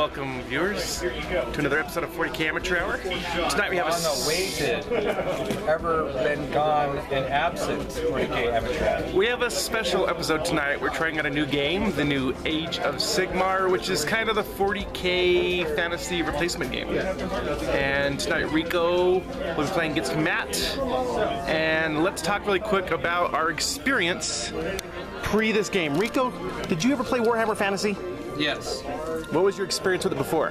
welcome viewers to another episode of 40K Amateur Hour. Tonight we have a Unawaited, ever been gone and absent 40k amateur. we have a special episode tonight. We're trying out a new game, the new Age of Sigmar, which is kind of the 40K fantasy replacement game. And tonight Rico will be playing against Matt. And let's talk really quick about our experience pre this game. Rico, did you ever play Warhammer Fantasy? Yes. What was your experience with it before?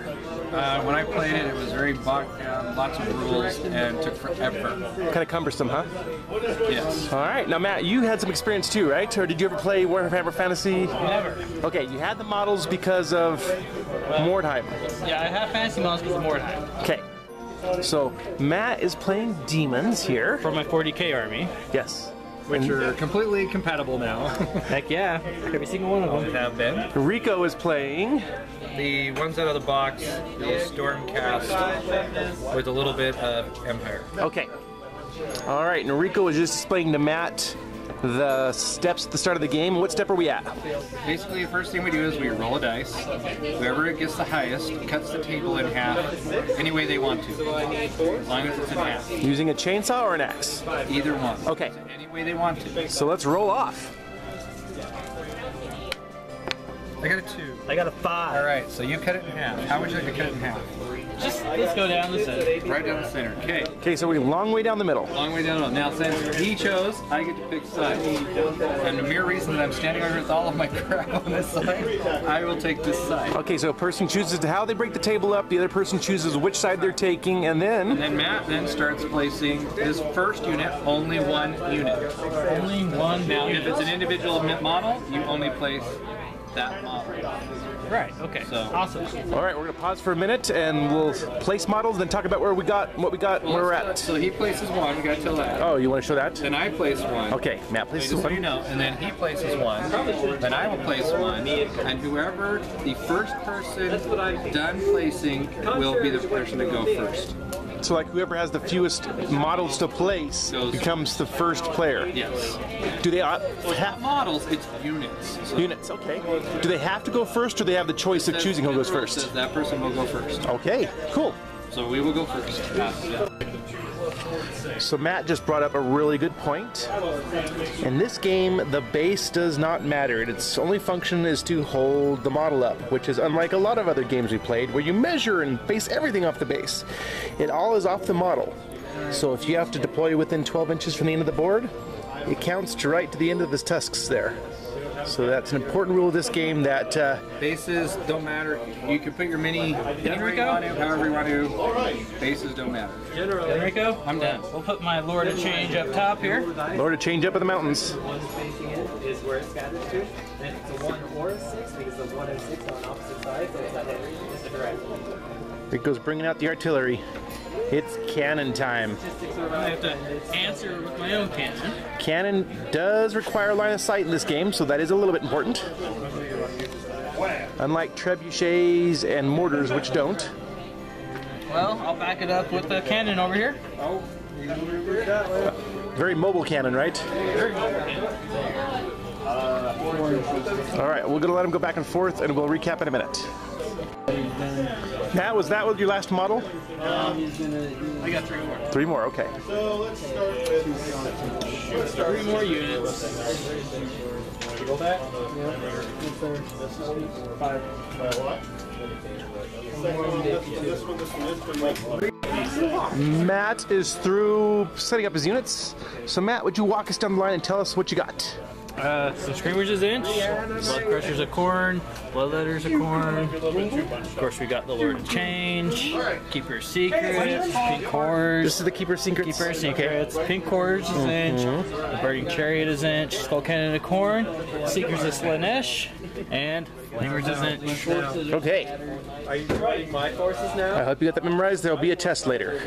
Uh, when I played it, it was very bogged down, lots of rules, and took forever. Kind of cumbersome, huh? Yes. All right. Now, Matt, you had some experience too, right? Or did you ever play Warhammer Fantasy? Never. Okay, you had the models because of Mordheim. Yeah, I have fantasy models because of Mordheim. Okay. So Matt is playing demons here. For my 40k army. Yes. Which are completely compatible now. Heck yeah. Every single one of them. have been. Rico is playing. The ones out of the box, the Stormcast, with a little bit of Empire. Okay. All right. Noriko Rico is just explaining to Matt the steps at the start of the game. What step are we at? Basically, the first thing we do is we roll a dice. Whoever gets the highest cuts the table in half any way they want to, as long as it's in half. Using a chainsaw or an axe? Either one. Okay. Any way they want to. So let's roll off. I got a two. I got a five. All right, so you cut it in half. How would you like to cut it in half? Just let's go down the center. Right down the center. Okay. Okay, so we're long way down the middle. Long way down the middle. Now, since he chose, I get to pick sides. And the mere reason that I'm standing over with all of my crap on this side, I will take this side. Okay, so a person chooses how they break the table up, the other person chooses which side they're taking, and then And then Matt then starts placing his first unit, only one unit. Only one Now, if it's an individual model, you only place that model. Right, okay. So- awesome. All right, we're gonna pause for a minute and we'll place models, then talk about where we got, what we got, where we're at. So he places one, we gotta tell that. Oh, you want to show that? Then I place one. Okay, Matt places Just so you know, and then he places one, then I will place one, and whoever the first person done placing will be the person to go first. So, like, whoever has the fewest models to place Goes- becomes the first player. Yes. Do they uh, have models, it's units. So units? Okay. Do they have to go first, or do they have the choice of choosing who goes first? That person will go first. Okay, cool. So we will go first. So Matt just brought up a really good point. In this game, the base does not matter. Its only function is to hold the model up, which is unlike a lot of other games we played where you measure and base everything off the base. It all is off the model. So if you have to deploy within 12 inches from the end of the board, it counts to right to the end of the tusks there. So that's an important rule of this game that uh, Bases don't matter. You can put your mini anywhere you want to, however you want to. Bases don't matter. Enrico, I'm done. We'll put my Lord of Change up top here. Lord of change up in the mountains. is where it scatters to. And if it's a 1 or a 6, because the 1 and 6 are on opposite sides, so it's not every, it's a direct. Rico's bringing out the artillery. It's cannon time. I have to answer with my own cannon. Cannon does require line of sight in this game, so that is a little bit important. Unlike trebuchets and mortars, which don't. Well, I'll back it up with the cannon over here. Very mobile cannon, right? Very mobile cannon. All right, we're gonna let him go back and forth, and we'll recap in a minute. Matt, was that with your last model? Um, I got three more. Three more, okay. So let's start three more units. Go back. Five. Matt is through setting up his units. So, Matt, would you walk us down the line and tell us what you got? Uh, some screamers of Tzeentch, blood crushers a Khorne, blood letters a Khorne. Of course, we got the Lord of Change, Keeper Secrets, Pink Horrors. This is the Keeper Secrets. Keeper Secrets, Pink Horrors of Tzeentch, the Burning Chariot of Tzeentch, Skull Cannon of Khorne, Seekers of Slaanesh, and Flamers of Tzeentch. Okay. Are you writing my forces now? I hope you got that memorized. There'll be a test later.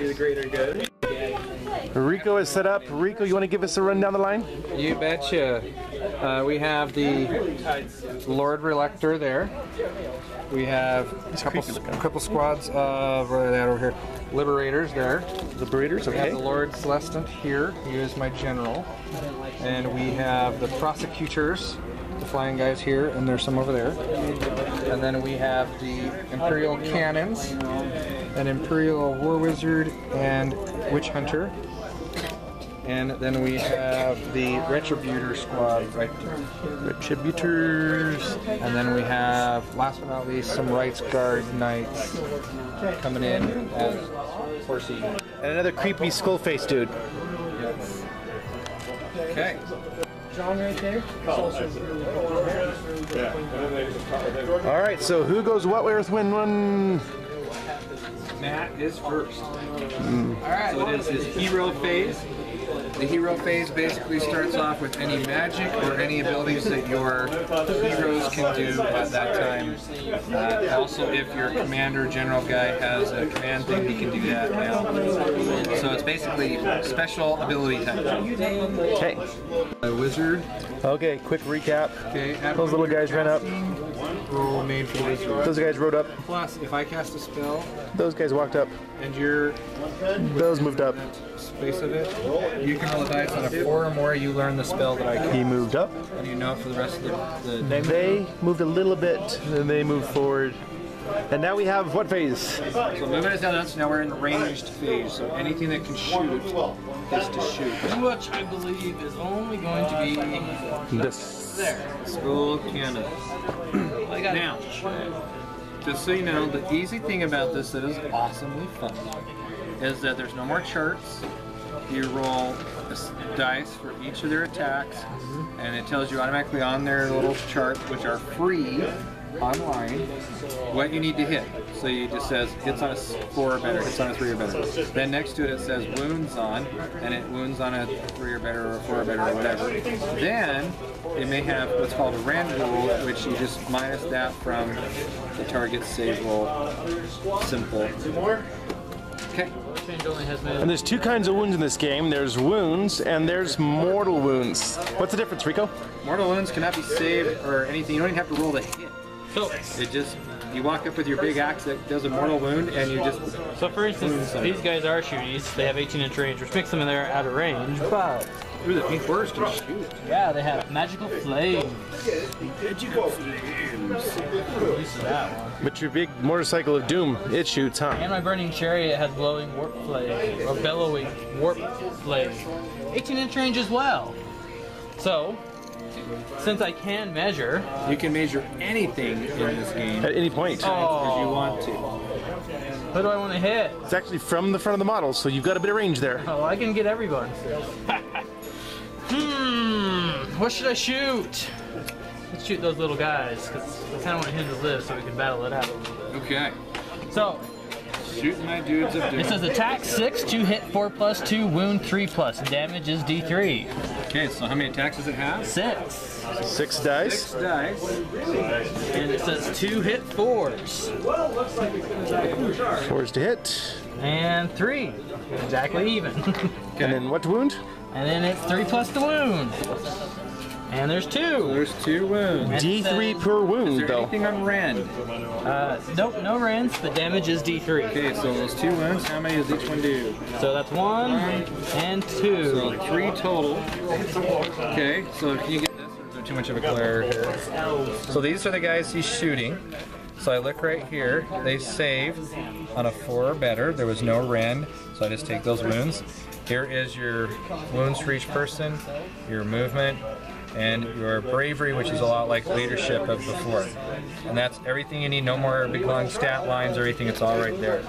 Rico is set up. Rico, you want to give us a run down the line? You betcha. Uh, we have the Lord Relictor there. We have a couple, couple squads of they over here? Liberators there. Liberators, okay. We have the Lord Celestant here. He is my general. And we have the prosecutors the flying guys here, and there's some over there. And then we have the Imperial Cannons, an Imperial War Wizard, and Witch Hunter. And then we have the Retributor squad right there. Retributors. And then we have, last but not least, some Reiksguard Knights coming in as horsey. And another creepy skull face dude. Okay. John right there. All right, so who goes what with when when? Matt is first. Alright. So it is his hero phase. The hero phase basically starts off with any magic or any abilities that your heroes can do at that time. Uh, also, if your commander general guy has a command thing, he can do that now. So it's basically special ability type. Okay. A wizard. Okay, quick recap. Okay. Those little guys ran up. Roll made for wizard. Those guys rode up. Plus, if I cast a spell Those guys walked up. and you're Those moved up. space of it, you can roll a dice on a four or more. You learn the spell that I can, He moved up. and you know for the rest of the, the day. They moved a little bit, then they moved forward. And now we have what phase? So movement is done. So now we're in the ranged phase. So anything that can shoot gets to shoot. Which I believe is only going to be This. There. School. I got Now, just so you know, the easy thing about this that is awesomely fun is that there's no more charts. You roll dice for each of their attacks, mm-hmm. and it tells you automatically on their little chart, which are free online, what you need to hit. So it just says hits on a four or better, hits on a three or better. Then next to it, it says wounds on, and it wounds on a three or better or a four or better or whatever. Then it may have what's called a random rule, which you just minus that from the target save roll. Simple. Okay. Change only has And there's two kinds of wounds in this game. There's wounds and there's mortal wounds. What's the difference, Rico? Mortal wounds cannot be saved or anything. You don't even have to roll the hit. So, It just you walk up with your big axe that does a mortal wound, and you just so for instance, these guys are shooties. They have 18 inch range, which makes them in there out of range. But ooh, the pink burst and shoot. yeah, they have magical flame. Magical flames. That one. But your big motorcycle of doom, it shoots, huh? And my burning chariot has glowing warp flame or bellowing warp flame. 18 inch range as well. So, since I can measure, You can measure anything in this game At any point. as you want to. who do I want to hit? It's actually from the front of the model, so you've got a bit of range there. Oh, I can get everyone. hmm, what should I shoot? Let's shoot those little guys, because I kind of want him to live so we can battle it out a little bit. Okay. So, Shooting my dudes of doom. it says attack 6, 2 hit 4 plus 2, wound 3 plus, damage is d3. Okay, so how many attacks does it have? 6. Six dice. Six dice. And it says 2 hit 4s. well looks like we're Fours to hit. And 3. Exactly even. And then what wound? and then it's 3 plus the wound. And there's 2. There's two wounds. And D3 says- per Is wound, there though. anything on Rand? Uh, nope, no rends. The damage is d3. Okay, so those two wounds, how many does each one do? So that's 1 and 2. So three total. Okay, so can you get this? Or is there too much of a glare here? So these are the guys he's shooting. So I look right here. They saved on a four or better. There was no rend, so I just take those wounds. Here is your wounds for each person, your movement, and your bravery, which is a lot like leadership of before. And that's everything you need. No more big long stat lines or anything. It's all right there.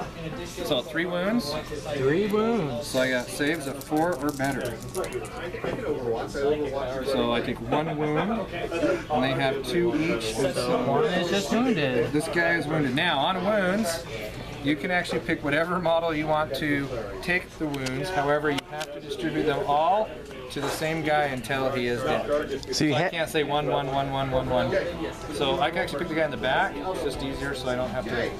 So three wounds. 3 wounds. So I got saves of four or better. So I take one wound, and they have two each. One is just wounded. This guy is wounded. Now, on wounds, you can actually pick whatever model you want to take the wounds. However, you have to distribute them all to the same guy until he is dead. So you So I can't say one, one, one, one, one, one. So I can actually pick the guy in the back. It's just easier so I don't have to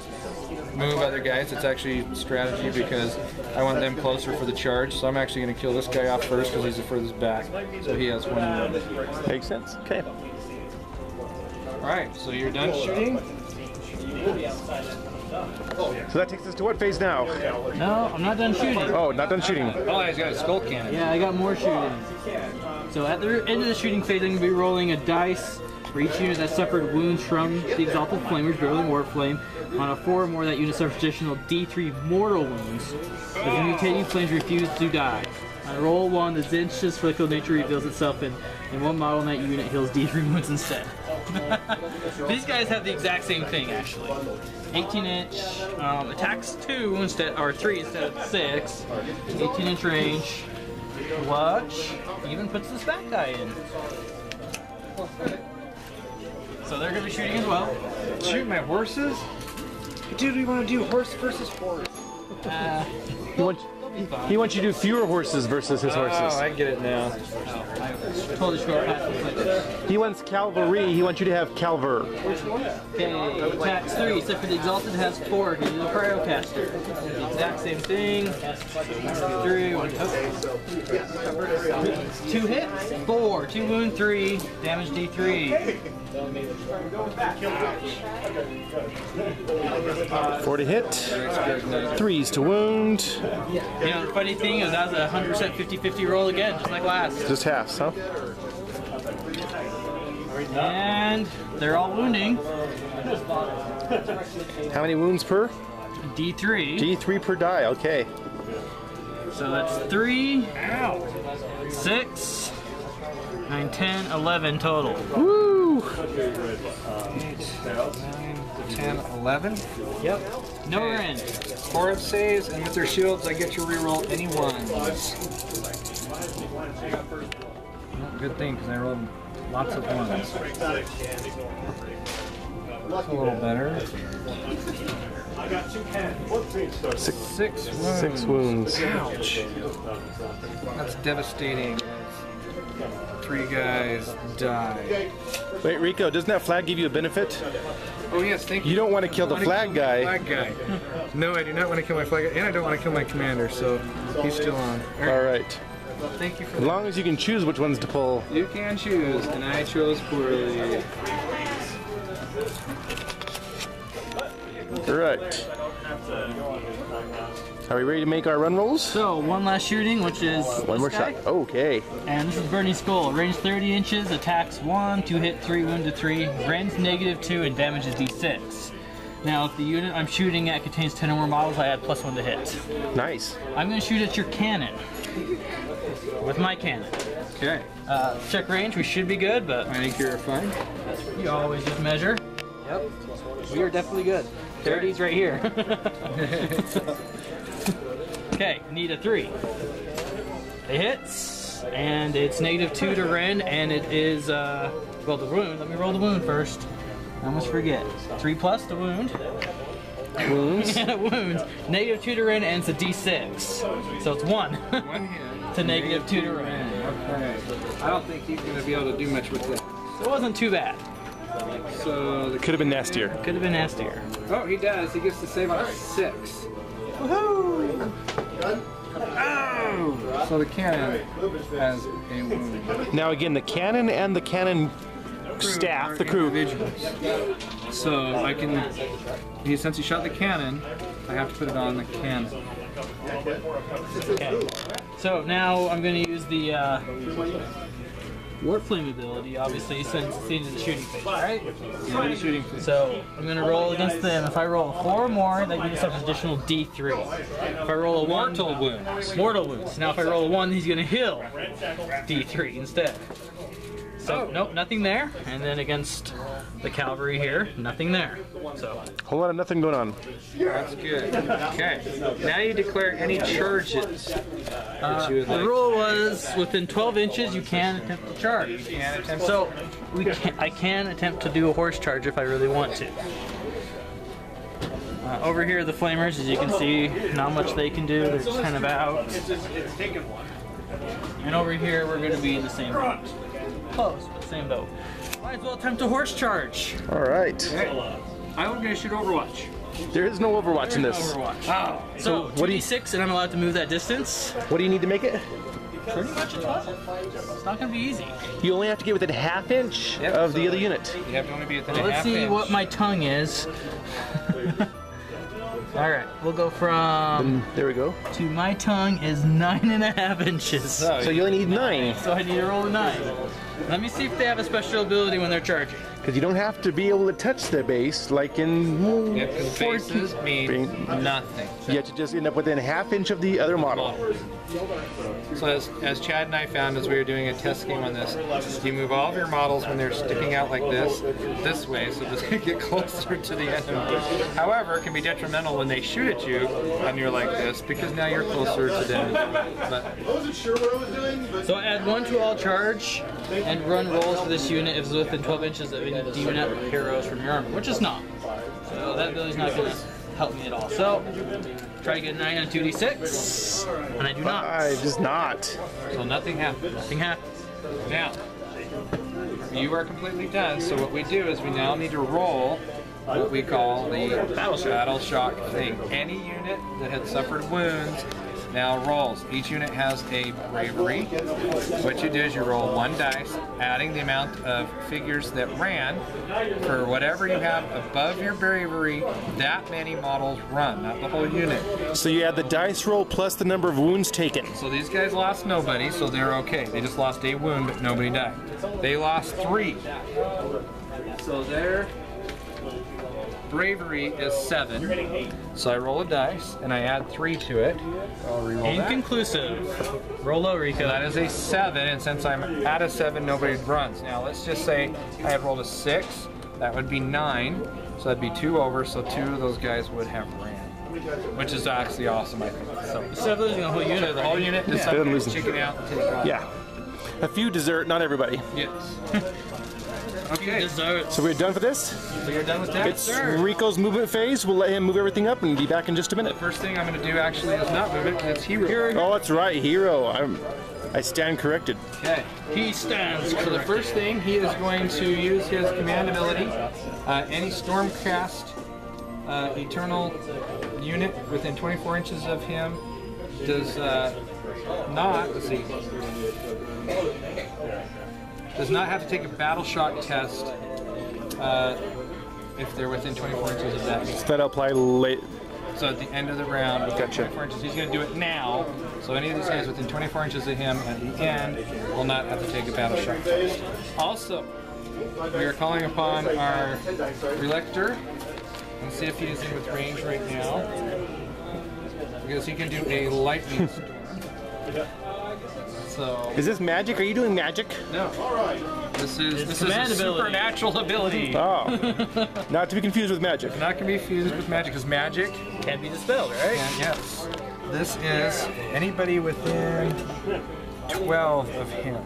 move other guys. It's actually strategy because I want them closer for the charge. So I'm actually going to kill this guy off first because he's the furthest back. So he has one. Makes sense. Okay. All right, so you're done shooting. So that takes us to what phase now? No, I'm not done shooting. Oh, not done shooting. Oh, he's got a skull cannon. Yeah, I got more shooting. So at the end of the shooting phase, I'm going to be rolling a dice For each unit that suffered wounds from the Exalted Flamer's Brilliant Warpflame, on a 4 or more, that unit suffers additional D3 mortal wounds. If the mutating flames refuse to die. On roll 1, the Tzeentch's Fickle Nature reveals itself in, and one model in that unit heals D3 wounds instead. These guys have the exact same thing, actually. 18 inch, um, attacks 2 instead, or 3 instead of 6. 18 inch range. Watch. Even puts this back guy in. So they're gonna be shooting as well. Shoot my horses? Dude, we want to do horse versus horse. Uh, He wants, he wants you to do fewer horses versus his horses. Oh, horses. I get it now. totally scroll past the switches. He wants cavalry. He wants you to have calver. Okay, attacks 3, except for the Exalted has 4, because he's a Cryocaster. The exact same thing. 3, one, oh. 2 hits, 4, 2 wound, 3, damage D3. Four to hit. Threes to wound. You know, the funny thing is that was a 100% 50-50 roll again, just like last. Just halves, huh? And they're all wounding. How many wounds per? D3. D3 per die. Okay. So that's 3, 6, 9, 10, 11 total. Woo! 10, 11. Yep. No end. Four of saves, and with their shields, I get to reroll any ones. Good thing, because I rolled lots of ones. That's a little better. Six, Six wounds. six wounds. Ouch. That's devastating. Three guys die. Wait, Rico, doesn't that flag give you a benefit? Oh yes, thank you. You don't want to kill the flag kill guy. Flag guy. No, I do not want to kill my flag guy, and I don't want to kill my commander, so he's still on. All right. All right. Thank you for As that. long as you can choose which ones to pull. You can choose, and I chose poorly. All right. Are we ready to make our run rolls? So, one last shooting, which is One more guy. shot. Okay. And this is Burning Skull. Range 30 inches, attacks 1, 2 hit, 3 wound to 3, rends negative 2, and damages d6. Now, if the unit I'm shooting at contains 10 or more models, I add plus 1 to hit. Nice. I'm going to shoot at your cannon. With my cannon. Okay. Uh, check range, we should be good, but I think you're fine. you always just measure. Yep. We are definitely good. 30's right here. okay, need a 3. It hits, and it's negative 2 to rend, and it is, uh, well, the wound. Let me roll the wound first. I almost forget. 3 plus the wound. Wounds. Wounds. Negative 2 to rend, and it's a d6. So it's 1 One hit. to negative 2 to rend. Okay. I don't think he's going to be able to do much with that. So it wasn't too bad. So the Could have been nastier. Could have been nastier. oh, he does. He gets to save on a six. Oh! So the cannon has a wound. Now again, the cannon and the cannon staff, the crew. individuals. So I can. He since he shot the cannon, I have to put it on the cannon. Okay. So now I'm going to use the uh, warp flame ability, obviously, since it's into the shooting phase, right? Yeah, the shooting phase. So I'm going to roll against them. If I roll a four or more, that gives us an additional D3. If I roll a one, Mortal wounds. mortal wounds. Now if I roll a one, he's going to heal D3 instead. So nope, nothing there. And then against the cavalry here, nothing there. So Whole lot of nothing going on. That's good. Okay. Now you declare any charges that you the like. rule was within 12 inches you can attempt to charge. Can attempt- So we can, I can attempt to do a horse charge if I really want to. Uh, over here, the flamers, as you can see, not much they can do. They're just kind of out. And over here, we're going to be in the same boat. Close, but same boat. Might as well attempt a horse charge. All right. I'm going to shoot Overwatch. There is no Overwatch in this. Overwatch. Oh. So, what do you- 2d6, and I'm allowed to move that distance. What do you need to make it? Pretty much a 12. It's not going to be easy. You only have to get within half inch Yep, of the other unit. You have to only be within a Let's see inch. what my tongue is. All right, we'll go from And there we go. to my tongue is nine and a half inches. Oh, So you only need nine. So I need to roll a nine. Let me see if they have a special ability when they're charging. Because you don't have to be able to touch the base like in Yeah, because 14. mean nothing. You have to just end up within half inch of the other model. So as, as Chad and I found as we were doing a test game on this, you move all of your models when they're sticking out like this, this way, so just get closer to the enemy. However, it can be detrimental when they shoot at you and you're like this, because now you're closer to them. But So add one to all charge and run rolls for this unit if it's within 12 inches of any demon heroes from your army, which is not. So that ability's not going to help me at all. So try to get a 9 on 2d6, and I do not. I just not. so nothing happens. Nothing happens. Now, you are completely done. So what we do is we now need to roll what we call the battle shock, battle shock thing. Any unit that had suffered wounds now rolls. Each unit has a bravery. What you do is you roll one dice, adding the amount of figures that ran. For whatever you have above your bravery, that many models run, not the whole unit. So you add the dice roll plus the number of wounds taken. So these guys lost nobody, so they're okay. They just lost a wound, but nobody died. They lost three. So their bravery is seven. So I roll a dice and I add three to it. I'll reroll that. Inconclusive. Roll low, Rico. That is a seven, and since I'm at a seven, nobody runs. Now let's just say I had rolled a six. That would be nine. So that'd be two over. So two of those guys would have ran, which is actually awesome. I think. So Instead of losing a whole unit, the whole unit Better decided than to losing. chicken out and take off. Yeah. A few dessert, not everybody. Yes. you okay. deserve So we're done for this? So you're done with that? It's Rico's movement phase. We'll let him move everything up and be back in just a minute. The first thing I'm going to do actually is not move it, it's hero. Oh, that's right, hero. I'm, I stand corrected. Okay. He stands So the first thing he is going to use his command ability. Uh, any Stormcast uh, Eternal unit within 24 inches of him does uh, not. Let's see. Does not have to take a battle shock test uh, if they're within 24 inches of that. unit. That'll apply late. So at the end of the round, Gotcha. 24 inches, he's going to do it now. So any of these guys within 24 inches of him at the end will not have to take a battle shock test. Also, we are calling upon our relictor and see if he is in with range right now. Because he can do a lightning storm. So Is this magic? Are you doing magic? no, All right. this is this is a ability. supernatural ability. Oh. Not to be confused with magic. Not gonna be confused with magic, because magic can be dispelled, right? And yes, this is anybody within 12 of him.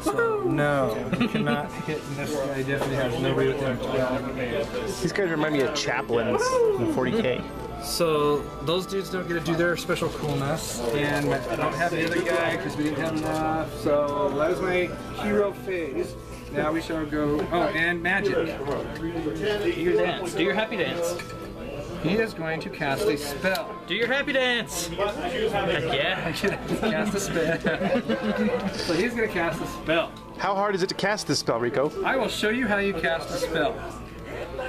So, no, you cannot hit this guy. Definitely has nobody within 12. These guys remind me of chaplains in 40k. So, those dudes don't get to do their special coolness. And I don't have the other guy because we didn't have enough. So, that was my hero phase. Now we shall go. Oh, and magic. Do your dance. Do your happy dance. He is going to cast a spell. Do your happy dance. Heck yeah. cast a spell. so, he's going to cast a spell. How hard is it to cast this spell, Rico? I will show you how you cast a spell.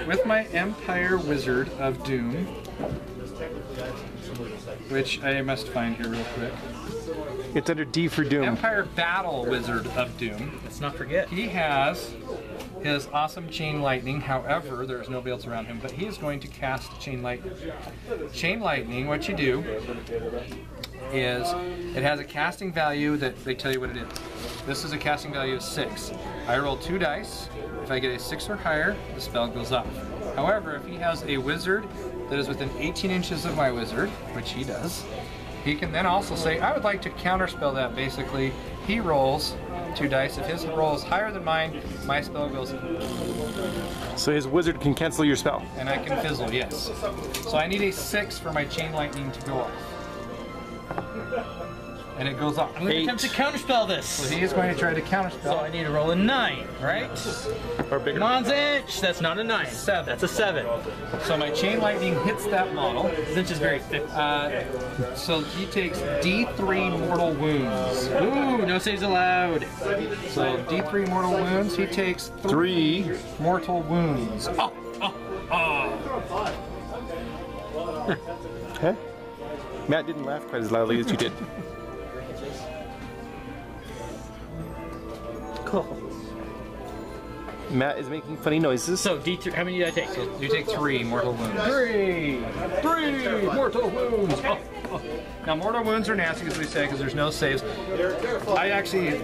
With my Empire Wizard of Doom, which I must find here real quick. It's under D for Doom. Empire Battle Wizard of Doom. Let's not forget. He has his awesome Chain Lightning. However, there's nobody else around him, but he is going to cast Chain Lightning. Chain Lightning, what you do is it has a casting value that they tell you what it is. This is a casting value of six. I roll two dice. If I get a six or higher, the spell goes off. However, if he has a wizard that is within 18 inches of my wizard, which he does, he can then also say, I would like to counterspell that. Basically, he rolls two dice. If his roll is higher than mine, my spell goes So his wizard can cancel your spell. and I can fizzle, yes. So I need a six for my chain lightning to go off. And it goes off. I'm gonna attempt to counterspell this. So he is going to try to counterspell. So. I need to roll a nine, right? Or bigger. Come on, Tzeentch. That's not a nine. Seven. That's a seven. So my chain lightning hits that model. Tzeentch is very thick. Uh, so he takes D3 mortal wounds. Ooh, no saves allowed. So D3 mortal wounds. He takes three Three. mortal wounds. Oh, oh, oh. Huh? Matt didn't laugh quite as loudly as you did. called? Matt is making funny noises. So D3. How many did I take? So You take three mortal wounds. Three. Three mortal wounds. Oh, oh. Now, mortal wounds are nasty, as we say, because there's no saves. I actually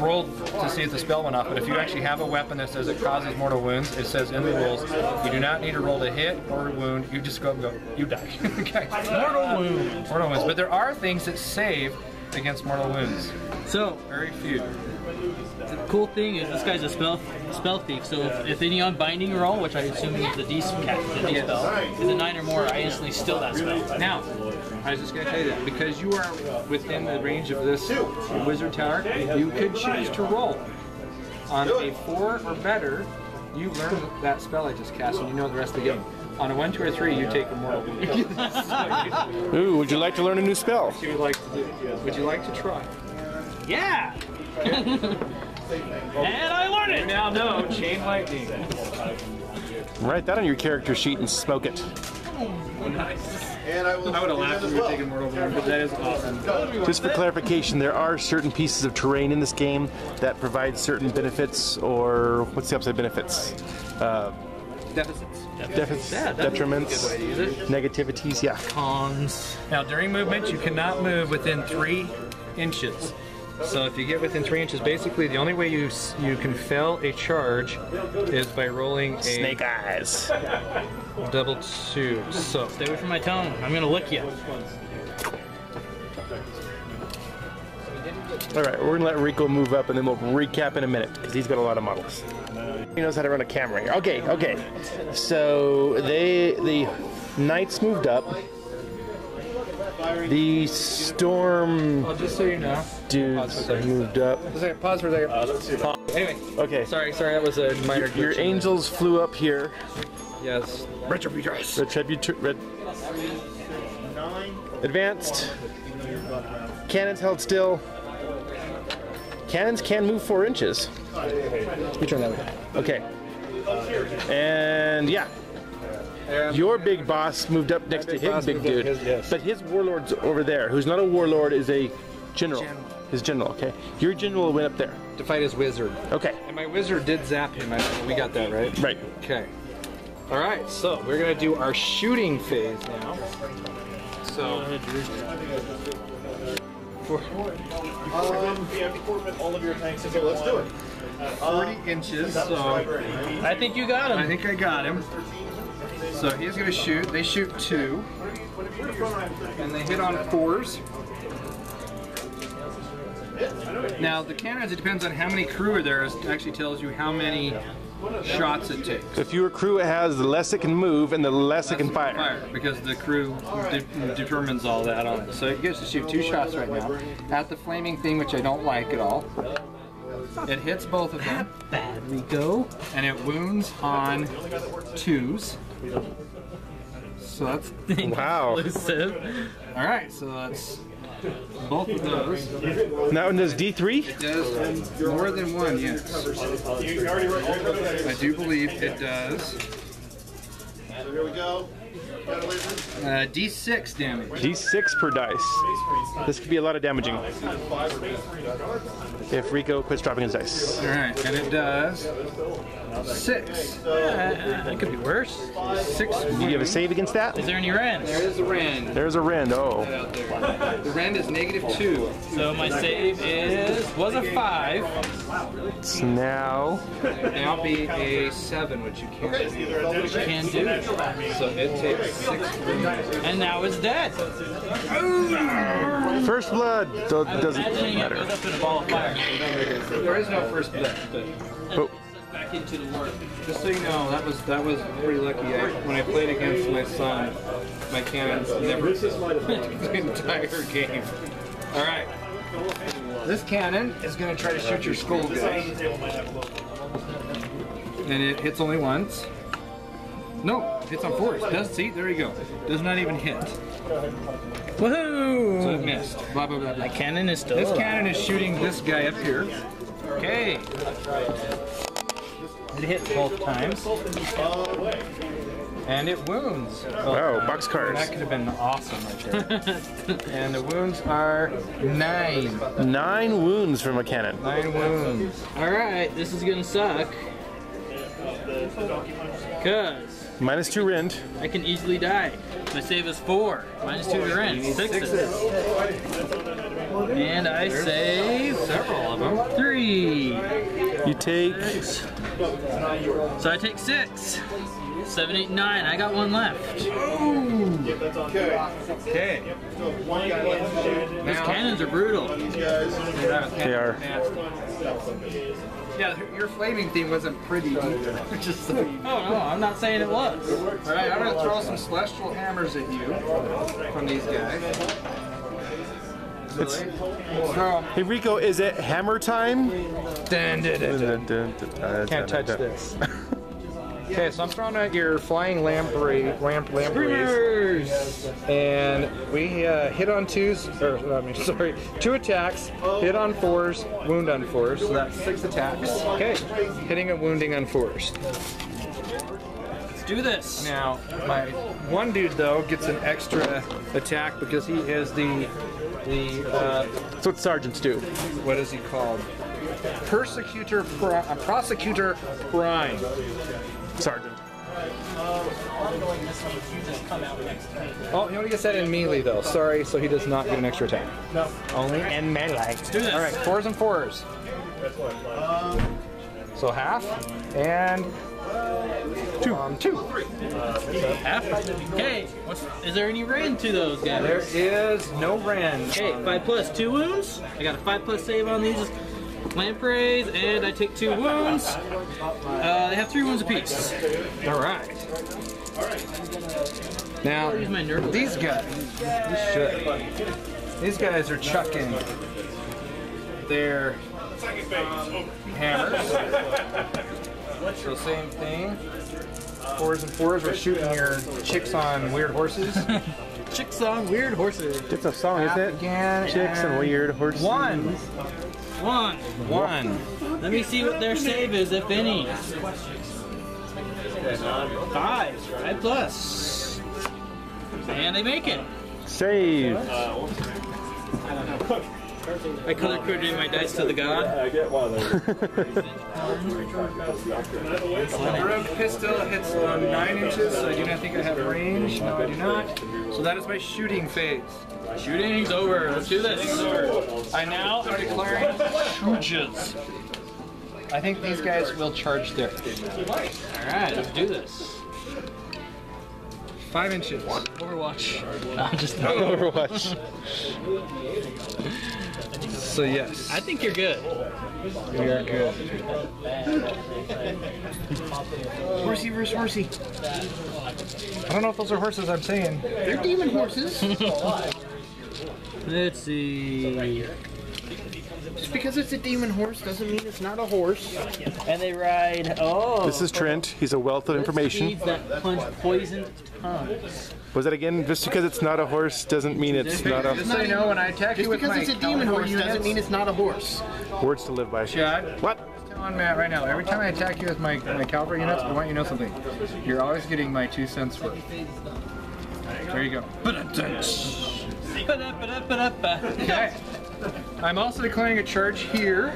rolled to see if the spell went off, but if you actually have a weapon that says it causes mortal wounds, it says in the rules you do not need to roll to hit or wound. You just go up and go. You die. okay. Mortal wounds. Mortal wounds. But there are things that save against mortal wounds. So Very few. the cool thing is this guy's a spell spell thief. So if, if any unbinding roll, which I assume is the D cat, the D spell, is a nine or more, I instantly steal that spell. Now, I was just going to tell you that because you are within the range of this wizard tower, you could choose to roll on a four or better. You learn that spell I just cast, and you know the rest of the game. On a one, two, or three, you take a mortal wound. Ooh, would you like to learn a new spell? Would you would like to do? Would you like to try? Yeah. and I learned You it. now know chain lightning. Write that on your character sheet and smoke it. Nice. And I would have laughed if you were taking mortal wound, but that is awesome. Just for clarification, there are certain pieces of terrain in this game that provide certain benefits, or what's the opposite of benefits? Uh, Deficits. Deficits, Yeah, that'd be a detriments, good way to use it. negativities. Yeah. Cons. Now, during movement, you cannot move within three inches. So if you get within three inches, basically the only way you you can fail a charge is by rolling a Snake eyes. double two. So Stay away from my tongue. I'm gonna lick you. All right, we're gonna let Rico move up, and then we'll recap in a minute because he's got a lot of models. He knows how to run a camera here. Okay, okay. So they the knights moved up. The storm Well, just so you know. dudes moved up. Just a second, pause for a second. Anyway, Okay. sorry, sorry, that was a minor. Your glitch in angels flew up here. Yes. Retributress. Retributor. Red. Advanced. Cannons held still. Cannons can move four inches. You turn that way. Okay. And yeah. Your big boss moved up next to big his big dude. his- yes. But his warlord's over there. Who's not a warlord is a general. General. His general, okay? Your general went up there. To fight his wizard. Okay. And my wizard did zap him. We got that right. Right. Okay. All right. So we're gonna do our shooting phase now. So. For Let's do it. 40 inches, so I think you got him. I think I got him. So he's gonna shoot. They shoot two, and they hit on fours. Now the cannons, it depends on how many crew are there. It actually tells you how many shots it takes. The fewer crew it has, the less it can move and the less it can fire. Fire, because the crew de- determines all that on it. So it gets to shoot two shots right now at the flaming thing, which I don't like at all. It hits both of them. Bad we go. and it wounds on twos. So that's Wow. Exclusive. all right. So that's both of those. That one does D3? Does more than one? Yes, I do believe it does. Here we go. Uh, D6 damage. D6 per dice. This could be a lot of damaging. If Rico quits dropping his dice. All right, and it does six. Uh, it could be worse. Six. Do you have a save against that? Is there any rends? There is a rend. There's a rend. Oh. The rend is negative two. So my save is was a five. It's now. Now be a seven, which you can't. Which you can do. So it takes six. And now it's dead. First blood. So it doesn't Imagining it goes matter. up in a ball of fire. There is no first blood, but. Oh, Back into the war. Just so you know, that was that was pretty lucky. I, when I played against my son, my cannons never the entire game. All right. This cannon is going to try to shoot your skull guy, and it hits only once. No, hits on fours. Does see? There you go. Does not even hit. So it Woohoo! missed. Blah blah blah. blah. My cannon is still This cannon is shooting this guy up here. Okay. It hit both times. And it wounds. Wow, box cards. That could have been awesome right there. and the wounds are nine. Nine wounds from a cannon. Nine wounds. Alright, this is gonna suck. Cause Minus two rend. I can easily die. My save is four. Minus two to rent. Sixes. And I save Several of them. three. You take So I take six. Seven, eight, nine. I got one left. Okay. These cannons are brutal. They are. Yeah, your flaming theme wasn't pretty either. Just so you Oh no, I'm not saying it was. All right, I'm gonna throw some celestial hammers at you from these guys. It's, Throw 'em. hey Rico, is it hammer time? Dun, dun, dun, dun. Dun, dun, dun, Can't touch this. Okay, so I'm throwing out your flying lamprey, lamp, lampreys, and we uh, hit on twos, or I mean, sorry, two attacks, hit on fours, wound on fours, so that's six attacks. Okay, hitting and wounding on fours. Let's do this. Now, my one dude though gets an extra attack because he is the the uh, That's what sergeants do. what is he called? Persecutor, pri- uh, prosecutor prime. Sergeant. Oh, you know what he only gets that in melee though. Sorry, so he does not get an extra attack. No, only in melee. do this. All right, fours and fours. So half and two. Um, two. Half. Okay. What's, is there any rain to those guys? There is no rend. Okay, five plus two wounds. I got a five plus save on these lampreys, and I take two wounds. Uh, they have three wounds apiece. All right. Now, Use my nerd. these guys, you should. These guys are chucking their hammers. So same thing. Fours and fours. We're shooting your chicks on weird horses. Chicks on weird horses. It's a song, isn't it? Again. Chicks and weird horses. One. One. One. Let me see what their save is, if any. Five. Five plus. And they make it. Save. I color coded my dice to the god. I get one of those. The rogue pistol hits on nine inches, so I do not think I have range. No, I do not. So that is my shooting phase. Shooting's over. Let's do this. I now am declaring shooges. I think these guys will charge there. All right, let's do this. Five inches. Overwatch. No, just Overwatch. So yes, I think you're good. we are good. Horsey versus horsey. I don't know if those are horses I'm saying. They're demon horses. Let's see. Just because it's a demon horse doesn't mean it's not a horse. And they ride. Oh. This is Trent. He's a wealth of information. Steeds that punch poisoned tongues. Was that again? Just because it's not a horse doesn't mean it's not Just a so you know, when I attack you Just with because it's a demon horse cavalry doesn't mean it's not a horse. words to live by. Chad, What? tell on Matt right now. Every time I attack you with my, my cavalry units, I want you to know something. You're always getting my two cents worth. There you go. Okay. I'm also declaring a charge here.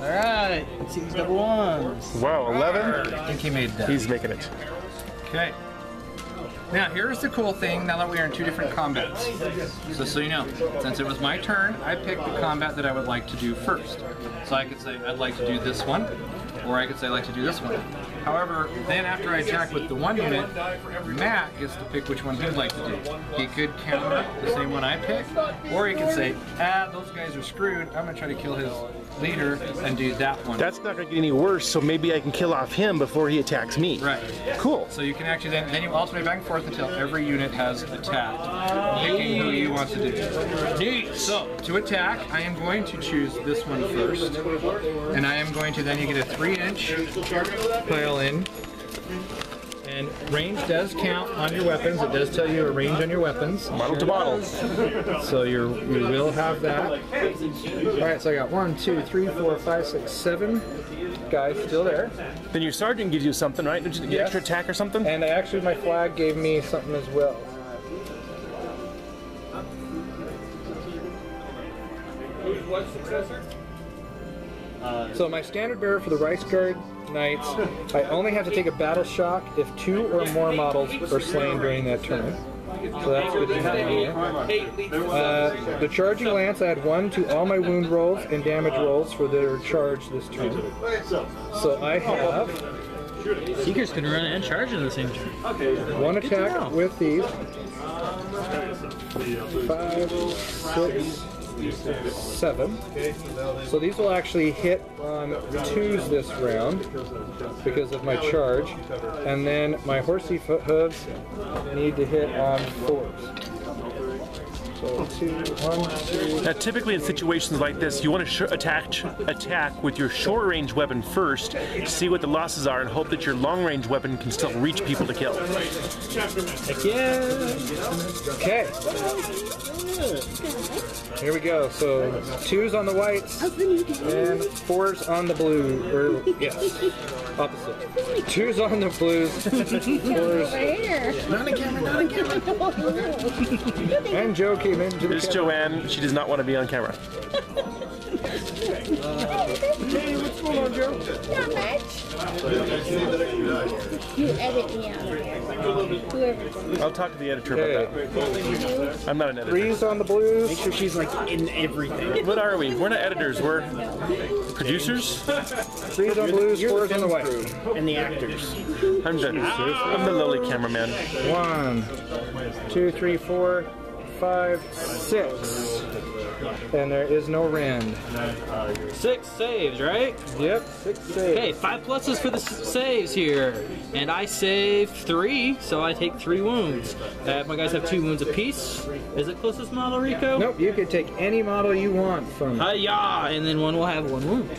Alright, let's see these double ones. Wow, 11? I think he made that. He's making it. Okay. Now, here's the cool thing now that we are in two different combats. So, so you know, since it was my turn, I picked the combat that I would like to do first. So I could say, I'd like to do this one, or I could say, I'd like to do this one. However, then after I attack with the one unit, Matt gets to pick which one he'd like to do. He could counter the same one I picked, or he could say, ah, those guys are screwed, I'm gonna try to kill his leader and do that one. That's not going to get any worse, so maybe I can kill off him before he attacks me. right. Cool. So you can actually then, then you alternate back and forth until every unit has attacked, picking who you want to do. Neat. So to attack, I am going to choose this one first, and I am going to then you get a three-inch pile in, And range does count on your weapons. It does tell you a range on your weapons. Model to bottle. So you you will have that. All right, so I got one, two, three, four, five, six, seven guys still there. Then your sergeant gives you something, right? Did you get Yes. extra attack or something? And actually, my flag gave me something as well. So my standard bearer for the Reiksguard Knights, I only have to take a battle shock if two or more models are slain during that turn. So that's good to know here. Uh, the charging lance, I had one to all my wound rolls and damage rolls for their charge this turn. So I have Seekers can run and charge in the same turn. one attack with these. Five, six, seven. So these will actually hit on twos this round because of my charge. And then my horsey foot hooves need to hit on fours. Two, one, two. Now, typically in situations like this, you want to attack attack with your short range weapon first, see what the losses are, and hope that your long range weapon can still reach people to kill. Yeah! Okay. Here we go. So twos on the whites and fours on the blue. Or yes, opposite. Twos on the blues, fours. And Joe came into the There's camera. Joanne. She does not want to be on camera. Hey, what's going on, Joe? Not much. You edit me out. Whoever. I'll talk to the editor about that. I'm not an editor. Threes on the blues. Make sure she's like in everything. What are we? We're not editors. We're producers. Threes on the blues, You're fours the on the film crew and the actors. I'm the I'm the lowly cameraman. One, two, three, four, five, six. And there is no rend. Six saves, right? Yep, six saves. Okay, five pluses for the saves here. And I save three, so I take three wounds. Uh, my guys have two wounds apiece. Is it closest model, Rico? Nope, you can take any model you want from. Hiya! And then one will have one wound.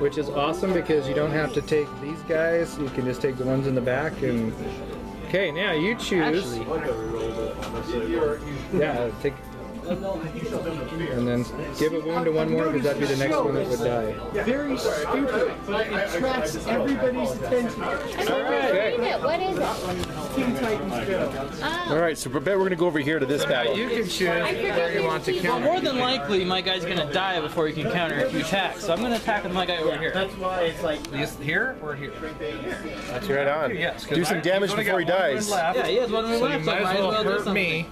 Which is awesome because you don't have to take these guys. You can just take the ones in the back and. Okay, now you choose. Yeah, take. And then give a wound to one more because that'd be the next one that would die. Very stupid, but it attracts everybody's attention. I don't Okay. know what is it? Teen Titans Go. Oh. Ah. All right, so I bet we're gonna go over here to this battle. You can choose where you want to Well, counter. more than likely, my guy's gonna die before he can counter if you attack. So I'm gonna attack with my guy over here. That's why it's like Is here or here? That's right on. Yes. Do some damage before he dies. Yeah, he has one wound So you might as well hurt me.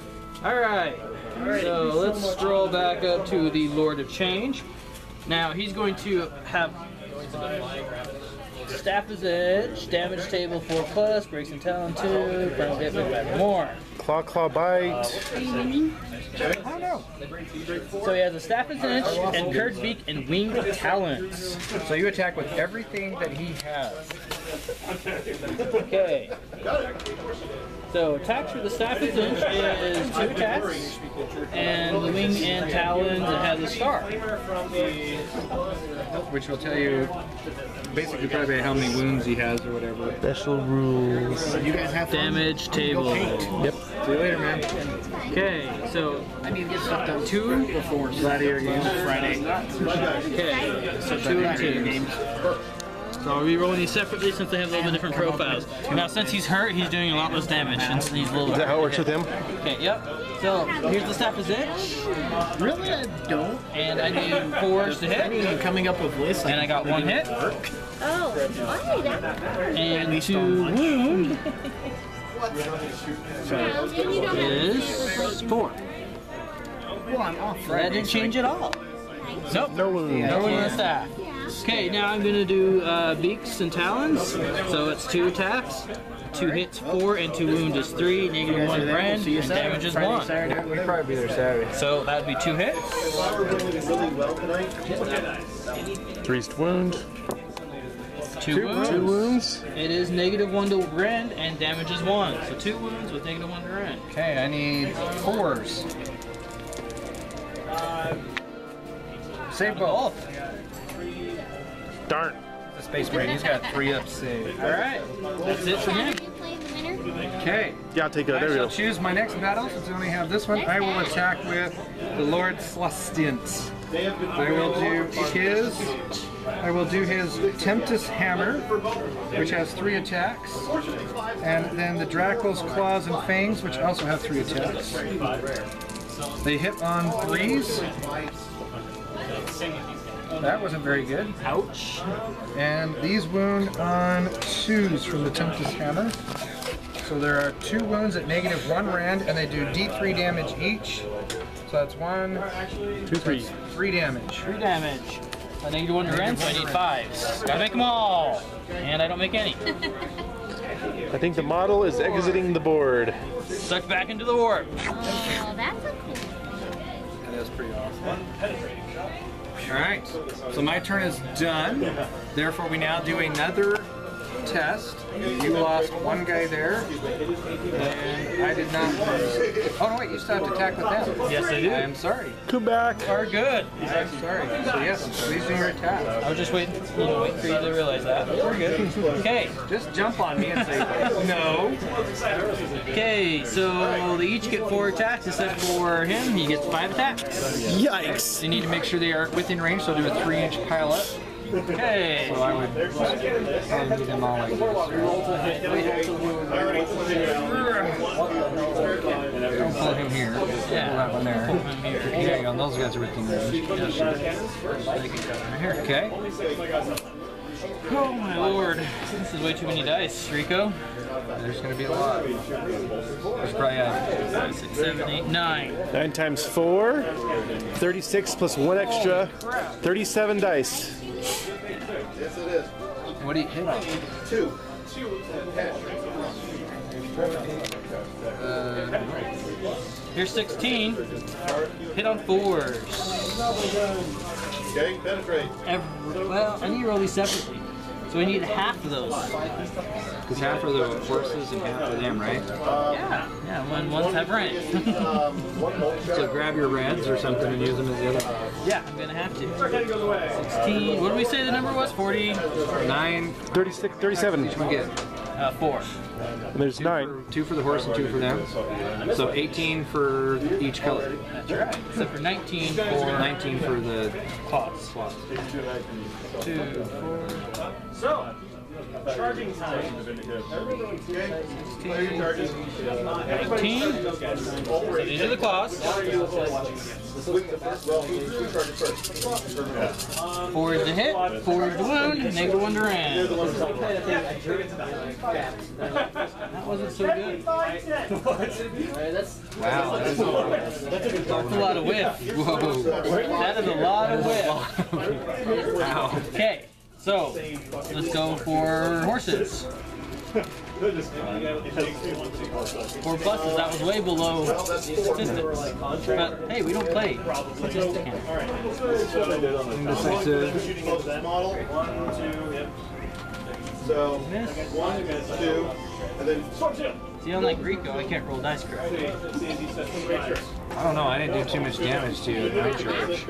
All right. So let's scroll back up to the Lord of Change. Now he's going to have Staff of Tzeentch, damage table 4 plus, breaks and talon 2, burns hit with five or more. Claw, claw, bite. So he has a Staff of Tzeentch, and Curved Beak, and Winged Talons. So you attack with everything that he has. Okay. So attacks for the Staff is is 2 attacks, and the Wing and Talons, it has a star. Which will tell you basically probably how many wounds he has or whatever. Special rules. you guys have. Damage table. Yep. See you later, man. Okay, so I need to get stuff done two before Gladiator games Friday. Okay, so two and two. So I'll be rolling these separately since they have a little bit different profiles. Now, since he's hurt, he's doing a lot less damage since he's a little. Is that how it works with him? Okay, yep. So here's the staff is it, Really, I don't. and I do fours to I hit, coming up with lists. and I got one hit, Oh, why that? and two wound Well, then you don't have is four. Well, I'm off So that didn't change at all. Nope. No wound. No one on the staff. Okay, now I'm gonna do uh, beaks and talons. So it's two attacks, two hits four, and two wounds is three. Negative one brand, and damage is one. We'd probably be there Saturday. So that'd be two hits. Three wound. Two, wounds. Two wounds. It is negative one to rend, and damage is one. So two wounds with negative one to rend. Okay, I need fours. Save both. Darn. The Space Marine, he's got three up saved. All right, that's it for him. Are you playing the winner? Okay. Yeah, I'll take a. I There we shall go. choose my next battle since I only have this one. I will attack with the Lord Celestant. I will do his. I will do his Tempest Hammer, which has three attacks, and then the Dracoth's Claws and Fangs, which also have three attacks. They hit on threes. That wasn't very good. Ouch. And these wound on twos from the Tempest Hammer. So there are two wounds at negative one rand, and they do D3 damage each. So that's one, Two, three. three damage. Three damage. I negative one to rent, so I need fives. Gotta make them all. And I don't make any. I think the model is exiting the board. Sucked back into the warp. Oh, that's a cool thing. That is pretty awesome. All right, so my turn is done. Therefore, we now do another test. You lost one guy there, and I did not lose. Oh no, wait, you still have to attack with them. Yes, I do. I am sorry. Come back. Are good. I'm sorry. So yes, please do your attack. I was just waiting, you know, waiting for you to realize that. We're good. Okay. Just jump on me and say no. Okay, so they each get four attacks except for him. He gets five attacks. Yikes. You need to make sure they are within range, so do a three-inch pile up. Okay. So I would probably get them all like this. Don't pull him here. Pull that one there. There you go. Those guys are within range. Right here. Okay. Oh my lord. This is way too many dice, Rico. There's going to be a lot. There's probably a Five, six, seven, eight, nine. Nine times four. 36 plus one extra. 37 dice. What do you hit on? Two. Uh, here's 16. Hit on fours. Okay, penetrate. Every, well, I need to roll these separately. So we need half of those. Because half are the horses and half are them, right? Yeah. Yeah, one, one's have rent. So grab your reds or something and use them as the other. yeah, I'm gonna have to. 16. What did we say the number was? 40? Nine. 36, 37. Each one get. Uh, four. And there's nine. Two for the horse and two for them. So 18 for each color. That's right. Except for 19 for 19 for the claws. claws. Two, four, So, charging time. 19. So these are the claws. Four is the hit, four is the wound, negative one to ram. That wasn't so good. Wow. That's That's a lot of whiff. Whoa. That is a lot of whiff. Wow. Okay, so let's go for horses. Four buses, that was way below statistics. But hey, we don't play statistic hand. Just like to Model. So, one, two, and then See, unlike Rico, I can't roll dice correctly. I don't know. I didn't do too much damage to you at my charge.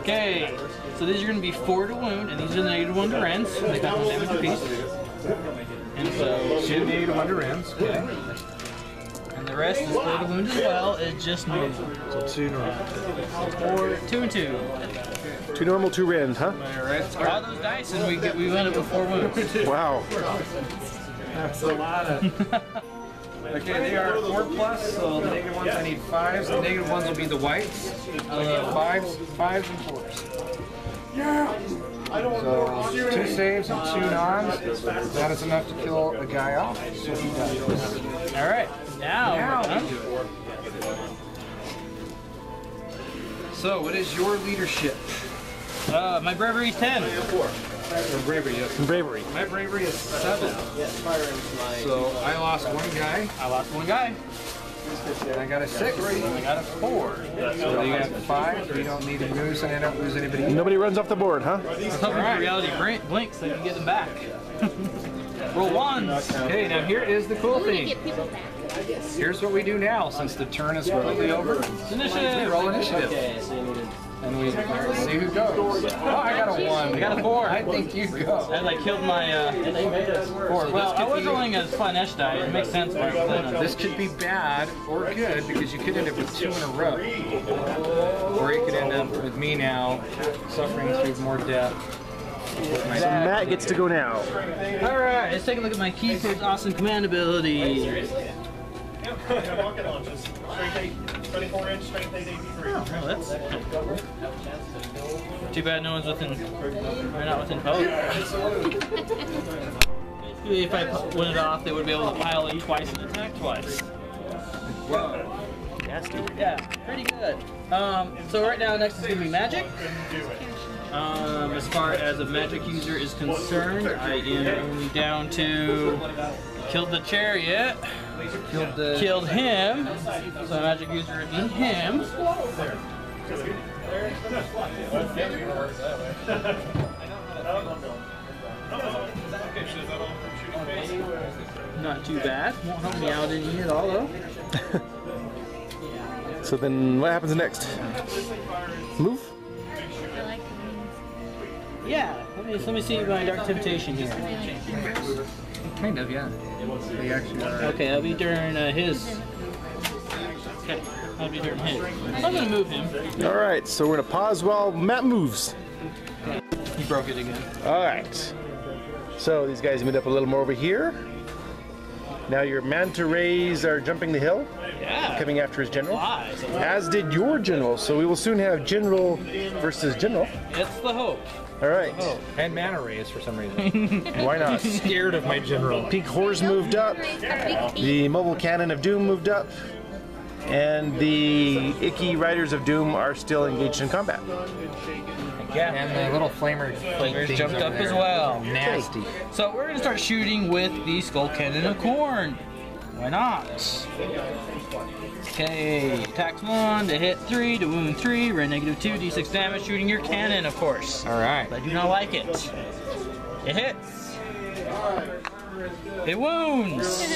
Okay, so these are going to be four to wound, and these are the negative one to rends. They got one damage apiece. And so, Two negative under rends, Okay. and the rest is four to wound as well. It's just normal. So two normal. Four, two and two. Two normal, two rend, huh? Alright. Draw those dice, and we get we win it with four wounds. Wow. That's a lot of. Okay, they are four plus, so the negative ones I need fives. The negative ones will be the whites. I need fives, fives and fours. Yeah. So two saves and two nons. That is enough to kill a guy off. So he dies. All right, now, Now we're we done. do it. So what is your leadership? Uh, my is ten. Or bravery? Yes. Bravery. My bravery is seven. Yes. So I lost one guy. I lost one guy. And I got a six. I got a four. So you got five. You don't need to lose, and I don't lose anybody. Nobody runs off the board, huh? Let's reality brin- blinks so you can get them back. Roll ones. Okay, now here is the cool thing. get people back. here's what we do now since the turn is roughly over. Initiative. Roll initiative. And we see who goes. Oh, I got a one. I got a four. I think you go. I like killed my uh, four. Well, I was rolling a Slaanesh die. It makes sense why I'm playing This could be bad or good because you could end up with two in a row. Or it could end up with me now suffering through more death. So Matt gets to go now. All right, let's take a look at my Keyforge Awesome Command ability. Rocket launches. Strength eight, 24 inch, strength eight, 83. Oh, that's too bad no one's within. They're not within poke. Basically, if I pu- win it off, they would be able to pile it twice and attack twice. Nasty. Yeah, pretty good. Um, so right now, next is gonna be magic. Um, as far as a magic user is concerned, I am only down to killed the chariot, Killed the. killed him. So a magic user would be him. Not too bad. Won't help me out any at all though. So then what happens next? Move? I like the wings. Yeah. Let me let me see my dark temptation here. Kind of, yeah. They actually are. Okay, I'll be during uh, his. Okay, I'll be during his. I'm gonna move him. All right, so we're gonna pause while Matt moves. He broke it again. All right. So these guys meet up a little more over here. Now your manta rays are jumping the hill, Yeah. coming after his general. Why? As did your general, so we will soon have general versus general. it's the hope. All right. Oh, And mana rays for some reason. Why not? Scared of my general. Pink Horse moved up. The mobile cannon of Doom moved up. And the Icky Riders of Doom are still engaged in combat. Yeah. And the little flamer Flamers jumped up there. as well. Nasty. So we're gonna start shooting with the Skull Cannon of Khorne. Why not? Okay, attacks one to hit three to wound three, run negative two, d6 damage, shooting your cannon, of course. All right. I do not like it. It hits. It wounds.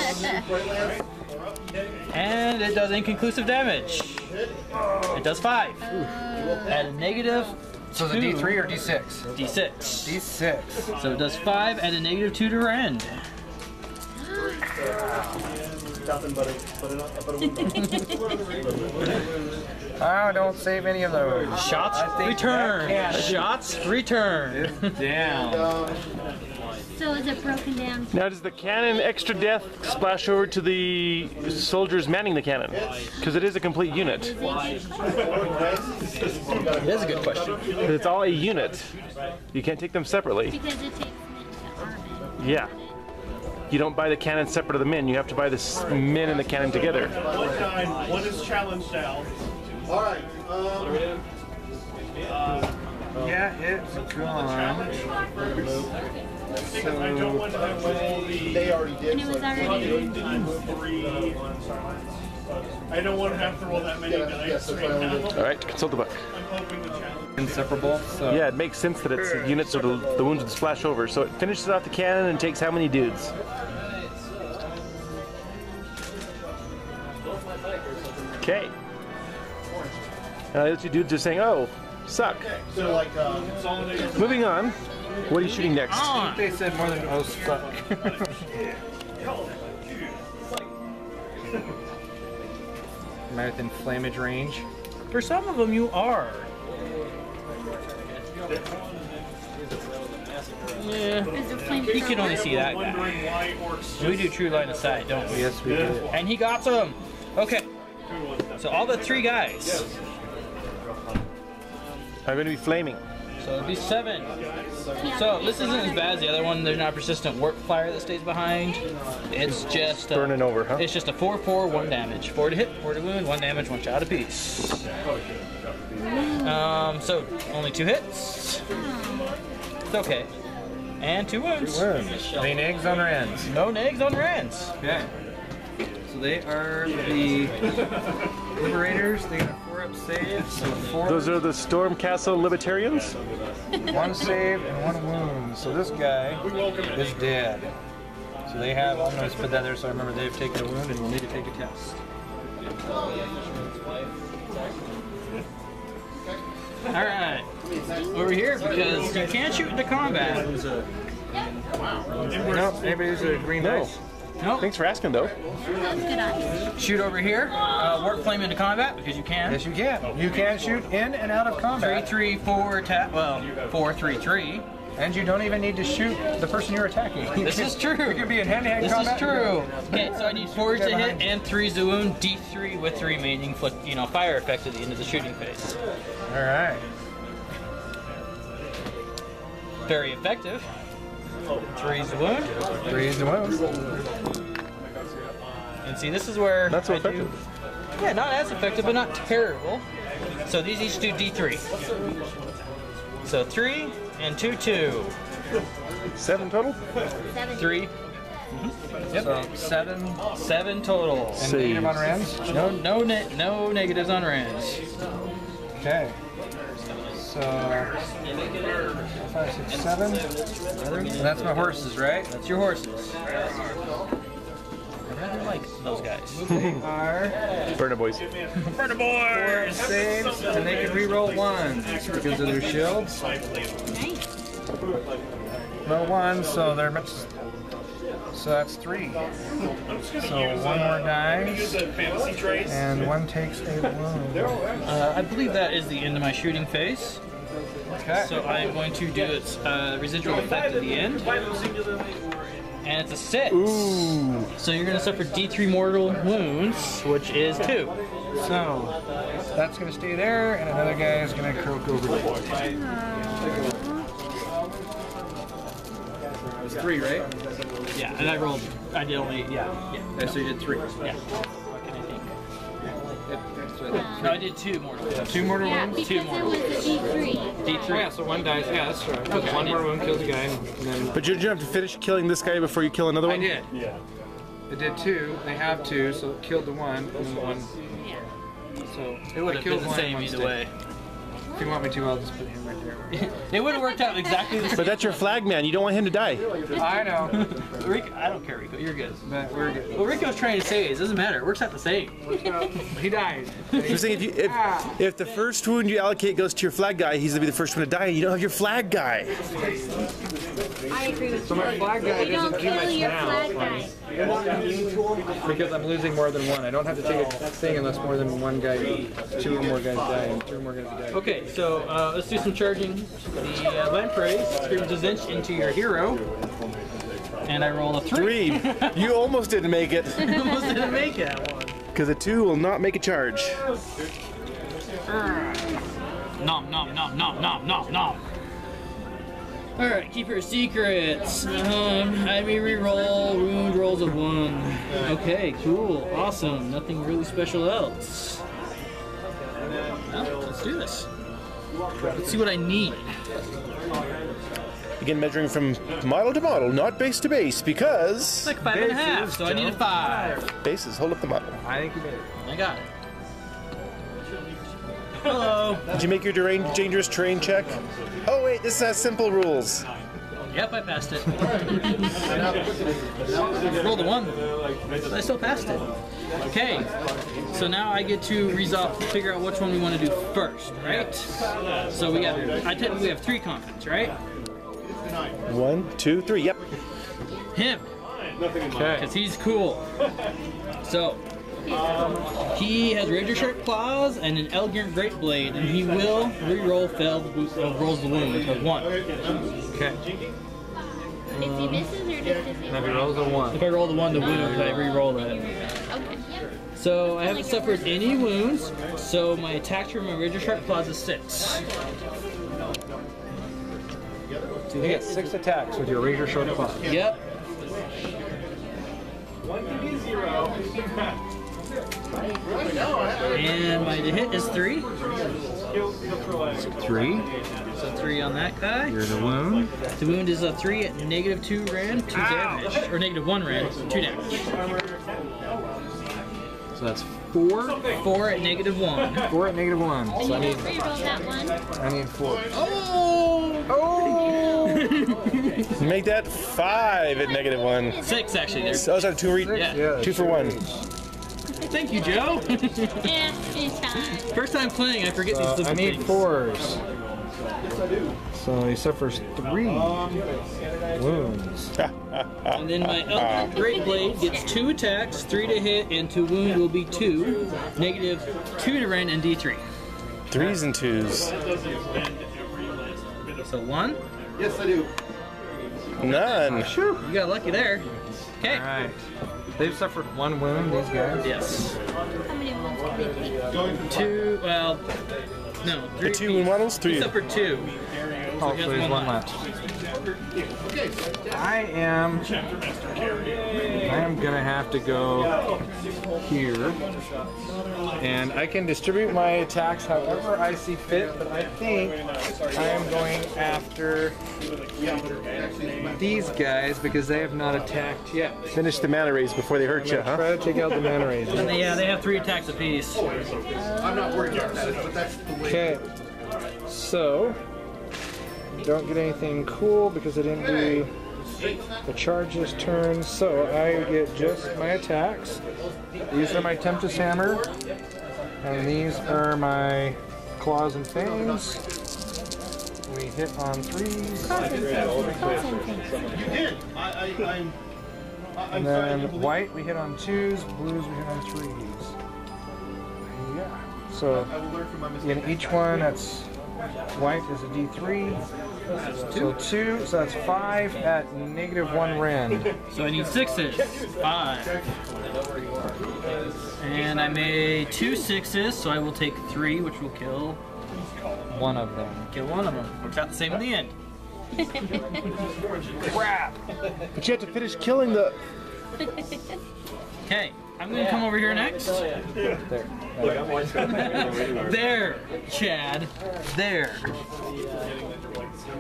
And it does inconclusive damage. It does five. At a negative So the two, D3 or D6? D6. D6. So it does five at a negative two to rend. Nothing but a, but a, but a window. Oh, don't save any of those. Shots return. that Shots return. Down. So is it broken down? Now, does the cannon extra death splash over to the soldiers manning the cannon? Because it is a complete unit. That is a good question. It's all a unit. You can't take them separately. Because it takes a minute to arm it. Yeah. You don't buy the cannon separate of the men. You have to buy the s- men and the cannon together. One time, one is challenged now. All right. Um, Yeah, it's gone. I don't want to have roll the. They already did. And it was already Three. I don't want to have to roll that many dice right now. All right, consult the book. I'm hoping to challenge. Inseparable. So Yeah, it makes sense that it's units so the, the wounds would splash over. So it finishes off the cannon and takes how many dudes? Okay. Uh, the other two dudes are saying, "Oh, suck." So like, uh, consolidated. Moving on. What are you shooting next? they said more than oh fuck. Am I within flamage range? For some of them, you are. Yeah. Is the flame You can only see that guy. Wondering why orcs. We do true line of sight, don't we? Yes, we do. And he got them. Okay. So all the three guys. I'm going to be flaming. So it'd be seven. So this isn't as bad as the other one. There's not a persistent warp fire that stays behind. It's just uh, Burning over, huh? It's just a four, four, one damage. Four to hit, four to wound, one damage, one shot apiece. Um, so only two hits. It's okay. And two wounds. Laying eggs on our ends. No nags on Rans. Okay. So they are the liberators. They got a up save. So four. Those are the Stormcast Libertarians. one save and one wound. So this guy is dead. So So they have, I'm going to put that there so I remember they've taken a wound and will need to take a test. Alright. Over here, because you can't shoot into combat. Nope, anybody's a green No. dice? Nope. Thanks for asking, though. That's good eyes. Shoot over here. Uh, Warpflame into combat, because you can. Yes, you can. You can shoot in and out of combat. Three, three, four attack. Well, four, three, three. And you don't even need to shoot the person you're attacking. This is true. You can be in hand-to-hand combat. This is true. Okay, so I need four to hit you. and three wound, D3 with the remaining flick, you know, fire effect at the end of the shooting phase. All right. Very effective. Three's the wound. Three is the wound. And see, this is where Not so I do- effective. yeah, not as effective, but not terrible. So these each do D3. So three and two, two. Seven total? Seven. Three, mm-hmm. So seven. seven total. And negative on Rams. No, no, ne- no negatives on Rams. Okay. So five, six, seven. And that's my horses, right? That's your horses. I rather like those guys. Are Burner boys. Burner boys! saves, and they can re-roll one because of their shields. Nice. Roll one, so they're much. So that's three. So one more dice, and one takes a wound. Uh, I believe that is the end of my shooting phase. Okay. So I'm going to do its uh, residual effect at the end. And it's a six. Ooh. So you're going to suffer D3 mortal wounds, which is two. So that's gonna stay there, and another guy is gonna croak over there. It was three, right? Yeah, and I rolled. I did only. Yeah, yeah. Yeah, so you did three. Yeah. What can I think? Um, No, I did two mortal wounds. Two mortal yeah, wounds. Two it was a D3. Oh, D3. yeah, so one dies. Yeah, that's right. Okay. One more wound kills a guy, and then But did you have to finish killing this guy before you kill another one? I did. Yeah. It did two. They have two, so it killed the one, and the one. Yeah. So It would have killed been the same one either stayed. way. If you want me to, I'll just put him right there. It would have worked out exactly the same. But that's your flag man. You don't want him to die. I know, Rico, I don't care, Rico. You're good. but we're good. What Rico's trying to say is, it doesn't matter. It works out the same. He died. I'm saying if, you, if, ah. if the first wound you allocate goes to your flag guy, he's gonna be the first one to die, and you don't have your flag guy. I agree with So you. my flag guy You don't doesn't do kill much your now. flag guy. Because I'm losing more than one. I don't have to take a thing unless more than one guy, two or more guys die, and two or more guys die. Okay, so uh, let's do some charging. The uh, Lampreys Screamers of Tzeentch into your hero. And I roll a three. Three. you almost didn't make it. Almost didn't make that one. Because a two will not make a charge. Nom nom nom nom nom nom nom. Alright, keep your secrets. Um, I may re-roll wound rolls of one. Okay, cool, awesome. Nothing really special else. Well, let's do this. Let's see what I need. Again, measuring from model to model, not base to base, because It's like five and a half, so I need a five. bases hold up the model. I think you made it. I got it. Hello. Did you make your deranged dangerous terrain check? Oh wait, this has simple rules. Yep, I passed it. Rolled a one, but I still passed it. Okay, so now I get to resolve, figure out which one we want to do first, right? So we got, I technically have three confidence, right? One, two, three. Yep. Him, Okay. because he's cool. So, he has Razor Sharp Claws and an Elegant Great Blade, and he will re-roll failed uh, rolls the wound of one. Okay. If he misses or just if he Now if he rolls a one. If I roll the one the wound, I oh. re-roll it. Okay. So I haven't suffered any wounds, so my attack from my Razor Sharp Claws is six. You get six attacks with your razor short Claws. Yep. And my hit is three. Three. So three on that guy. Here's a wound. The wound is a three at negative two rand, two damage. Or negative one rand, two damage. So that's four. Four at negative one. Four at negative one. So I need Reroll that one. I need four. Oh! Oh! Make that five at negative one. Six actually. There. So, so two, re- Yeah. Yeah, two for one. Thank you, Joe. Yeah, anytime. First time playing, I forget Uh, these I simple need things. fours. So he suffers three wounds. And then my Eldritch Great Blade gets two attacks, three to hit, and to wound will be two. Negative two to rend and D3. Threes and twos. So one. Yes, I do. None. Sure. You got lucky there. Okay. Alright. They've suffered one wound, these guys. Yes. How many ones can they take? Two. Well, no. Three. The two wound models? Three. Except for two. Oh, he has so there's one one left. I am. I am gonna have to go here, and I can distribute my attacks however I see fit. But I think I am going after these guys because they have not attacked yet. Finish the mana rays before they hurt you, huh? try to take out the mana rays. And they, yeah, they have three attacks apiece. I'm not worried about that, but that's the way. Okay, so don't get anything cool because I didn't do the charges turn. So I get just my attacks. These are my Tempest Hammer, and these are my claws and fangs. We hit on threes, You did! I, I, and then white we hit on twos, blues we hit on threes. Yeah. So in each one, that's white is a D3. So two, so that's five at negative one rend. So I need sixes. Five. And I made two sixes, so I will take three, which will kill One of them. kill one of them. Works out the same in the end. Crap! But you have to finish killing the. Okay, I'm gonna come over here next. There. there, Chad. There.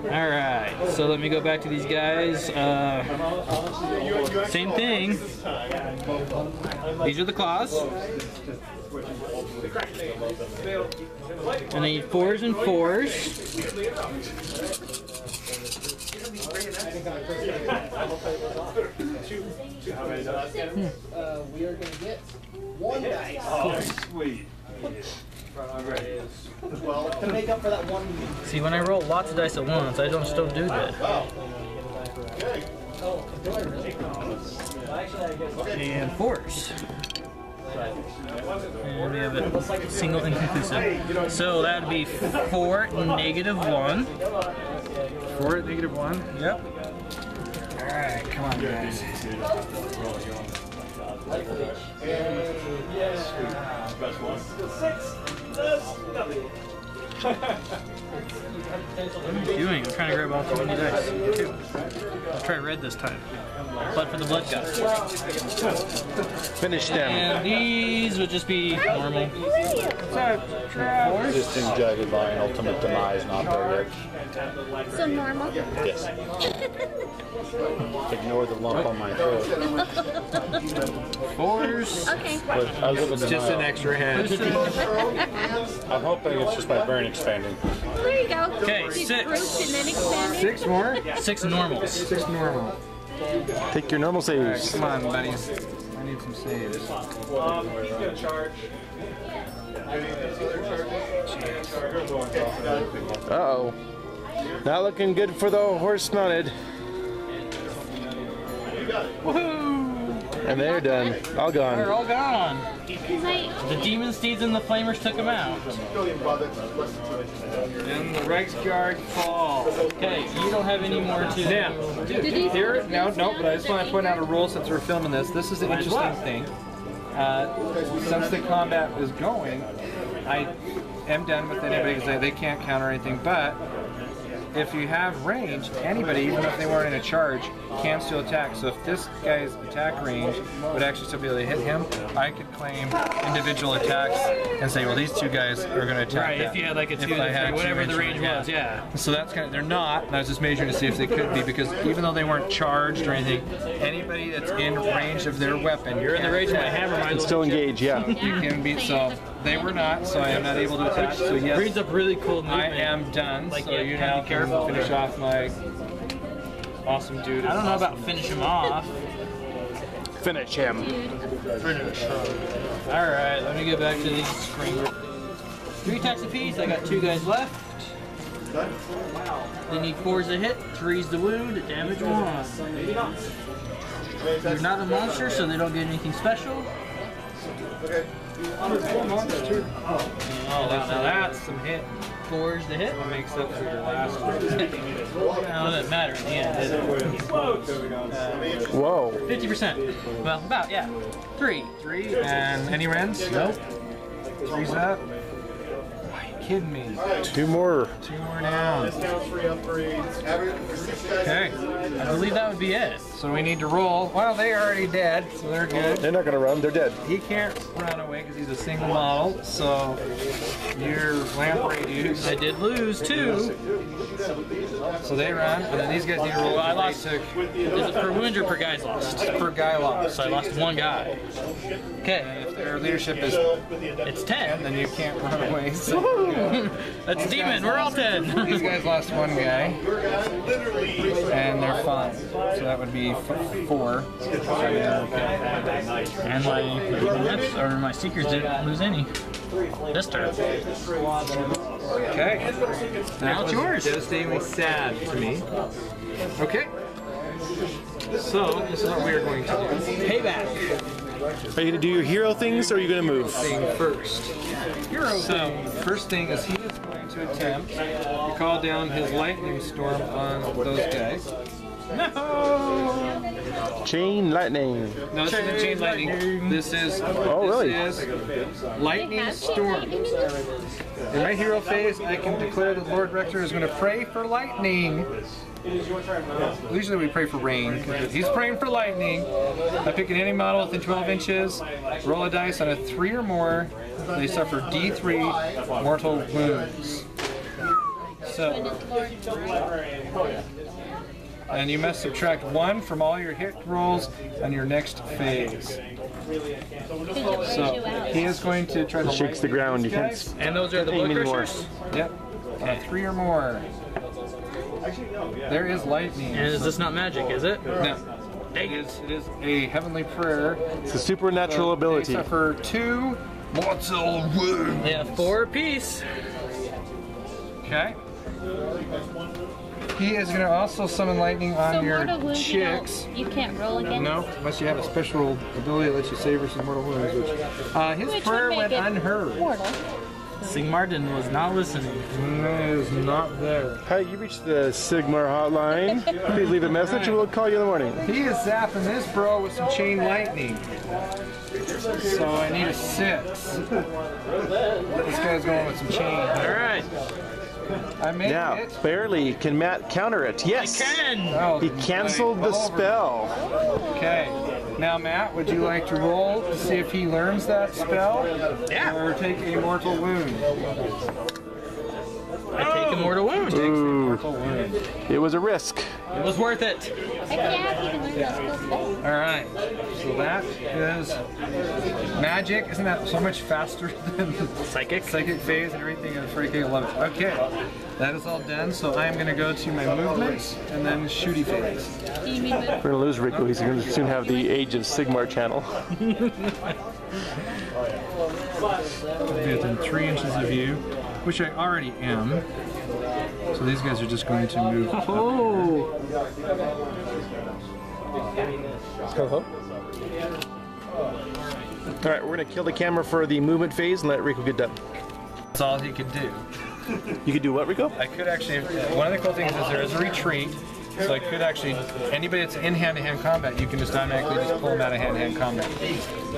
All right. So let me go back to these guys. Uh, same thing. These are the claws. And I need fours and fours. To get one dice. Oh, sweet. Well, to make up for that one. See, when I roll lots of dice at once, I don't still do that. good. And fours. And we have a single inconclusive. So that would be four, negative one. Four negative one. Yep. Alright, come on, guys. What am I doing? I'm trying to grab all 20 dice. Two. I'll try red this time. Blood for the blood guts. Finish them. And these would just be normal. Just in Jagged Vine, Ultimate Demise, not there yet. So normal. Yes. Ignore the lump on my throat. Fours. Okay. But I was Just an extra hand. I'm hoping it's just my brain expanding. There you go. Okay, six. Bruce and then expanded. Six more? Six normals. Six normal. Take your normal Alright, saves. come on, buddies. I need some saves. Um, he's gonna charge. Uh oh. Not looking good for the horse mounted. And they're done. All gone. They're all gone. I, The demon steeds and the flamers took them out. And the Reiksguard fall. Okay, you don't have any more to. Now, did he Here, no, no, but I just want to point out a rule since we're filming this. This is the Might as interesting well. thing. Uh, since the combat is going, I am done with anybody because they, they can't counter anything. But if you have range, anybody, even if they weren't in a charge, can still attack. So if this guy's attack range would actually still be able to hit him, I could claim individual attacks and say, well, these two guys are going to attack. Right, that. if you had like a two, If I had two whatever the range, range was, yeah. so that's kind of, they're not, and I was just measuring to see if they could be, because even though they weren't charged or anything, anybody that's in range of their weapon. You're in the range of my hammer, might still well. engage, yeah. You can be, so they were not, so I am not able to attach, so yes, Brings up really cool movement. I am done, Like, so yeah, you kinda now be can careful. finish off my awesome dude. I don't know about finish him off. Finish him. Finish. All right, let me get back to these screen. Three attacks apiece. I got two guys left. Wow. They need fours to hit, threes to wound, damage one. They're not a monster, so they don't get anything special. Oh, now that's some hit. Fours to hit. That makes up for your last one. No, it doesn't matter in the end. does it? Whoa. 50%. Well, about, yeah. Three. Three and any rends? Nope. Three's up. Are you kidding me? Two more. Two more down. Okay. I believe that would be it. So we need to roll. Well, they're already dead, so they're good. They're not gonna run. They're dead. He can't run away because he's a single model. So your lamprey dudes. I did lose two. So they run, and then these guys need to roll. Well, I lost. Took Is it per wound or per guy's lost? per guy lost. So I lost one guy. Okay, And if their leadership is it's 10. then you can't run away. So That's demon. We're all 10. these guys lost one guy, and they're fine. So that would be f- four. And my units or my seekers didn't lose any this turn. Okay. Now it's yours. Devastatingly sad to me. Okay. So this is what we are going to do. Payback. Are you gonna do your hero things or are you gonna move? Thing first. Hero so, first thing is he is going to attempt to call down his lightning storm on those guys. No. Chain lightning. No, this isn't chain lightning. This is Oh, really? This is lightning storm. in? In my hero phase, I can declare that Lord Relictor is going to pray for lightning. Usually we pray for rain. He's praying for lightning. I pick an any model within 12 inches, roll a dice on a 3 or more. They suffer D3 mortal wounds. So, and you must subtract 1 from all your hit rolls on your next phase. So, he is going to try to Shakes the ground. You can't. And those are the aim blood anymore. Yep. Uh, three or more. There is lightning. And is this not magic, is it? No. It is, it is a heavenly prayer. It's a supernatural ability. They suffer two mortal wounds. Yeah, four apiece. Okay. He is going to also summon lightning on So your mortal wounds, you, chicks. don't, you can't roll again? No, unless you have a special ability that lets you save versus mortal wounds. Which, uh, his Which prayer went unheard. Mortal. Sigmardin was not listening. It is not there. Hey, you reached the Sigmar hotline. Please leave a message and we'll call you in the morning. He is zapping this bro with some chain lightning. So I need a six. This guy's going with some chain. All right. I made Now, it. barely can Matt counter it. Yes. Ken. Oh, He canceled the spell. Okay. Now, Matt, would you like to roll to see if he learns that spell? Yeah. Or take a mortal wound? I take a mortal wound. Ooh, Mortal wound. it was a risk. It was worth it. Heck yeah, you can learn those skills fast. All right. So that is magic. Isn't that so much faster than Psychic. psychic phase and everything? It's freaking I love it. Okay. That is all done. So I am going to go to my movements and then shooty phase. Do you mean move? We're gonna lose Rico. He's gonna soon have the Age of Sigmar channel. be within three inches of you, which I already am. So these guys are just going to move. Oh. All right, we're gonna kill the camera for the movement phase and let Rico get done. That's all he could do. You could do what, Rico? I could actually. One of the cool things is there is a retreat, so I could actually. Anybody that's in hand-to-hand combat, you can just automatically just pull them out of hand-to-hand combat.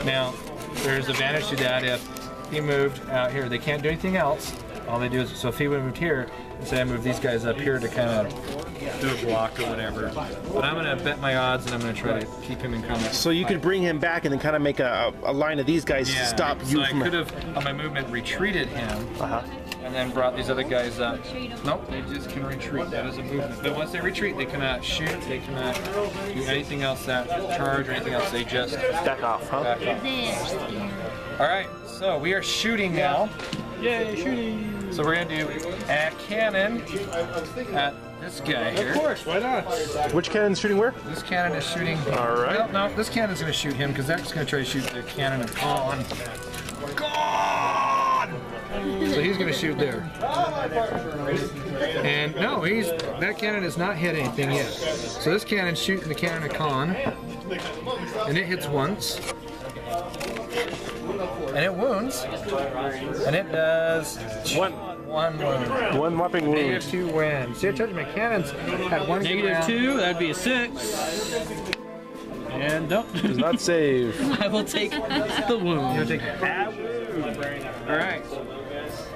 Now, there's advantage to that if he moved out here. They can't do anything else. All they do is so if he would have moved here, and say I move these guys up here to kind of do a block or whatever. But I'm gonna bet my odds and I'm gonna try to keep him in combat. So you could bring him back and then kind of make a, a line of these guys to stop so you I could have, on my movement, retreated him, Uh-huh. and then brought these other guys up. Nope, they just can retreat. That is a movement. But once they retreat, they cannot shoot. They cannot do anything else that charge or anything else. They just Back off, huh? back up. There's the All right, so we are shooting now. Yay, shooting. So we're gonna do a cannon at this guy here. Of course, why not? Which cannon's shooting where? This cannon is shooting. All right. Well, no, this cannon's going to shoot him because that's going to try to shoot the cannon of Gone. Gone! So he's going to shoot there. And no, he's that cannon has not hit anything yet. So this cannon's shooting the cannon of Khorne, and it hits once, and it wounds, and it does One. one wound. One whopping wound. Negative two wins. See, I told you my cannons had one good Negative round. two, that'd be a six. And nope. Does not save. I will take the wound. You'll take that All right.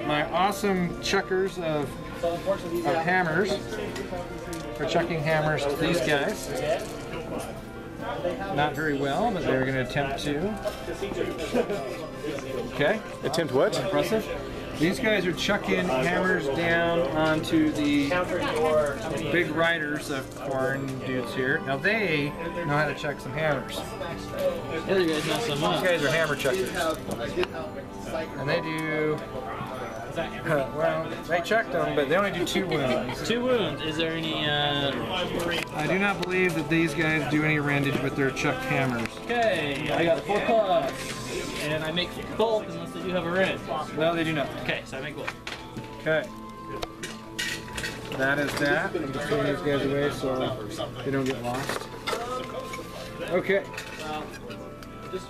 My awesome chuckers of, of hammers for chucking hammers to these guys. Not very well, but they're going to attempt to. Okay. Attempt what? Impressive. These guys are chucking hammers down onto the big riders of Khorne dudes here. Now they know how to chuck some hammers. The other guys not so These guys are hammer chuckers. And they do. Well, they checked them, but they only do two wounds. Two wounds. Is there any, uh... I do not believe that these guys do any rendage with their chucked hammers. Okay, I got four plus. And I make both unless they do have a red. No, they do not. Okay, so I make both. Okay. That is that. I'm just throwing these guys away so they don't get lost. Okay.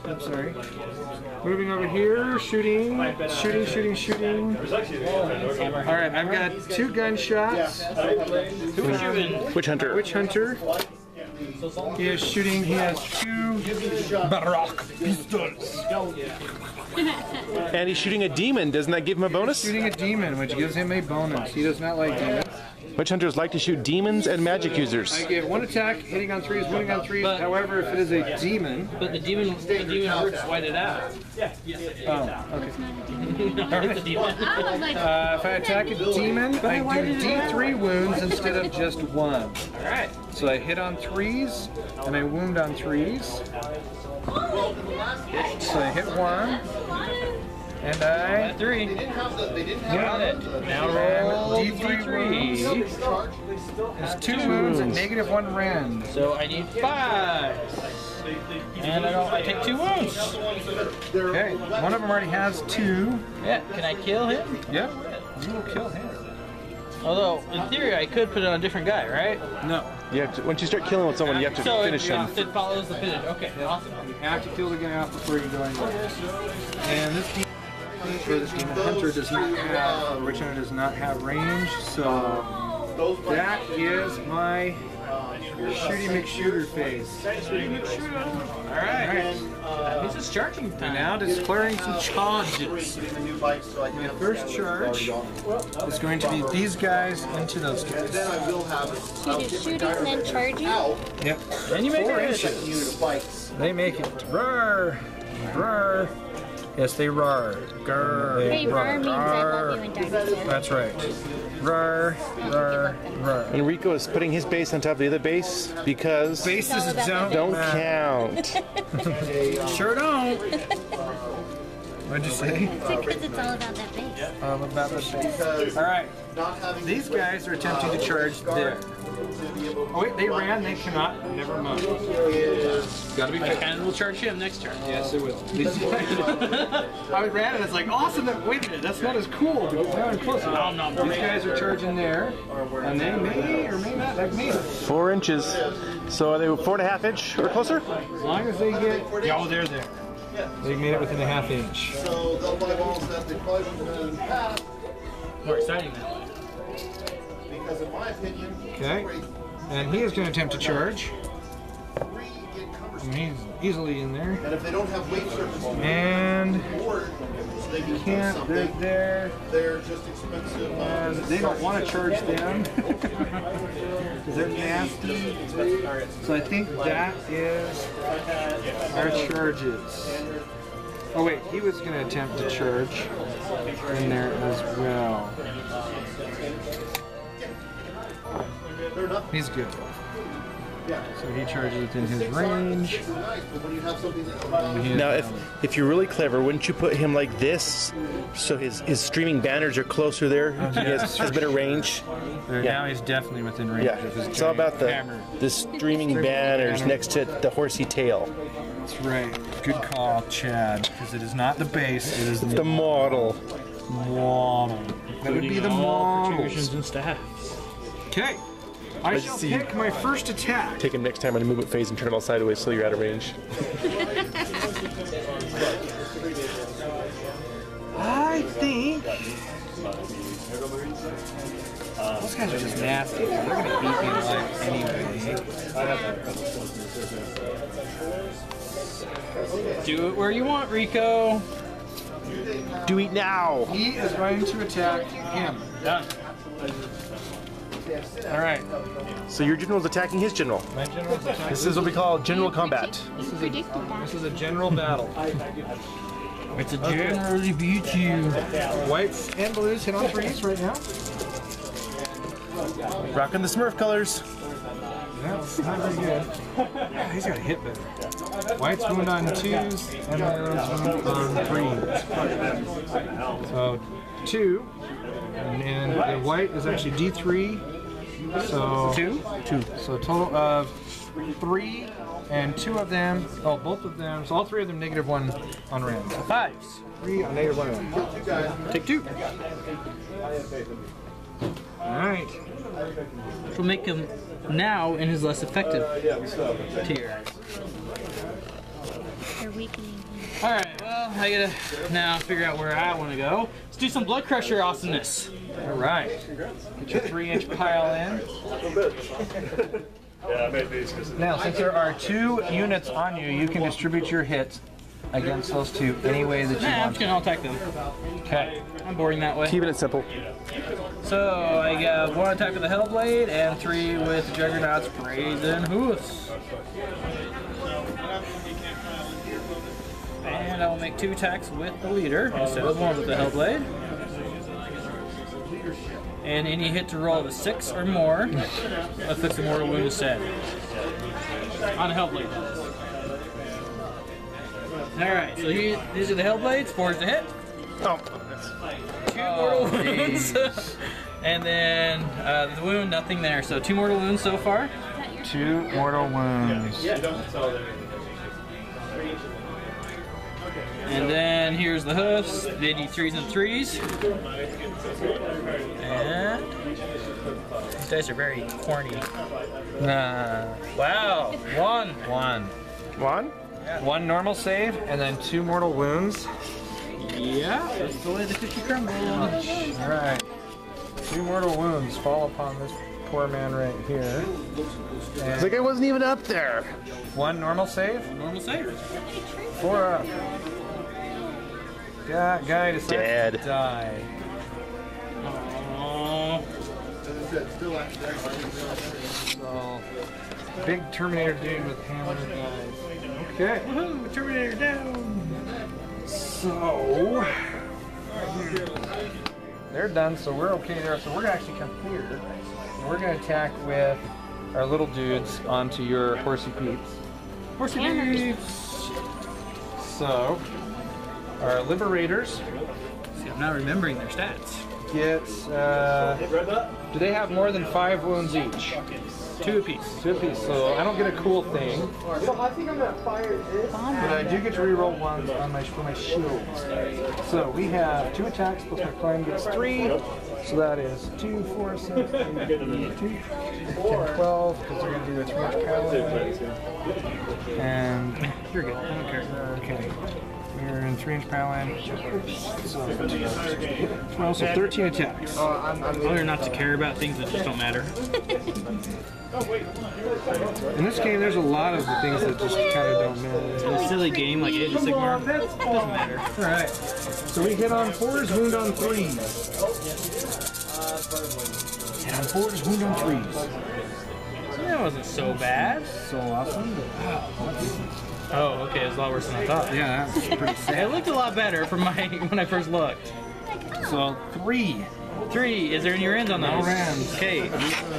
I'm sorry. Moving over here, shooting, shooting, shooting, shooting. All right, I've got two gunshots. Who's shooting? Witch hunter. Witch Hunter. He is shooting. He has two Baroque pistols. And he's shooting a demon. Doesn't that give him a bonus? He's Shooting a demon, which gives him a bonus. He does not like demons. Witch hunters like to shoot demons and magic users. I get one attack, hitting on threes, winning on threes. But- However, if it is a demon, But the demon, the demon hurts white it out. oh, okay. It's a demon. I was like, Uh, if I attack a demon, I do D3 wounds instead of just one. Alright. So I hit on threes, and I wound on threes. So I hit one, and I Got three. Got it. Now roll D3 D3. There's two wounds and negative one rend. So I need five. And I don't. I take two wounds. Okay, one of them already has two. Yeah. Can I kill him? Yep, you will kill him. Although, in theory, I could put it on a different guy, right? No, You have to, once you start killing with someone, you have to so finish it, them. it follows the finish. Okay. Awesome. you have to kill the guy off before you go anywhere. Oh, and this demon, or demon hunter does not have, Witch Hunter does not have range, so that is my shooty McShooter phase. All right. That means it's charging And time. now declaring some charges. My first charge is going to be these guys into those guys. so you just shooting and then charging? Yep. And you make Four a hit. inches. They make it. Roar. Roar. Yes, they roar. Grr. Hey, Rar means I love you in dinosaur. That's right. Roar. Roar. Roar. Enrico is putting his base on top of the other base because Bases It's all about don't, the don't matter. count. Sure don't. What'd you uh, say? Because it's all about that base. All um, about the base. All right. These guys are attempting to charge uh, there. Oh wait, they ran. They cannot. Never mind. Gotta be My careful. cannon will charge him next turn. Yes, it will. These I ran and it's like awesome. That, wait a minute, that's not as cool. Because now I'm closer. No, no, no. These guys are charging there, and they may or may not like me. Four inches. So are they four and a half inch or closer? As long as they get, oh, they're there. They made it within a half inch. So they'll buy balls that they probably wouldn't have in the past, More exciting now. because in my opinion, Okay. And he is going to attempt to charge. three And he's easily in there. And if they don't have weight surface And the board, so they can't. They're something, there. they're just expensive. And uh, they don't want to charge them because they're nasty. So I think that is our charges. Oh wait, he was going to attempt to charge in there as well. He's good. So he charges within his range. Now, if if you're really clever, wouldn't you put him like this, so his his streaming banners are closer there? Uh-huh. He has, has better range. Uh, there, Now he's definitely within range Yeah, of his it's all about the hammer. the streaming banners banner. next to the horsey tail. That's right. Good call, Chad. Because it is not the base, it is The model. model. That would be the model. models. protrusions and staffs. Okay. I Let's shall see. pick my first attack. Take him next time on a movement phase and turn him all sideways so you're out of range. I think. Those guys are just nasty. They're gonna beat me alive anyway. Do it where you want, Rico. Do it now. He is going to attack him. Done. All right. So your general's attacking his general. My general's attacking. This is what we call general combat. You predicted that. This is a general battle. It's a generally beat you. Whites and blues hit on threes right now. Rocking the Smurf colors. That's not very good. Yeah, he's got a hit better. White's wound on twos, and blues wound on threes. So two, and then the white is actually D3. So Two? Two. So a total of three, and two of them, oh, both of them, so all three of them negative one on rend. So Fives. three on negative one rend. Take two. All right. Which will make him now in his less effective uh, tier. You're weakening him. Alright, well, I gotta now figure out where I want to go. Let's do some blood crusher awesomeness. All right. Get your three inch pile in. Now, since there are two units on you, you can distribute your hits against those two any way that you Nah, I'm want. just gonna attack them. Okay. I'm boring that way. Keeping it simple. So I got one attack with the Hellblade and three with the Juggernaut's Brazen Hoofs. And I'll make two attacks with the leader instead of one with the Hellblade. And any hit to roll of a six or more afflicts a mortal wound instead. On a Hellblade, that is. Alright, so he, these are the Hellblades, four's the hit. Oh, Two mortal wounds. and then uh, the wound, nothing there. So two mortal wounds so far. Two mortal wounds. And then here's the hoofs. They do threes and threes. And these guys are very corny. Nah. Wow, one. One. one. One normal save, and then two mortal wounds. Yeah, that's the way the cookie crumbled. All right. Two mortal wounds fall upon this poor man right here. It's And like I wasn't even up there. one normal save. Normal save. Four up. Guy, guy decides Dead. to die. Aww. So, big Terminator dude with hammer guys. Okay. Woohoo, Terminator down. So they're done, so we're okay there. So we're gonna actually come here. And we're gonna attack with our little dudes onto your horsey peeps. Horsey peeps. So our liberators See, I'm not remembering their stats. get. Uh, do they have more than five wounds each? Two apiece. Two apiece. So I don't get a cool thing. But I do get to reroll ones on my for my shields. So we have two attacks plus my climb gets three. So that is two, four, six, eight, eight, two, 10, 12, because they're going to do a three inch pile in. And You're good. I don't care. okay. We're in three inch pile in. So 12, so 13 attacks. Oh, Learn not to care about things that just don't matter. In this game, there's a lot of the things that just kind of don't matter. In a silly game like Age of Sigmar, doesn't matter. Alright. So we hit on fours, wound on threes. Hit on fours, wound on threes. That wasn't so bad. So awesome. Oh, okay, it's a lot worse than I thought. Yeah, that's pretty It looked a lot better from my when I first looked. So three. Three. Is there any rends on those? No rends. Okay.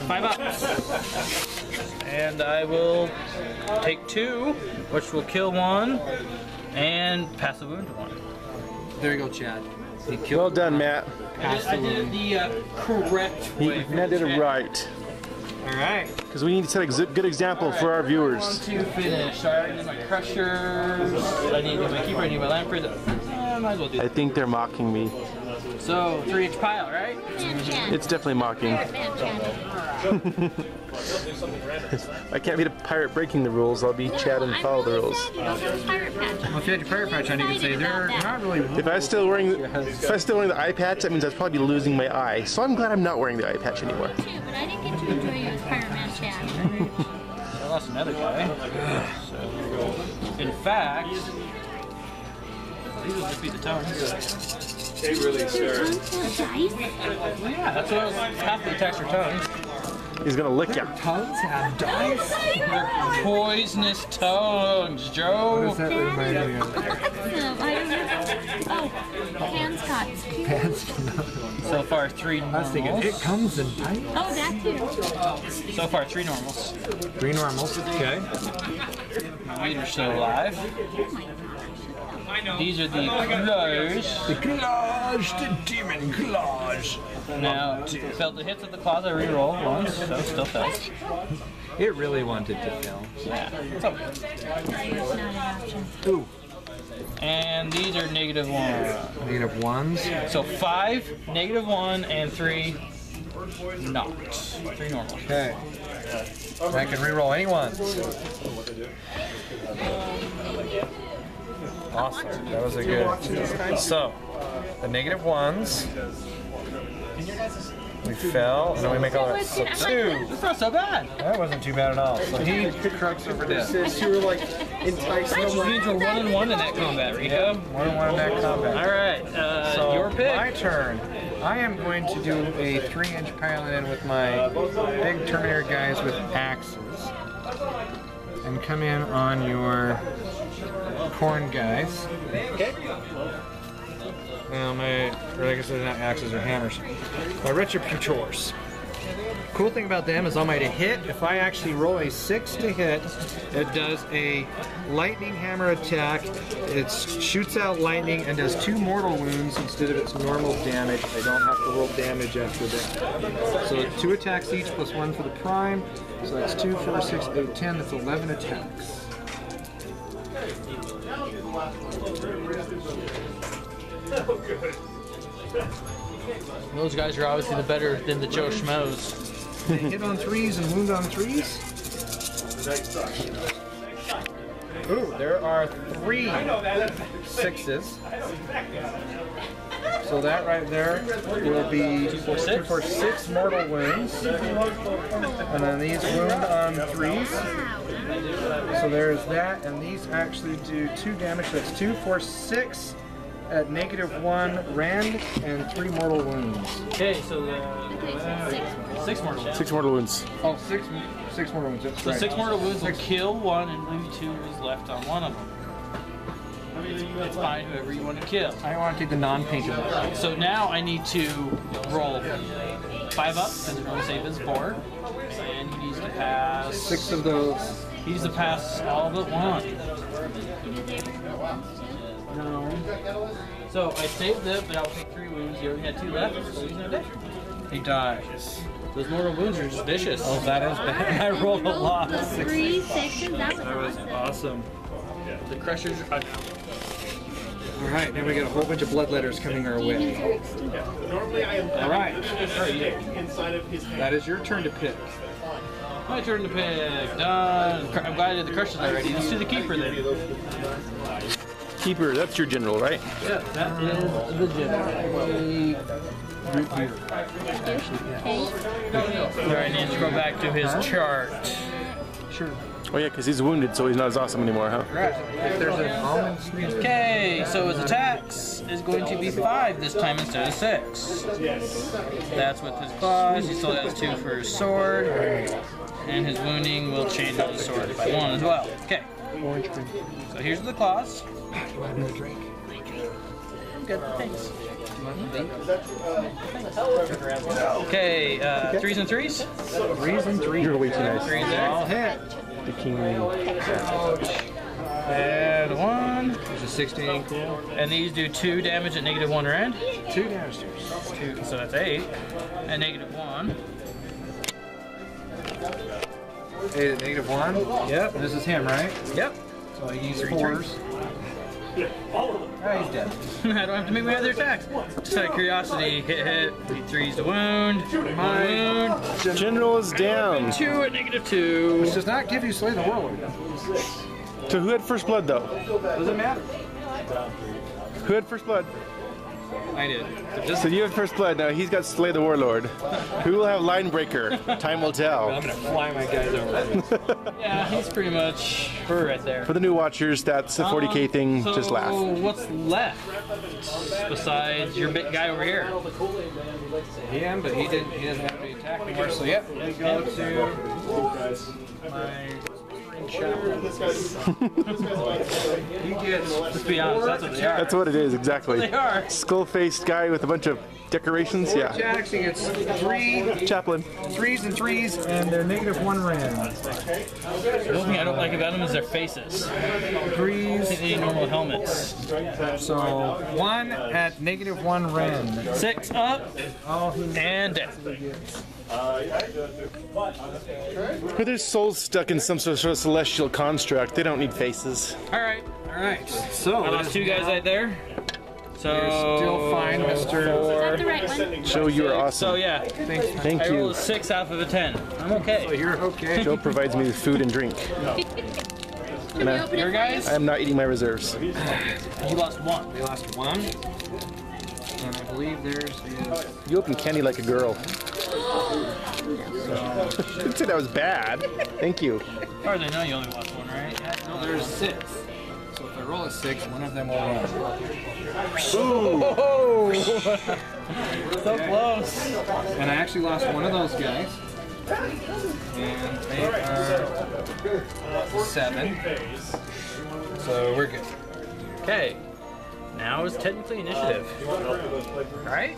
Five ups. And I will take two, which will kill one, and pass the wound to one. There you go, Chad. He Well done, Matt. I did, I did it the uh, correct way. Matt did it right. All right. Because we need to set a good example for our One, viewers. two, finish. So I already did my crushers. I need to do my keeper. I need my lamprey. Eh, might as well do I think they're mocking me. So three inch pile, right? It's definitely mocking. I can't be the pirate breaking the rules. I'll be Chad and I'm follow the really rules. sad you don't have a pirate patch. Well, if you had your pirate patch on, you could say they're not really. If I was still wearing, if I was still wearing the eye patch, that means I'd probably be losing my eye. So I'm glad I'm not wearing the eye patch anymore. Too, but I didn't get to enjoy you as Pirate Man Chad. I lost another guy. So, in fact, these will just be the tongues. Two tongues have dice? Yeah, that's what I was half the attacks are tongues. He's gonna lick ya. Tongues have dice. They're poisonous tongues, What Joe. does that remind me of? I don't know. Oh, hand Scots. Pants. So far, three I was thinking, it normals. comes in dice. Oh, that too. So far, three normals. Three normals. Okay. My leader's still alive. Oh These are the claws. The claws, the demon claws. Now, felt the hits of the claws I rerolled once, so still felt. It really wanted to fail. Yeah, it's okay. It's not an option. Ooh. And these are negative one. Negative ones. So five, negative one, and three not. Three normal. Okay. I can reroll any ones. Awesome. That was a good. So, the negative ones. We fell, and then we make all that. So two. That's not so bad. That wasn't too bad at all. So he corrects over dead. Since you were like enticing Which him. means we're one and one in that combat, Rico. One and one in that combat. All right, uh, So your pick. my turn. I am going to do a three-inch pile in with my big Terminator guys with axes, and come in on your Khorne guys. Okay. Um, now my, or I guess they're not axes or hammers. My retributors. Cool thing about them is on my to hit, if I actually roll a six to hit, it does a lightning hammer attack. It shoots out lightning and does two mortal wounds instead of its normal damage. I don't have to roll damage after that. So two attacks each plus one for the prime. So that's two, four, six, eight, ten. That's eleven attacks. Those guys are obviously the better than the Joe Schmoes. They hit on threes and wound on threes. Ooh, there are three sixes. So that right there will be two for six? for six mortal wounds. And then these wound on threes. So there's that, and these actually do two damage. That's two for six at negative one rend and three mortal wounds. Okay, so the uh, six mortal. wounds. Six mortal wounds. Oh, six, six mortal wounds. That's So right. six mortal wounds will kill one and leave two is left on one of them. It's fine, whoever you want to kill. I want to take the non-painted one. So now I need to roll five up because the roll save is four, and he needs to pass Six of those. He needs to pass all but one. No. So I saved it, but I'll take three wounds. You already had two left, so he's not dead. He dies. Those mortal wounds are just vicious. Oh, that is bad. I rolled a lot. The three sixes, that was That was awesome. awesome. The crushers are All right, now we got a whole bunch of bloodletters coming our way. Normally I am All right, inside of his hand. that is your turn to pick. my turn to pick. Done. I'm glad I did the crushers already. Let's do the keeper then. Keeper, that's your general, right? Yeah, that is the general. Alright, needs to go back to his chart. Sure. Oh yeah, because he's wounded, so he's not as awesome anymore, huh? Right. If there's an almond sneeze. Okay, so his attacks is going to be five this time instead of six. That's with his claws. He still has two for his sword. And his wounding will change on his sword by one as well. Okay, Orange so here's the claws. Another drink. Good, thanks. Okay, uh, threes and threes. Threes and threes. You're way too nice. Threes there. All hit. The king. And one. There's a 16 cool. And these do two damage at negative one rend. Two damage. Two, so that's eight. And negative one. Eight at negative one. Yep. This is him, right? Yep. So I use fours. Oh, he's dead. I don't have to make my other attacks. Just out of curiosity, hit, hit, beat threes to wound, one wound, General is down. two at negative two. Which does not give you Slay the Warlord. So who had first blood though? Does it matter? Who had first blood? I did. So you have first blood. Now he's got Slay the Warlord. Who will have Line Breaker? Time will tell. I'm gonna fly my guys over. Yeah, he's pretty much her right there. For the new watchers, that's a um, 40k thing. So Just laugh. what's left besides your big guy over here? Him, but he didn't. He doesn't have to attack anymore. So yep, we go to my spring chapel. He gets. Let's be honest, that's what they are. That's what it is exactly. They are. Skull-faced guy with a bunch of decorations. Four Yeah. attacks. He gets three Chaplain. threes and threes, and they're negative one rend. The only thing I don't like about them is their faces. I Threes. they need normal helmets. So one at negative one rend. Six up Oh, he and down. But their souls stuck in some sort of celestial construct. They don't need faces. All right. All right. So I lost two guys right there. So You're still fine, Mr. Is that the right one? Joe, you are awesome. So yeah, Thank I rolled a six out of a ten. I'm okay. So You're okay. Joe provides me with food and drink. Can we open Your it? guys, I am not eating my reserves. you lost one. They lost one. And I believe theirs is. Uh, you open candy like a girl. Didn't say that was bad. Thank you. As far as I know, you only lost one, right? Yeah. No, there's six. So if I roll a six, one of them will run. Oh, so close. And I actually lost one of those guys. And they are seven. So we're good. Okay. Now is technically initiative. Right?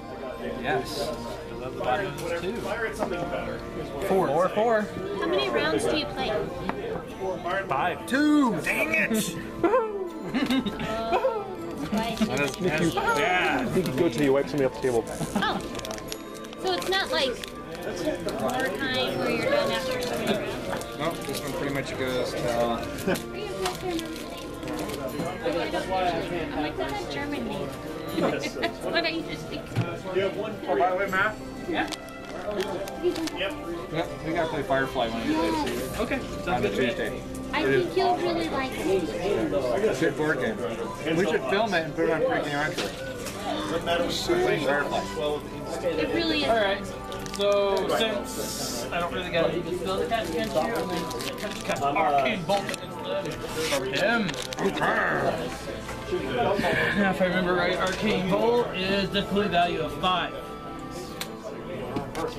Yes. Two. Four. Four, four. How many rounds do you play? Five. Two. Dang it. Why? That's, that's bad. I think you go to the wipe somebody off the table. Oh. So it's not like overtime where you're done after so many rounds? Nope, this one pretty much goes till. Where you have? I I. Oh, by the way, Matt. Yeah. Yep, Yep, we gotta play Firefly one of these days. Okay. On Sounds the good. Tuesday. I think you'll really like it. Good board game. We should film it and put it on Freaking. Playing Firefly. It really is. All right. So since I don't really got any skill to cast against you, I'm gonna cast arcane bolt him. Now, if I remember right, arcane bolt is difficulty value of five.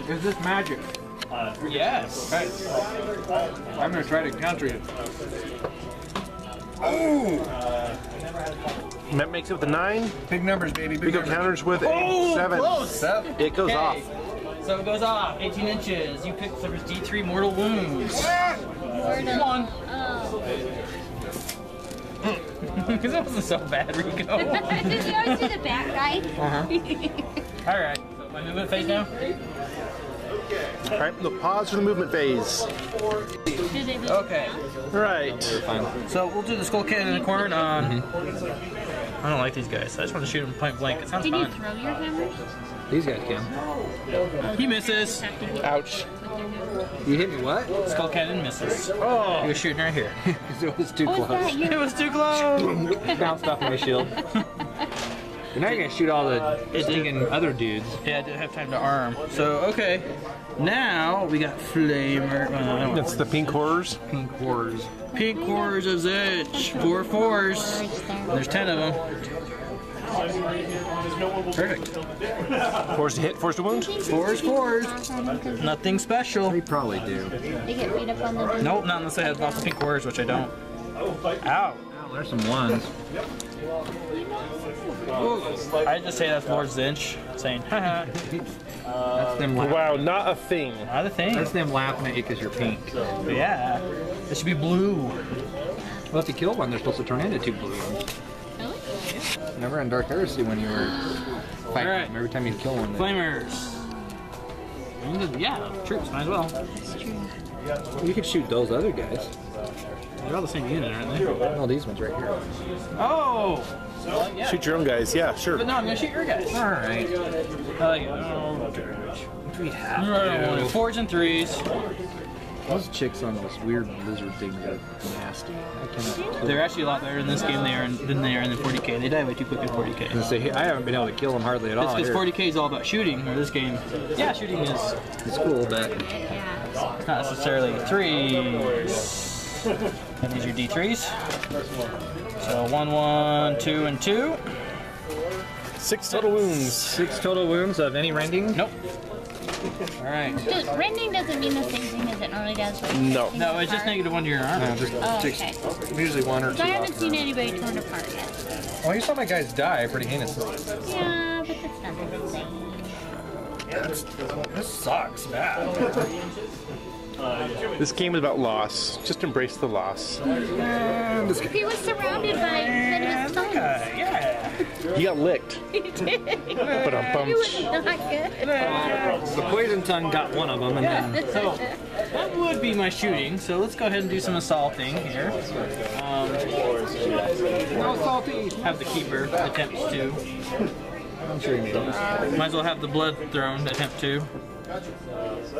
Is this magic? Yes. Okay. I'm gonna try to counter it. That makes it with a nine. Big numbers, baby. We Big go numbers. counters with Oh, a seven. close. It goes Okay. off. So it goes off, 18 inches. You pick suffers D3 mortal wounds. Word of- One. Oh. Because that wasn't so bad, Rico. Did you always do the back guy? Uh-huh. All right. So my movement phase now. All right, the pause for the movement phase. Okay. Right. So we'll do the skull cannon in the corner. Um, I don't like these guys. I just want to shoot them point blank. It sounds Can you fun. throw your hammers? These guys can. He misses. Have to hit Ouch. with your hammer. You hit me what? Skull cannon misses. Oh. He was shooting right here. it was too Oh, close. that It was too close. Bounced off my shield. And now you're gonna shoot all the stinking other dudes. Yeah, I didn't have time to arm. So okay. Now we got flamer. Uh, I That's the pink horrors. Pink horrors. Pink horrors of Tzeentch. Four fours. There's ten of them. Perfect. Force to hit, force to wound. Fours, fours. Nothing special. We probably do. They get beat up on the Nope, not unless I have lots of pink horrors, which I don't. Ow. Oh, there's some ones. I just say that's Lord Tzeentch saying, haha. That's them laughing. Wow, not a thing. Not a thing. That's them laughing at you because you're pink. Yeah. It should be blue. Well, if you kill one, they're supposed to turn into two blue ones. Really? Remember in Dark Heresy when you were fighting Alright. them, every time you kill one, they- Flamers. Yeah, troops, might as well. you could shoot those other guys. They're all the same unit, aren't they? No, these ones right here. Oh! Shoot your own guys. Yeah, sure. But no, I'm gonna shoot your guys. Alright. I like it. Oh, We have Alright, to. Fours and threes. Those chicks on those weird lizard things are nasty. I cannot. They're actually a lot better in this game they are in, than they are in the 40k. They die way too quick in 40k. I, say, I haven't been able to kill them hardly at all. It's because 40k is all about shooting, where this game, yeah, shooting is It's cool, but Yeah. not necessarily threes. And these are d3s. So one, one, two, and two. Six total wounds. six total wounds of any rending. Nope. All right. Dude, rending doesn't mean the same thing as it normally does. Like, No. No, it's just negative one to your armor. No, just Oh, six- okay. Usually one or two. I haven't seen anybody torn apart yet. Oh, you saw my guys die pretty heinously. Yeah, but that's not the same. This sucks bad. This game is about loss. Just embrace the loss. If He was surrounded by venomous sons. yeah. You got licked. He did. But I'm He was bummed. not good. The poison tongue got one of them, and then So that would be my shooting. So let's go ahead and do some assaulting here. Um, no salty. have the keeper attempt to. I'm sure you. Might as well have the blood throne attempt to.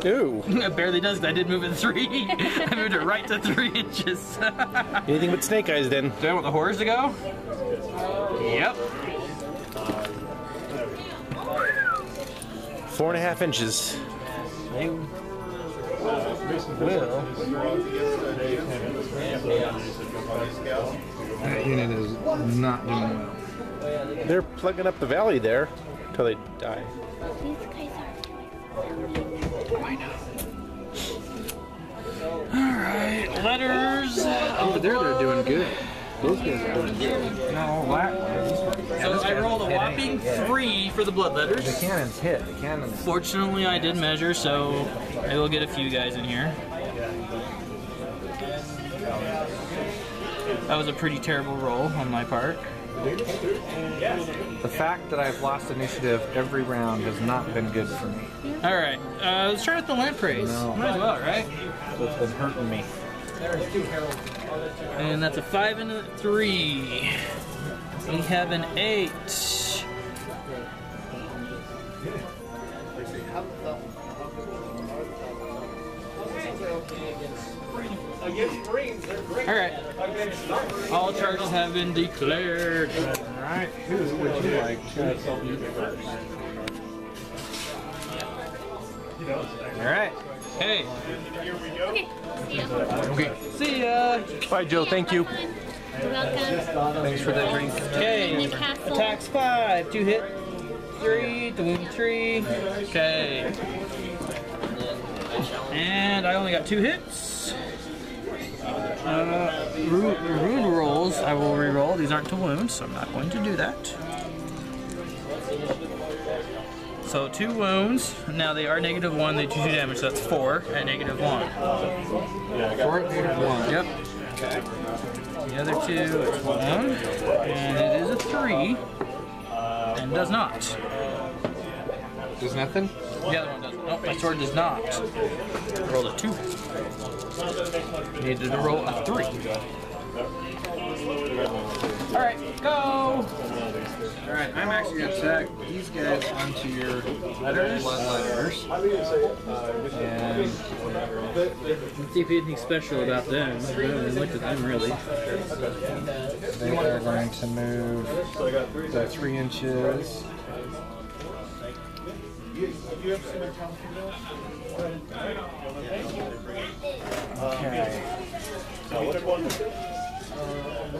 Ooh. It barely does. 'cause I did move it three. I moved it right to three inches. Anything but snake eyes then. Do I want the horrors to go? Yep. Four and a half inches. They will. That unit is not doing well. They're plugging up the valley there until they die. These guys Alright, letters. Over there, they're doing good. Those guys are doing good. No. So I rolled a whopping three for the blood letters. The cannons hit. The. Fortunately, I did measure, so I will get a few guys in here. That was a pretty terrible roll on my part. The fact that I've lost initiative every round has not been good for me. Alright, uh, let's try with the lampreys. No. Might as well, right? It's been hurting me. And that's a five and a three. We have an eight. Alright. All charges have been declared. Alright, who would you like to eat first? Alright. Hey, Okay. See ya. Okay. see ya. Bye, Joe. Thank you. Welcome. Thanks for the drink. Okay. In the castle. Attacks five. Two hit. Three. To three. Okay. And I only got two hits. Uh, ru- wound rolls, I will re-roll. These aren't to wounds, so I'm not going to do that. So two wounds. Now they are negative one. They do two damage. So that's four at negative one. Four at negative one. Yep. The other two is one, and it is a three, and does not. There's nothing? The other one doesn't. Nope, my sword does not. I rolled a two. Needed to roll a three. All right, go. Alright, I'm actually going to tag these guys onto your letters. Blood letters. And Let's see if anything special about them. I haven't looked at them really. they are going to move the three inches.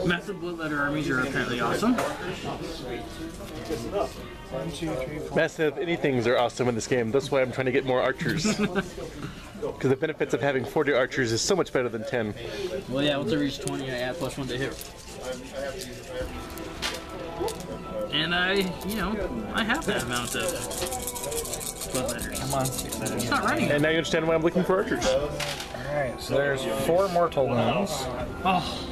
Massive blood letter armies are apparently awesome. One, two, three, four. Massive anythings are awesome in this game. That's why I'm trying to get more archers. Because the benefits of having 40 archers is so much better than 10. Well, yeah, once I reach 20, I add plus one to hit. And I, you know, I have that amount of blood letters. Come on. It's not running. And now you understand why I'm looking for archers. Alright, so there's four mortal wounds. Oh.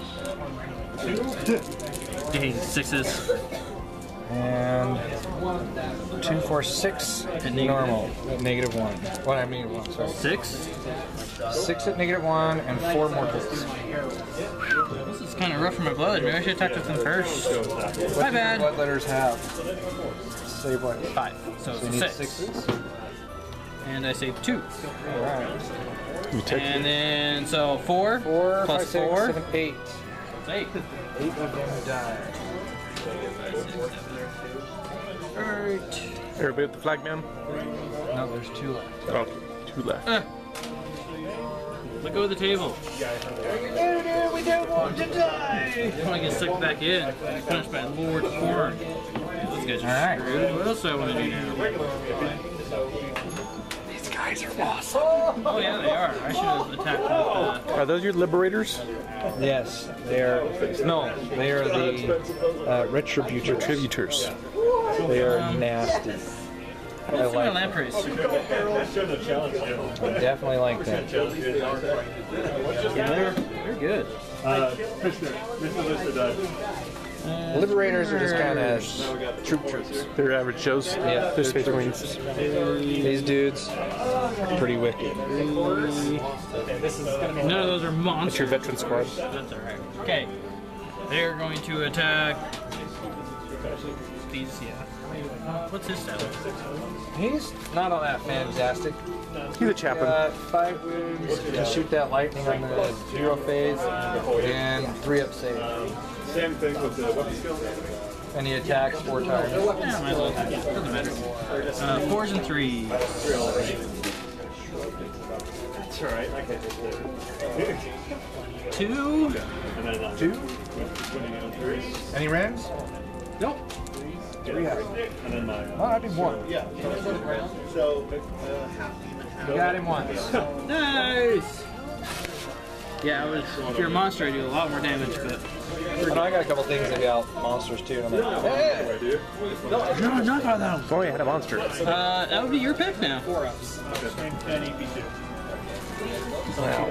Dang, sixes. And two, four, six At negative- normal at negative one. One at negative one, sorry. Six? Six at negative one and four mortals. This is kind of rough for my blood. Maybe I should attack with them first. What My bad. blood letters have? Save what? Five. So So it's need six. sixes? And I save two. Alright. You take And then, so four, Four, plus five, six, four. seven, eight. It's eight. Eight of them die. Alright. Everybody at the flag man? No, there's two left. Okay, two left. Uh, let go of the table. We don't want to die! I want to get sucked back in. Punished by Lord Khorne. Those guys are Alright. screwed. What else do I want to do now? These guys are awesome. Oh yeah, they are. I should have attacked with, uh, Are those your liberators? Yes, they are. No, they are the uh, retributors. Tributors. They are nasty. I Let's do my like. lampreys. I definitely like them. Yeah, they're, they're good. Liberators are just kind of troop troops. They're average Joes. Yeah, They're space marines. These dudes, pretty wicked. None of those are That's monsters. your veteran squad. That's alright. Okay. They're going to attack these, yeah. What's his stat? He's not all that fantastic. He's a chaplain. Got five wounds, can shoot that lightning on the hero phase, and three up save. Same thing with the weapon skill. And he attacks four times. Yeah, might as well. Doesn't matter. Uh, fours and threes. That's alright, I can just Two. And then, uh, Two? winning on threes. Any rams? Nope. Three have. And then my. Well, I did one. Yeah. So, uh, half Got him once. Nice. Yeah, I was. If you're a monster, I do a lot more damage, but. I know I got a couple things about monsters too. And I'm like, hey! No, not by them. If only I had a monster. Uh, that would be your pick now. Wow.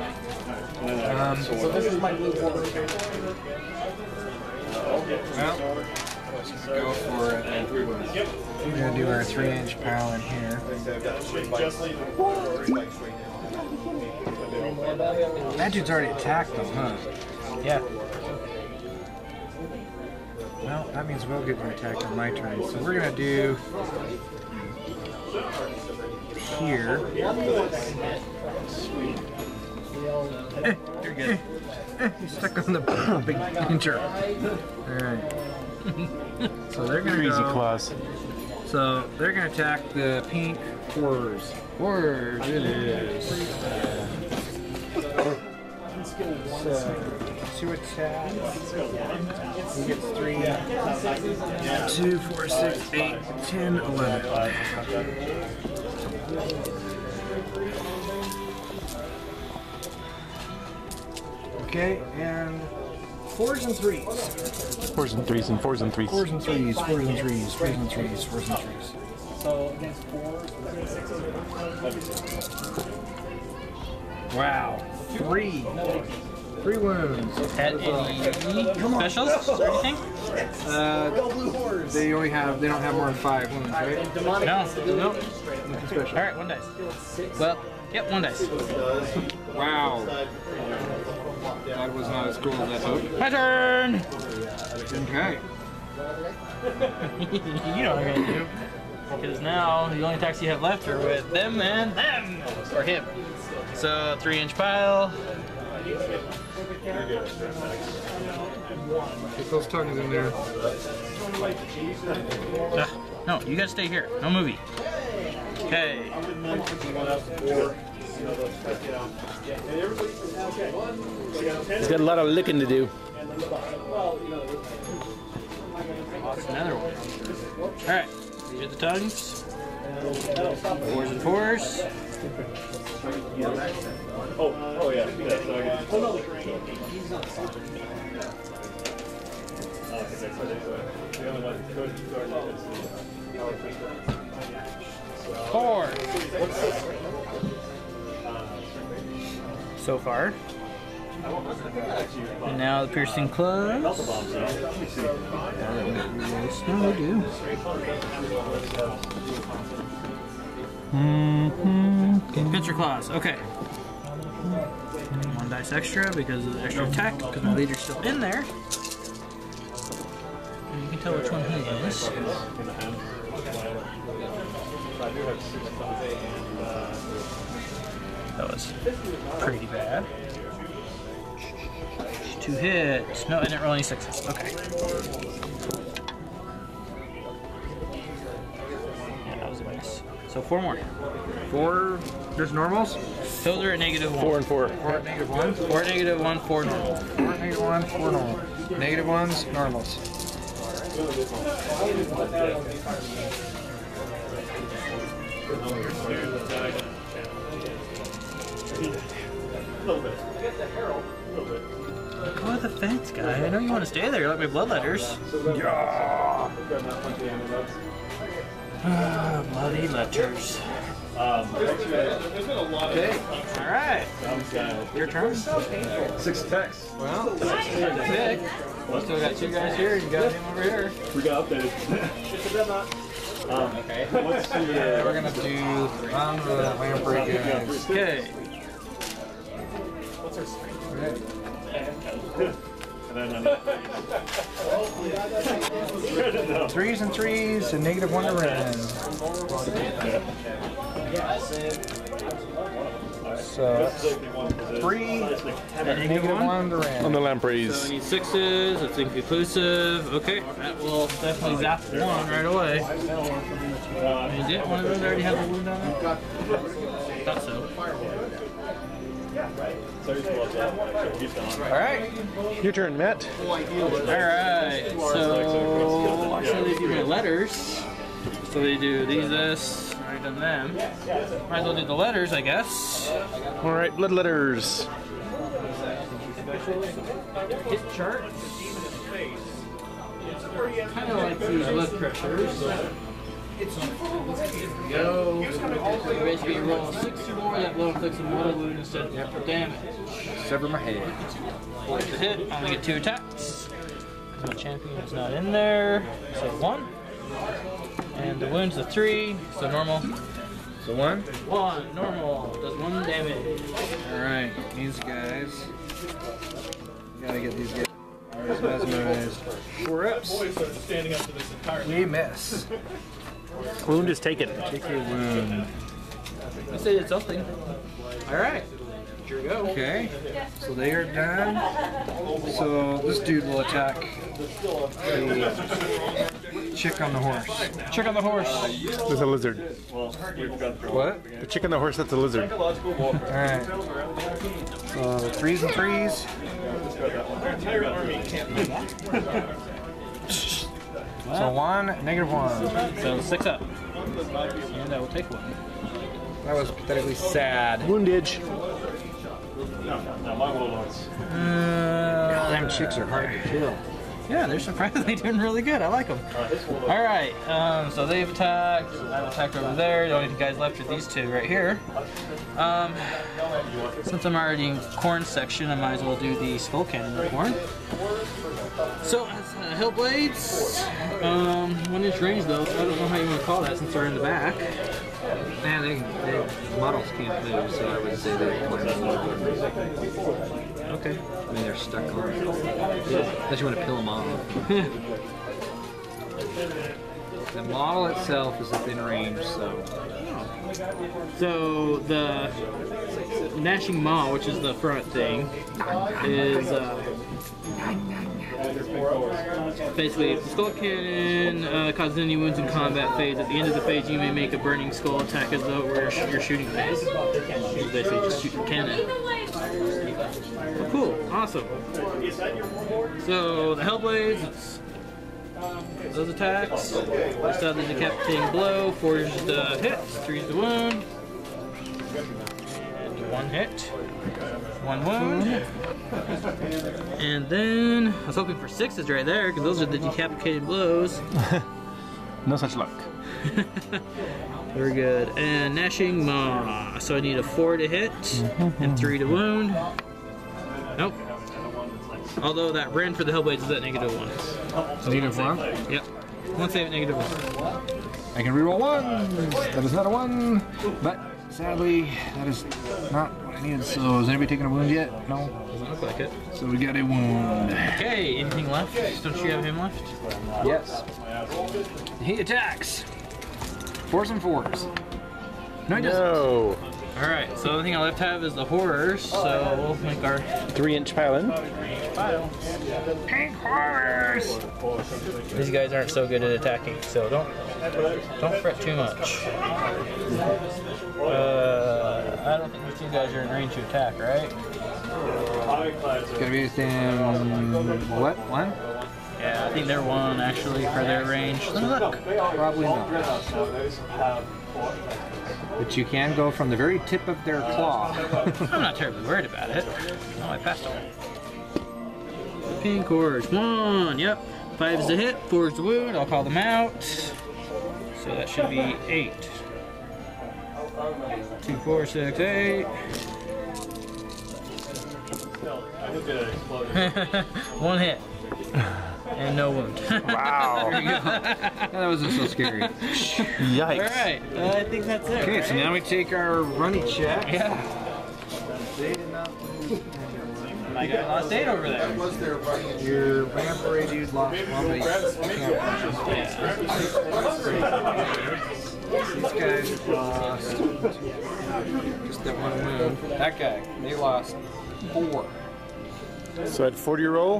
Um, so this is my blue board. Well, let's go for it. We're gonna do our three-inch pile in here. That dude's already attacked them, huh? Yeah. Well, that means we'll get an attack on my turn. So we're gonna do here. Eh, You're good. He's stuck on the big pincher. Alright. So they're gonna Crazy go, claws. So they're gonna attack the pink horrors. Horrors, it is. So two attacks. He gets three. Two, four, six, eight, ten, eleven. Okay, and fours and threes. Fours and threes and fours and threes. Fours and threes, fours and threes, fours and threes, fours and threes. So against fours, Wow. Three. Three wounds. At any specials or anything? Uh, they only have, they don't have more than five wounds, right? No. Nope. Nothing special. Alright, one dice. Well, yep, one dice. Wow. That was not as cool as I hoped. My turn! Okay. you know what I'm gonna do. Because now the only attacks you have left are with them and them! Or him. So, three inch pile. Get those tongues in there. Ah, no, you gotta stay here. No movie. Okay. He's got a lot of licking to do. Lost another one. Alright, these are the tongues. Fours and fours. Oh, oh yeah. yeah so I can, Four. So far. And now the piercing claws. Yes, no, I do. Mm-hmm. Pincer claws. Okay. One dice extra because of the extra attack, because my leader's still in there. And you can tell which one he is. That was pretty bad. Two hits. No, I didn't roll any sixes. Okay. Yeah, that was miss. So four more. Four, there's normals? Those are at negative one. Four and four. Four at negative one? Four at negative one, four normal. Four at negative one, four normal. Negative ones, normals. Go with the fence, guy. I know you want to stay there. You like my bloodletters. Yeah. Bloody letters. Okay. All right. Your turn. Six attacks. Well, Pick. We still got two guys here. You got him over here. We got updated. um, Okay. what's the, uh, we're gonna do round of the lamprey guys. Okay. What's our uh, Threes and threes, and negative one to rend. So three, and negative one to On rend. the So lampreys. we need sixes. That's inclusive. Okay. That will definitely zap one right away. And didn't one of those already have a wound on it? Thought so. All right. Your turn, Matt. Alright, so actually they do my letters. So they do these, this, already done them. Might as well do the letters, I guess. All right, blood letters. Hit chart. Kind of like these Bloodcrushers. Go. You basically roll six or more, that blow inflicts a mortal wound instead of damage. Sever my head. For the hit, I only get two attacks. my champion is not in there. So one. And the wound's a three, so normal. So one. One, normal, does one damage. All right, these guys. Gotta get these guys mesmerized. Four ups. Boys are standing up to this entire We miss. Wound is taken. Take a wound. I say it's something. Alright. Here we go. Okay, so they are done. So this dude will attack the chick on the horse. Chick on the horse. There's a lizard. What? The chick on the horse, that's a lizard. Alright. So threes and threes. So one, negative one. So six up. And I will take one. That was pathetically sad. Woundage. Uh, Them chicks are hard to kill. Yeah, they're surprisingly doing really good. I like them. Alright, um, so they've attacked. I've attacked over there. The only two guys left are these two right here. Um, since I'm already in Khorne section, I might as well do the skull cannon Khorne. So, uh, Hellblades. Um, one inch range though, so I don't know how you want to call that since they're in the back. Man, they, they models can't move, so I would say they're Okay. I mean, they're stuck on it. Unless you want to peel them off. the model itself is within range, so So the gnashing maw, which is the front thing, is uh, basically if skull cannon uh, causes any wounds in combat phase. At the end of the phase, you may make a burning skull attack as though it were your shooting phase. You basically just shoot your cannon. Oh, cool, awesome. So the Hellblades, it's those attacks. First out the decapitating blow, four is the hit, three is the wound. And One hit. One wound. And then I was hoping for sixes right there because those are the decapitated blows. No such luck. Very good. And Gnashing Maw. So I need a four to hit and mm-hmm. three to wound. Nope. Although that rend for the Hellblades is at negative one. Negative one? Yep. One save at negative one. I can reroll one. That is not a one. But sadly, that is not what I needed. So is anybody taking a wound yet? No. Doesn't look like it. So we got a wound. Okay, anything left? Don't you have him left? Yes. He attacks. Fours and fours. No, he doesn't. No. Alright, so the only thing I left have is the horrors, so we'll make our Three inch pile in. pink horrors! These guys aren't so good at attacking, so don't don't fret too much. Uh, I don't think these two guys are in range to attack, right? It's gonna be within what one? Yeah, I think they're one actually for their range. Let me look. Probably not. But you can go from the very tip of their claw. I'm not terribly worried about it. Oh, I passed them. Pink horrors. One, yep. Five is the hit, four is the wound. I'll call them out. So that should be eight. Two, four, six, eight. One hit. And no wound. Wow. there you go. that wasn't so scary. Yikes. Alright, uh, I think that's it. Okay, so now we take our runny check. Yeah. My guy lost eight over there. Your vampire dude lost one, but he can't These guys lost just that one wound. That guy, they lost four. So at 40 roll?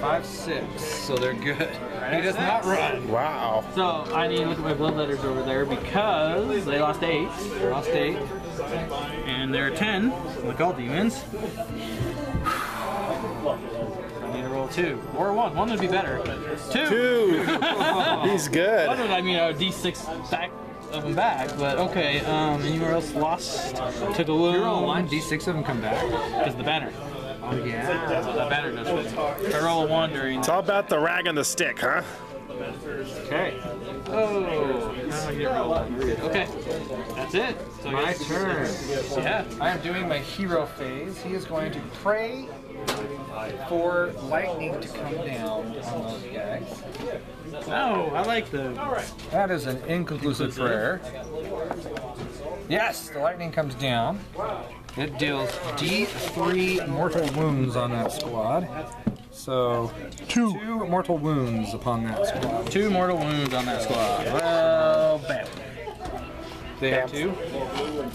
Five, six, so they're good. He does not run. Wow. So I need to look at my blood letters over there because they lost eight. They lost eight. And they're ten, like all demons. I need to roll two. Or one. One would be better. Two! Two. He's good. One would, I mean, a d6 back of them back, but okay. Um, anywhere else lost? Took a wound. You roll one, d6 of them come back. Because the banner. Oh, yeah. The banner does it. If I roll a one during It's all about the rag on the stick, huh? Okay. Oh, how I gonna? Okay, that's it. So I My guess- turn. Yeah. I am doing my hero phase. He is going to pray for lightning to come down on those guys. Oh, I like the. That is an inconclusive prayer. Yes, the lightning comes down. It deals D3 mortal wounds on that squad. So, two, two mortal wounds upon that squad. Two mortal wounds on that squad. Well, bam. They have two?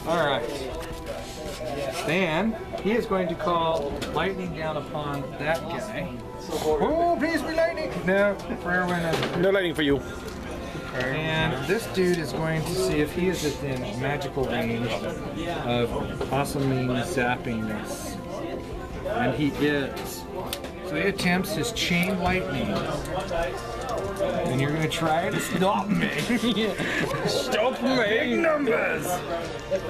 Alright. Then, he is going to call lightning down upon that guy. Oh, please be lightning! No, prayer went. No lighting for you. And this dude is going to see if he is within magical range of awesome zappingness. And he is. So he attempts his chain lightning. And you're gonna try to stop me. Stop me! numbers!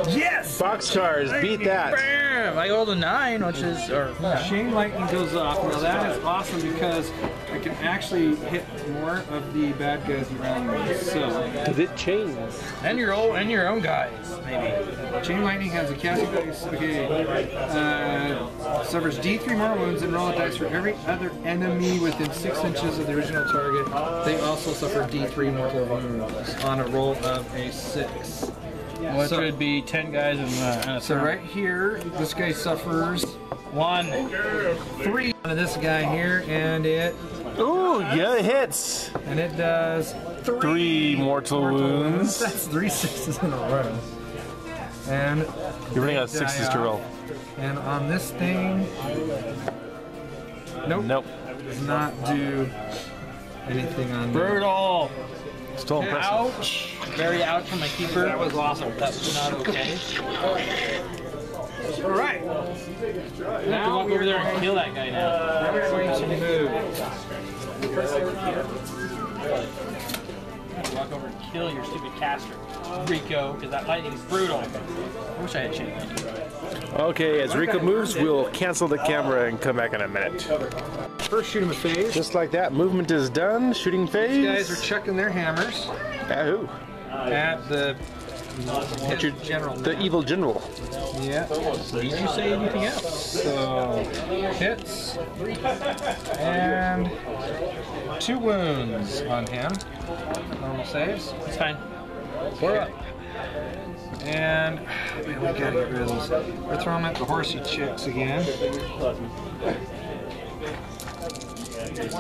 Yes! Boxcars, beat that. Bam! I rolled a nine, which is. Or, yeah. Chain lightning goes off. Now that is awesome because I can actually hit more of the bad guys around me. So Because it chains. And your own, and your own guys, maybe. Chain Lightning has a casting dice. Okay. Uh, suffers D3 more wounds and roll a dice for every other enemy within 6 inches of the original target. They also suffer D3 mortal wounds on a roll of a 6. Which So- would be ten guys and, uh, and a So throw. right here, this guy suffers One. 3 on this guy here, and it Ooh, yeah, it hits. and it does Three mortal wounds. That's three sixes in a row. And You're running out of sixes to roll. And on this thing, nope, Nope. does not do anything on that. Brutal. Still impressive. Ouch. Very ouch from my keeper. That was awesome. That's not okay. All right. I have to walk over there and kill that guy now. Now we're going to move. I have to walk over and kill your stupid caster, Rico, because that lightning's brutal. I wish I had chain lightning. Okay, as Rico moves, we'll cancel the camera and come back in a minute. First, shoot him a phase. Just like that, movement is done. Shooting phase. These guys are checking their hammers At who? at the At your general. the evil general. Yeah. Did you say anything else? So hits and two wounds on him. Normal saves. It's fine. We're up. And man, we gotta get rid of those. We're throwing at the horsey chicks again. It's a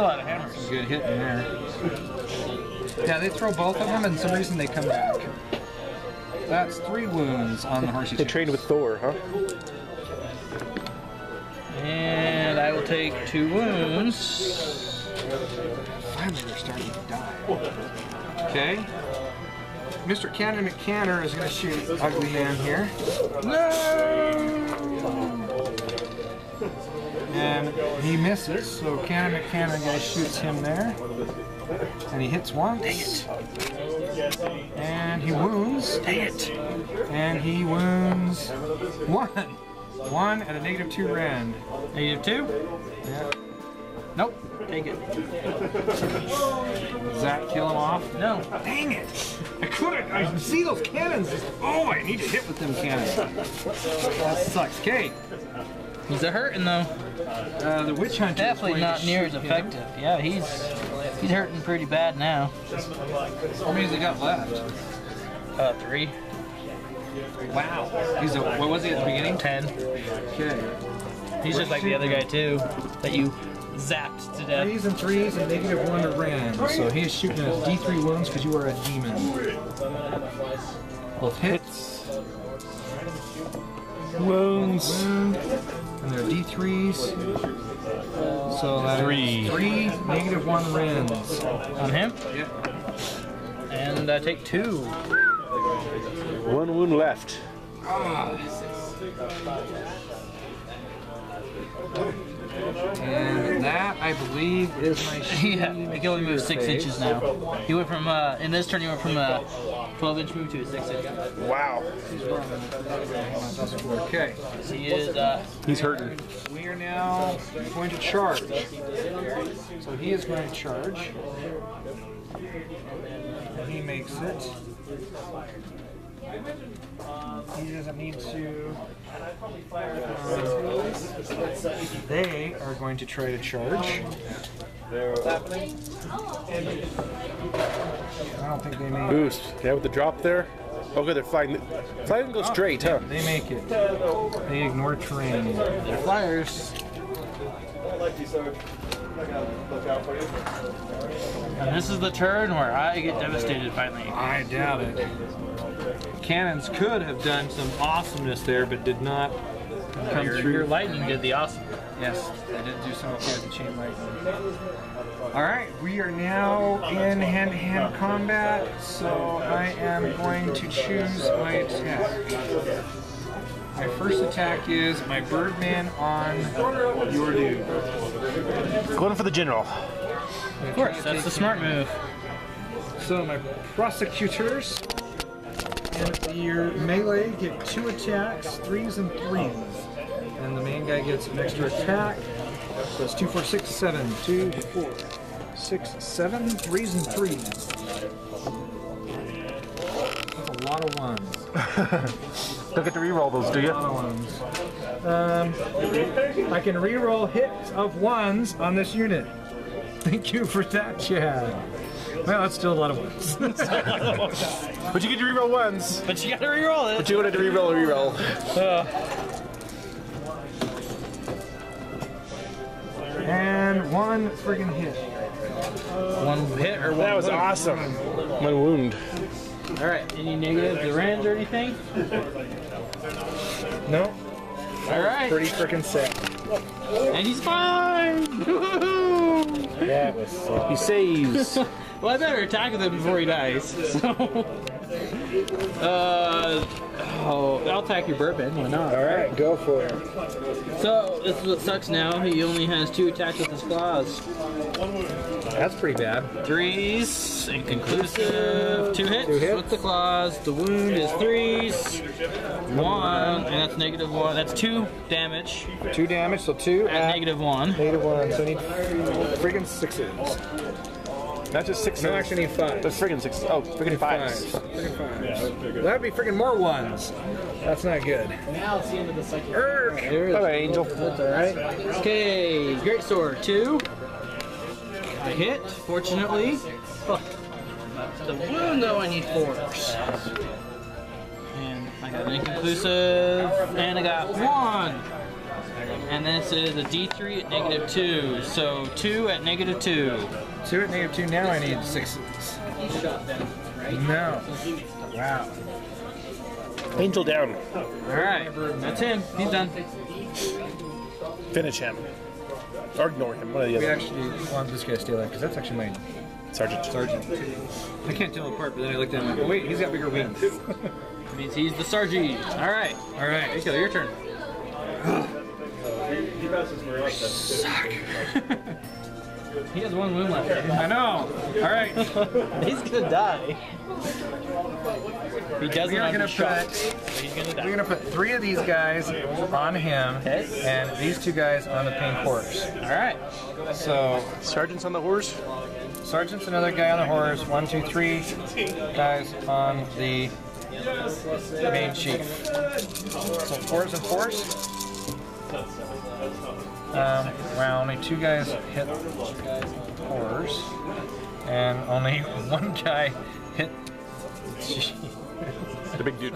lot of hammers. Some good hit in there. Yeah, they throw both of them, and some reason they come back. That's three wounds on the horsey They chick. trained with Thor, huh? And I will take two wounds. Finally, they're starting to die. Okay. Mr. Cannon McCanner is going to shoot Ugly Man here. And he misses, so Cannon McCanner guy shoots him there. And he hits once. And he wounds. Dang it. And he wounds one. One at a negative two rend. Negative two? Yeah. Nope. Take it. Does that kill him off? No. Dang it! I couldn't. I see those cannons. Oh, I need to hit with them cannons. That sucks. Okay. He's a hurting though. Uh, the witch hunter. Definitely not near as shoot him. effective. Yeah, he's he's hurting pretty bad now. How many has he got left? Uh, three. Wow. He's a. What was he at the beginning? Ten. Okay. He's just like the other guy too, that you zapped to death. Threes and threes and negative one to rend. So he is shooting at D3 wounds because you are a demon. Both hits. Wounds. Wound. And they're D3s. So that is Three. three negative one rends. On him? Yep. And I take two. One wound left. Ah. And that, I believe, is my Yeah, he can only move six phase. inches now. He went from uh, in this turn he went from a 12 inch move to a six inch. Wow. Okay. He is uh, He's hurting. We are now going to charge. So he is going to charge. And he makes it. He doesn't need to. Uh, they are going to try to charge. I don't think they make Boost. Yeah, with the drop there. Okay, they're flying. Flying go oh, straight, huh? They make it. They ignore terrain. they're flyers. And this is the turn where I get devastated finally. I doubt it. Cannons could have done some awesomeness there, but did not come Your, through. your lightning did the awesome. Yes, I did do some okay with the chain lightning. All right, we are now in hand-to-hand combat, so I am going to choose my attack. My first attack is my Birdman on your dude. Going for the general. Of course, that's the smart move. So my prosecutors and your melee get two attacks, threes and threes. And the main guy gets an extra attack. So it's two, four, six, seven. Two, four, six, seven, threes and threes. That's a lot of ones. Don't get to reroll those, do you? A you? lot of ones. Um, I can reroll hits of ones on this unit. Thank you for that, Chad. Well, that's still a lot of ones. But you get to reroll ones. But you gotta reroll it. But you wanted to reroll a reroll. and one friggin' hit. One hit or one That was wound? awesome. One wound. All right. Any negative to rend or anything? No, All right. pretty frickin' sick. And he's fine. Woohoo! That was sick. He saves. Well, I better attack with him before he dies. So, uh, oh, I'll attack your bourbon. Why not? All right, go for it. So this is what sucks now. He only has two attacks with his claws. That's pretty bad. Threes, inconclusive. Two hits, Two hits. with the claws. The wound is threes. One, and that's negative one. That's two damage Two damage, so two at negative one. Negative one, so I need friggin' sixes. Not just six. No, actually I need five. That's friggin' six. Oh, friggin' fives. Friggin' fives. That'd be friggin' more ones. That's not good. Now it's the end of the cycle. Urgh. There it is. Bye, Angel. That's alright. Okay, Great Sword, two. I hit, fortunately. Fuck. The wound, though, I need fours. And I got an inconclusive, and I got one. And this is a D3 at negative two. So two at negative two. Two at negative two, now I need sixes. No. Wow. Angel down. Alright, that's him. He's done. Finish him. Or ignore him. One of the We other. actually want this guy to steal that because that's actually my Sergeant. sergeant. I can't tell him apart, but then I looked at him and like, oh wait, he's got bigger wings. That Means he's the Sergeant. Alright. Alright. Rico, your turn. Suck. He has one wound left. I know. Alright. He's gonna die. He doesn't We are have gonna shot. put so he's gonna die. we're gonna put three of these guys on him and these two guys on the pink horse. Alright. So Sergeant's on the horse. sergeant's another guy on the horse. One, two, three guys on the main chief. So fours and fours. Um, wow, only two guys hit fours, and only one guy hit. The big dude.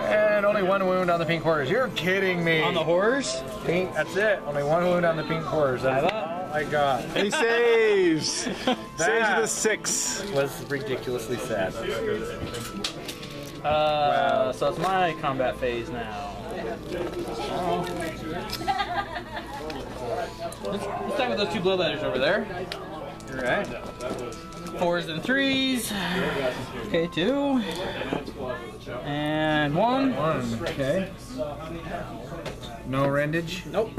And only one wound on the pink horse. You're kidding me. On the horse? Pink, that's it. Only one wound on the pink horse. That's all I got. And he saves. saves with That six. was ridiculously sad. Uh, so it's my combat phase now. Let's, let's start with those two blow letters over there. Alright. Fours and threes. Okay, two. And one. One, okay. No rendage? Nope.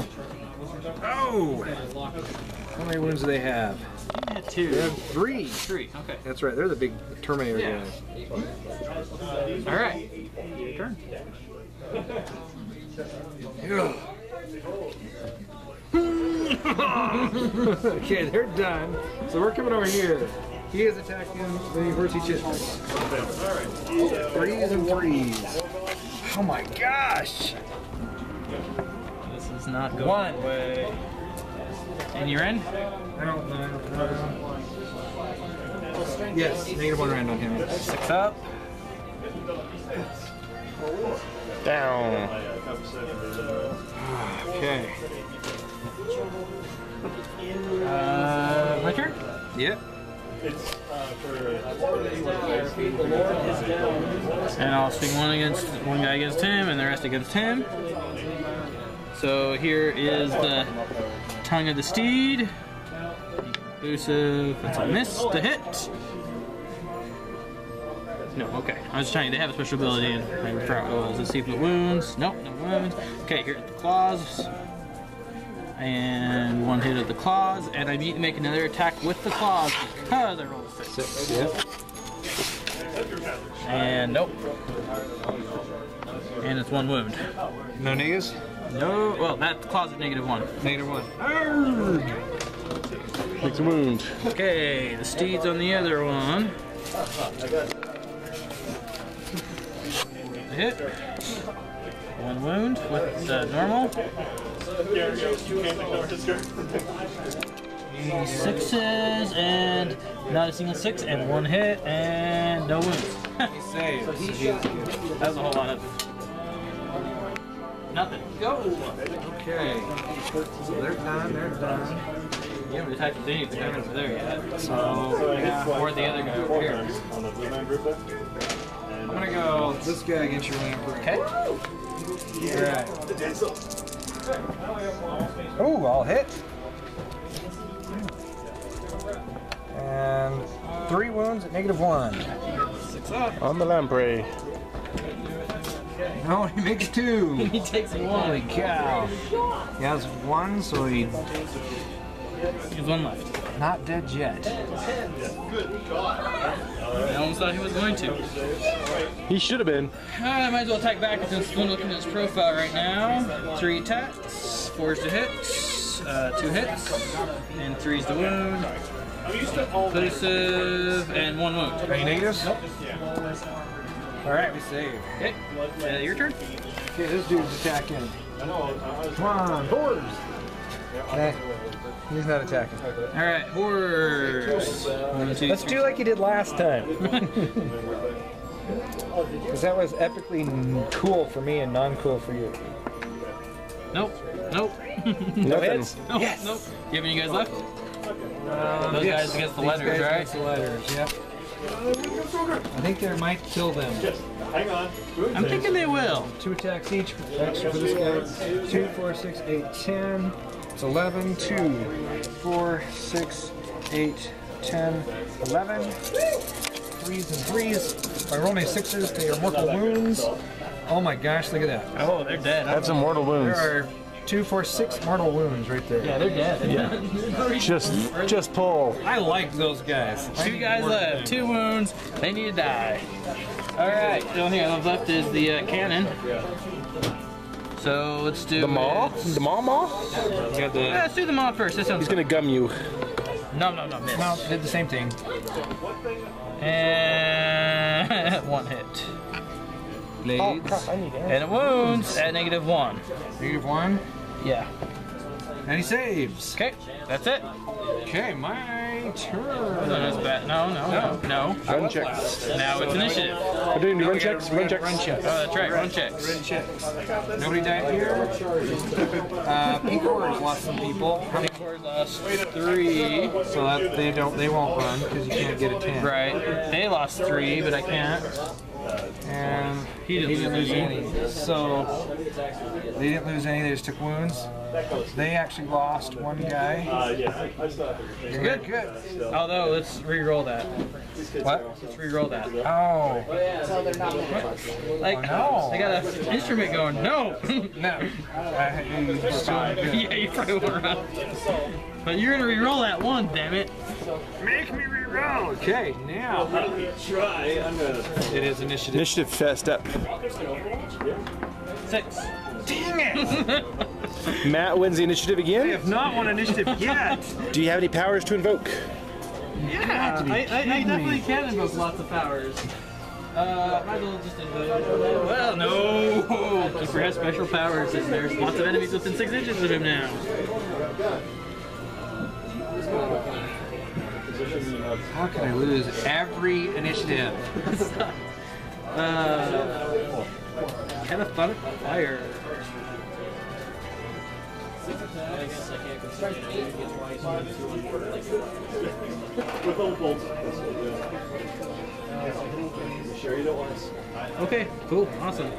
Oh! How many wounds do they have? Yeah, two. They have three. Three. Okay. That's right, they're the big Terminator Yeah. guys. All right. Your turn. okay, they're done. So we're coming over here. He is attacking the horsey chips. Threes and threes. Oh my gosh! This is not going One. away. And you're in? I don't know. Yes, negative one rend on him. Six up. Down. Okay. Uh, my turn? Yep. And I'll swing one against one guy against him and the rest against him. So here is the tongue of the steed. Elusive. That's a miss to hit. No, okay. I was trying. They have a special ability, and I forgot what it was. Let's see if it wounds. Nope, no wounds. Okay, here's the claws. And one hit of the claws, and I need to make another attack with the claws because I rolled a six. Six, yep. And nope. And it's one wound. No negatives? No, well, that claws at negative one. Negative one. Takes a wound. Okay, the steed's on the other one. Hit. One wound with uh, normal. Sixes and not a single six and one hit and no wounds. He saves. That was a whole lot of nothing. Go. Okay. So they're done, they're done. You haven't attacked with any of the guys over there yet. So yeah, or the other guy over here. I'm gonna go this guy against your lamp. Okay. Alright. Ooh, I'll hit. And three wounds at negative one. On the lamprey. No, he makes two. he takes one. Holy cow. He has one, so he He has one left. Not dead yet. Good God. I almost thought he was going to. He should have been. I might as well attack back since I'm looking at his profile right now. Three attacks, four's to hit, uh, two hits, and three's to wound. Inclusive, and one wound. Any negatives? Nope. Alright, we save. Okay, uh, your turn. Okay, this dude's attacking. Come on, horrors! Okay. He's not attacking. All right, horrors. One, two, Let's do like you did last time. Because that was epically cool for me and non-cool for you. Nope. Nope. No hits? Nope. Yes. Nope. You have any guys left? Um, Those yes. guys against the These letters, guys right? against the letters, yep. I think they might kill them. Hang on. I'm thinking they will. Two attacks each. Extra for this guy. Two, four, six, eight, ten. It's 11. Two, four, six, eight, ten, eleven. Threes and threes. I roll my sixes. They are mortal wounds. Oh my gosh, look at that. Oh, they're dead. That's some mortal wounds. There are two, four, six mortal wounds right there. Yeah, they're dead. Yeah. Just, just pull. I like those guys. Two guys left. them. Two wounds. They need to die. All right. The only thing I have left is the uh, cannon. So let's do The maw? The maw maw? You got the- Yeah, let's do the maw first. That sounds He's gonna gum you. No, no, no, miss. No, did the same thing. And one hit. Blades. Oh, crap, I need ammo. and it wounds at negative one. Negative one. Yeah. And he saves. Okay, that's it. Okay, my turn. No, that's bad. No, no, no, no. Run checks. Now it's initiative. We're doing Now run we checks. Run checks. Run checks. Oh, that's right. Run checks. Run checks. Nobody died here. Uh, pink horrors lost some people. Pink Horrors lost three. So that they don't, they won't run because you can't get a ten. Right. They lost three, but I can't. And He didn't lose any. any. So they didn't lose any. They just took wounds. They actually lost one guy. Uh, yeah, I stopped. You're good. Good. Although, let's re-roll that. What? Let's re-roll that. Oh. Like, no. I got an instrument going. No. No. I, Yeah, you probably won't. But you're gonna re-roll that one, damn it. Make me reroll. Okay, now Try. I'm gonna. it is initiative. Initiative fast up. Six. Dang it! Matt wins the initiative I again. have not won initiative yet. Do you have any powers to invoke? Yeah, I, I, I definitely can invoke lots of powers. Uh, might as well just invoke. Well, no. Keeper has special powers, and there's lots of enemies within six inches of him now. How can I lose every initiative? Uh, Cacophonic Choir. With old bolts. Sure you don't want to. Okay, cool, awesome.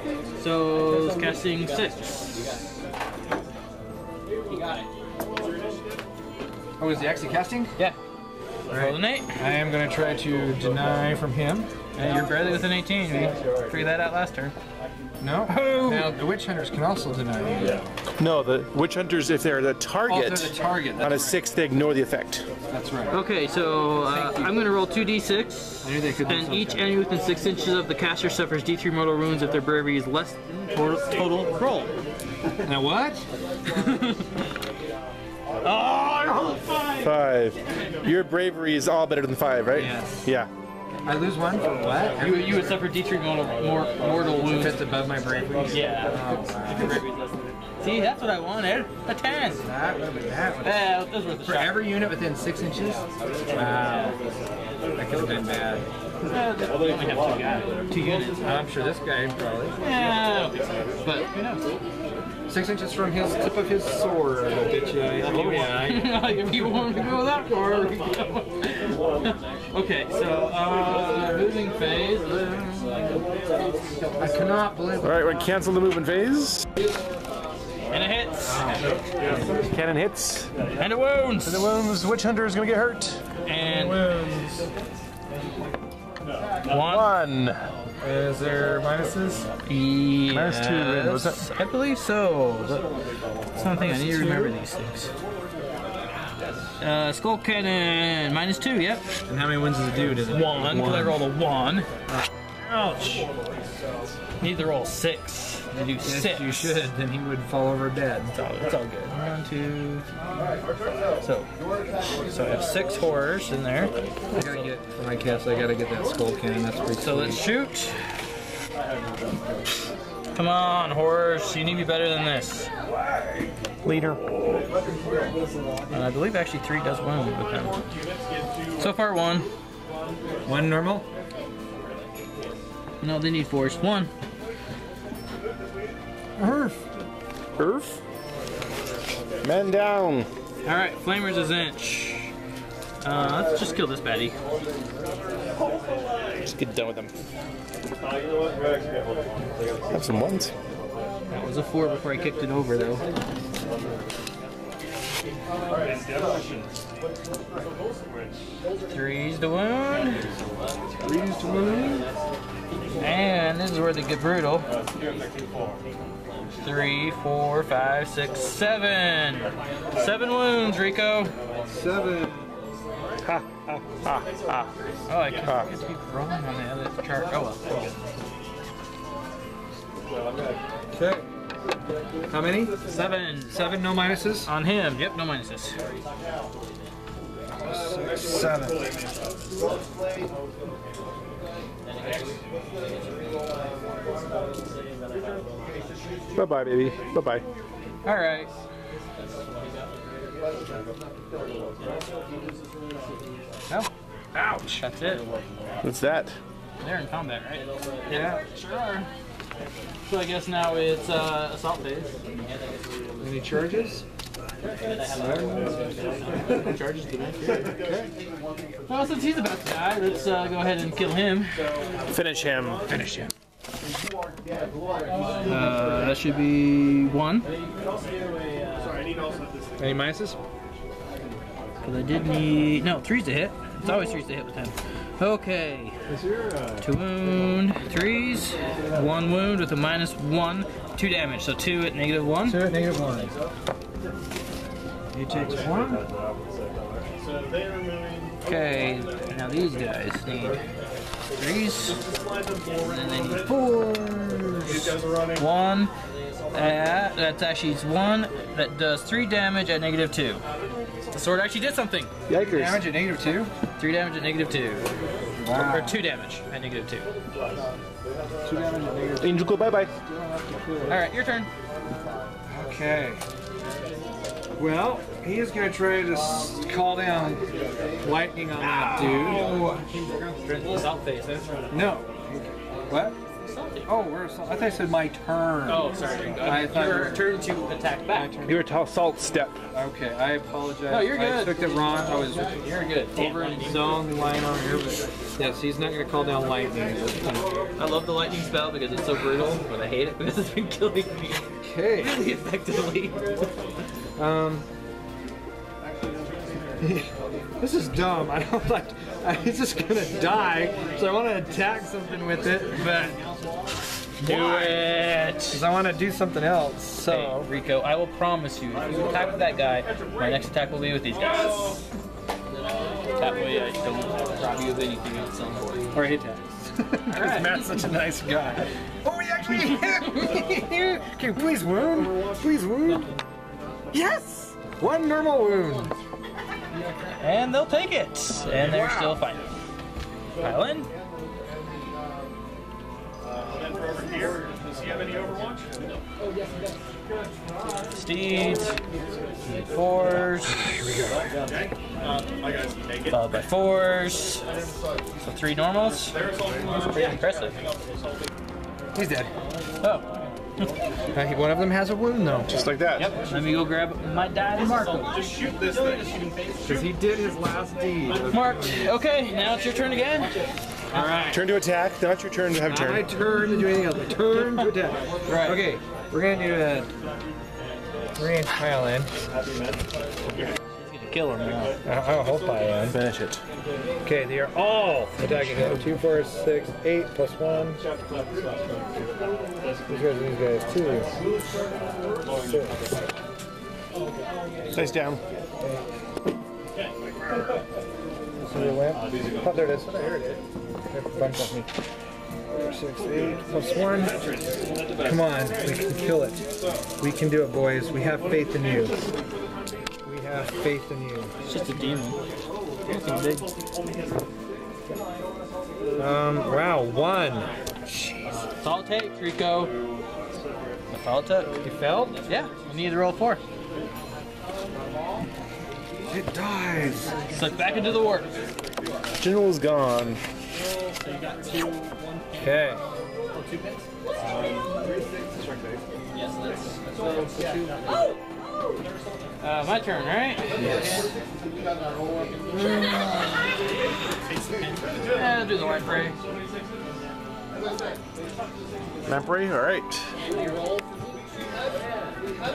So it's casting six. You got it. Oh, is he actually casting? Yeah. Roll an eight. I am going to try to deny from him. And you're barely within 18. We figured that out last turn. No. Now the witch hunters can also deny. you. No, the witch hunters, if they're the Oh, target they're the target. on a That's, six, they ignore the effect. that's right. Okay, so uh, I'm gonna roll two d6, I knew they could do and each enemy within six inches of the caster suffers d3 mortal wounds if their bravery is less than total, total roll. Now what? Oh, I rolled five. Five. Your bravery is all better than five, right? Yes. Yeah. I lose one for what? You, you would suffer d3 mortal, mor- mortal If wounds. it's above my bravery. Yeah. If your bravery is less than See, that's what I wanted. A 10. That would have been that. Would Yeah, that was worth a For shot. every unit within six inches? Wow. That could have been bad. Uh, they only have two guys. Two units. I'm sure this guy probably. Yeah, I don't think so. But who knows? Six inches from his tip of his sword. I bet you. Oh, yeah. if you want to go that far. we can go. okay, so uh, moving phase. I cannot believe All right, we're gonna cancel the movement phase. And it hits. Cannon hits. And it wounds. The wounds. Witch hunter is gonna get hurt. And Wounds. one. One. Is there minuses? Yes. Minus two, rend, was that- I believe so. But something I need to remember these things. Uh, Skull Cannon, minus two, yep. And how many wins does it do? Does it One, because I rolled a one. Ouch. Need to roll six. I do Yes, six. you should. Then he would fall over dead. It's all, it's all good. One, two, three. So, so I have six horrors in there. I gotta get for my cast. I gotta get that skull cannon. That's pretty. So let's shoot. Come on, horrors. You need to be better than this. Leader. And I believe actually three does wound with them. So far, one. one normal. No, they need force. One. Earth. Men down. All right, Flamers is inch. Uh, let's just kill this baddie. Just get done with them. Have some ones. That was a four before I kicked it over, though. Three's the wound. Three's the wound. And this is where they get brutal. Three, four, five, six, seven. Seven wounds, Rico. Seven. Ha ha ha ha. Oh, I can't get to be wrong on the other chart. Oh well. Okay. How many? Seven. Seven. No minuses. On him. Yep, no minuses. Six, Seven. Bye bye, baby. Bye bye. All right. No. Ouch. That's it. What's that? They're in combat, right? Yeah. Sure. So I guess now it's uh, assault phase. Any charges? Charges to Well, since he's about to die, let's uh, go ahead and kill him. Finish him. Finish him. Uh, that should be one. Any minuses? Because I did need no threes to hit. It's always threes to hit with him. Okay. Two wound, threes, one wound with a minus one, two damage. So two at negative one. Two at negative one. He takes one. Okay. Now these guys need threes, and then they need fours. One. Uh, that's actually one that does three damage at negative two. The sword actually did something. Yikers. Three Damage at negative two. Three damage at negative two. Wow. Or two damage at negative two. Two damage at negative Angel, go bye bye. All right, your turn. Okay. Well, he is going to try to s- call down lightning on that dude. Assault phase. No. What? Oh, we're assault. I thought I said my turn. Oh, sorry. I uh, thought Your turn to attack back. Your assault step. Okay, I apologize. No, you're good. I good. took it wrong. I was You're good. over in zone line on here, but yes, he's not going to call down lightning. at this point. I love the lightning spell because it's so brutal, but I hate it because it's been killing me Okay. really effectively. Um. This is dumb. I don't like. He's just gonna die. So I want to attack something with it, but Do it. because I want to do something else. So Hey, Rico, I will promise you, if you attack with that guy, my next attack will be with these guys. That way I don't rob you of anything else on board. or he attacks. Because Matt's such a nice guy. Oh, he actually hit me! Can you please wound? Please wound. Yes. One normal wound. And they'll take it. And they're still fighting. Pile in. Then for over here, does he have any Overwatch? Steeds. Fours. Okay. Uh, my guys take it. Followed by fours. So three normals. Pretty impressive. He's dead. Oh. Uh, one of them has a wound though. Just like that. Yep. Let me go grab my die marker. Just shoot this thing. Because he did his last deed. Marked. Okay, now it's your turn again. All right. Turn to attack. Not your turn to have a Not my turn. turn to do anything else. My turn to attack. Right. Okay, we're gonna do a range pile in. He's gonna kill him now. I, I hope I am. Finish it. Okay, they are all attacking him. Two, four, six, eight plus one. These guys and these guys too. Six. Face down. Is there a lamp? Oh, there it is. Here it is. Here, Bunch off me. Four, six, eight, plus one. Come on, we can kill it. We can do it, boys. We have faith in you. We have faith in you. It's just a demon. Nothing big. Um, wow, one. That's all it takes, Rico. That's all it took. You failed? Yeah, you need to roll four. It dies. Suck back into the warp. General's gone. Okay. Uh, my turn, right? Yes. Yeah, do the lamprey. Lamprey, alright.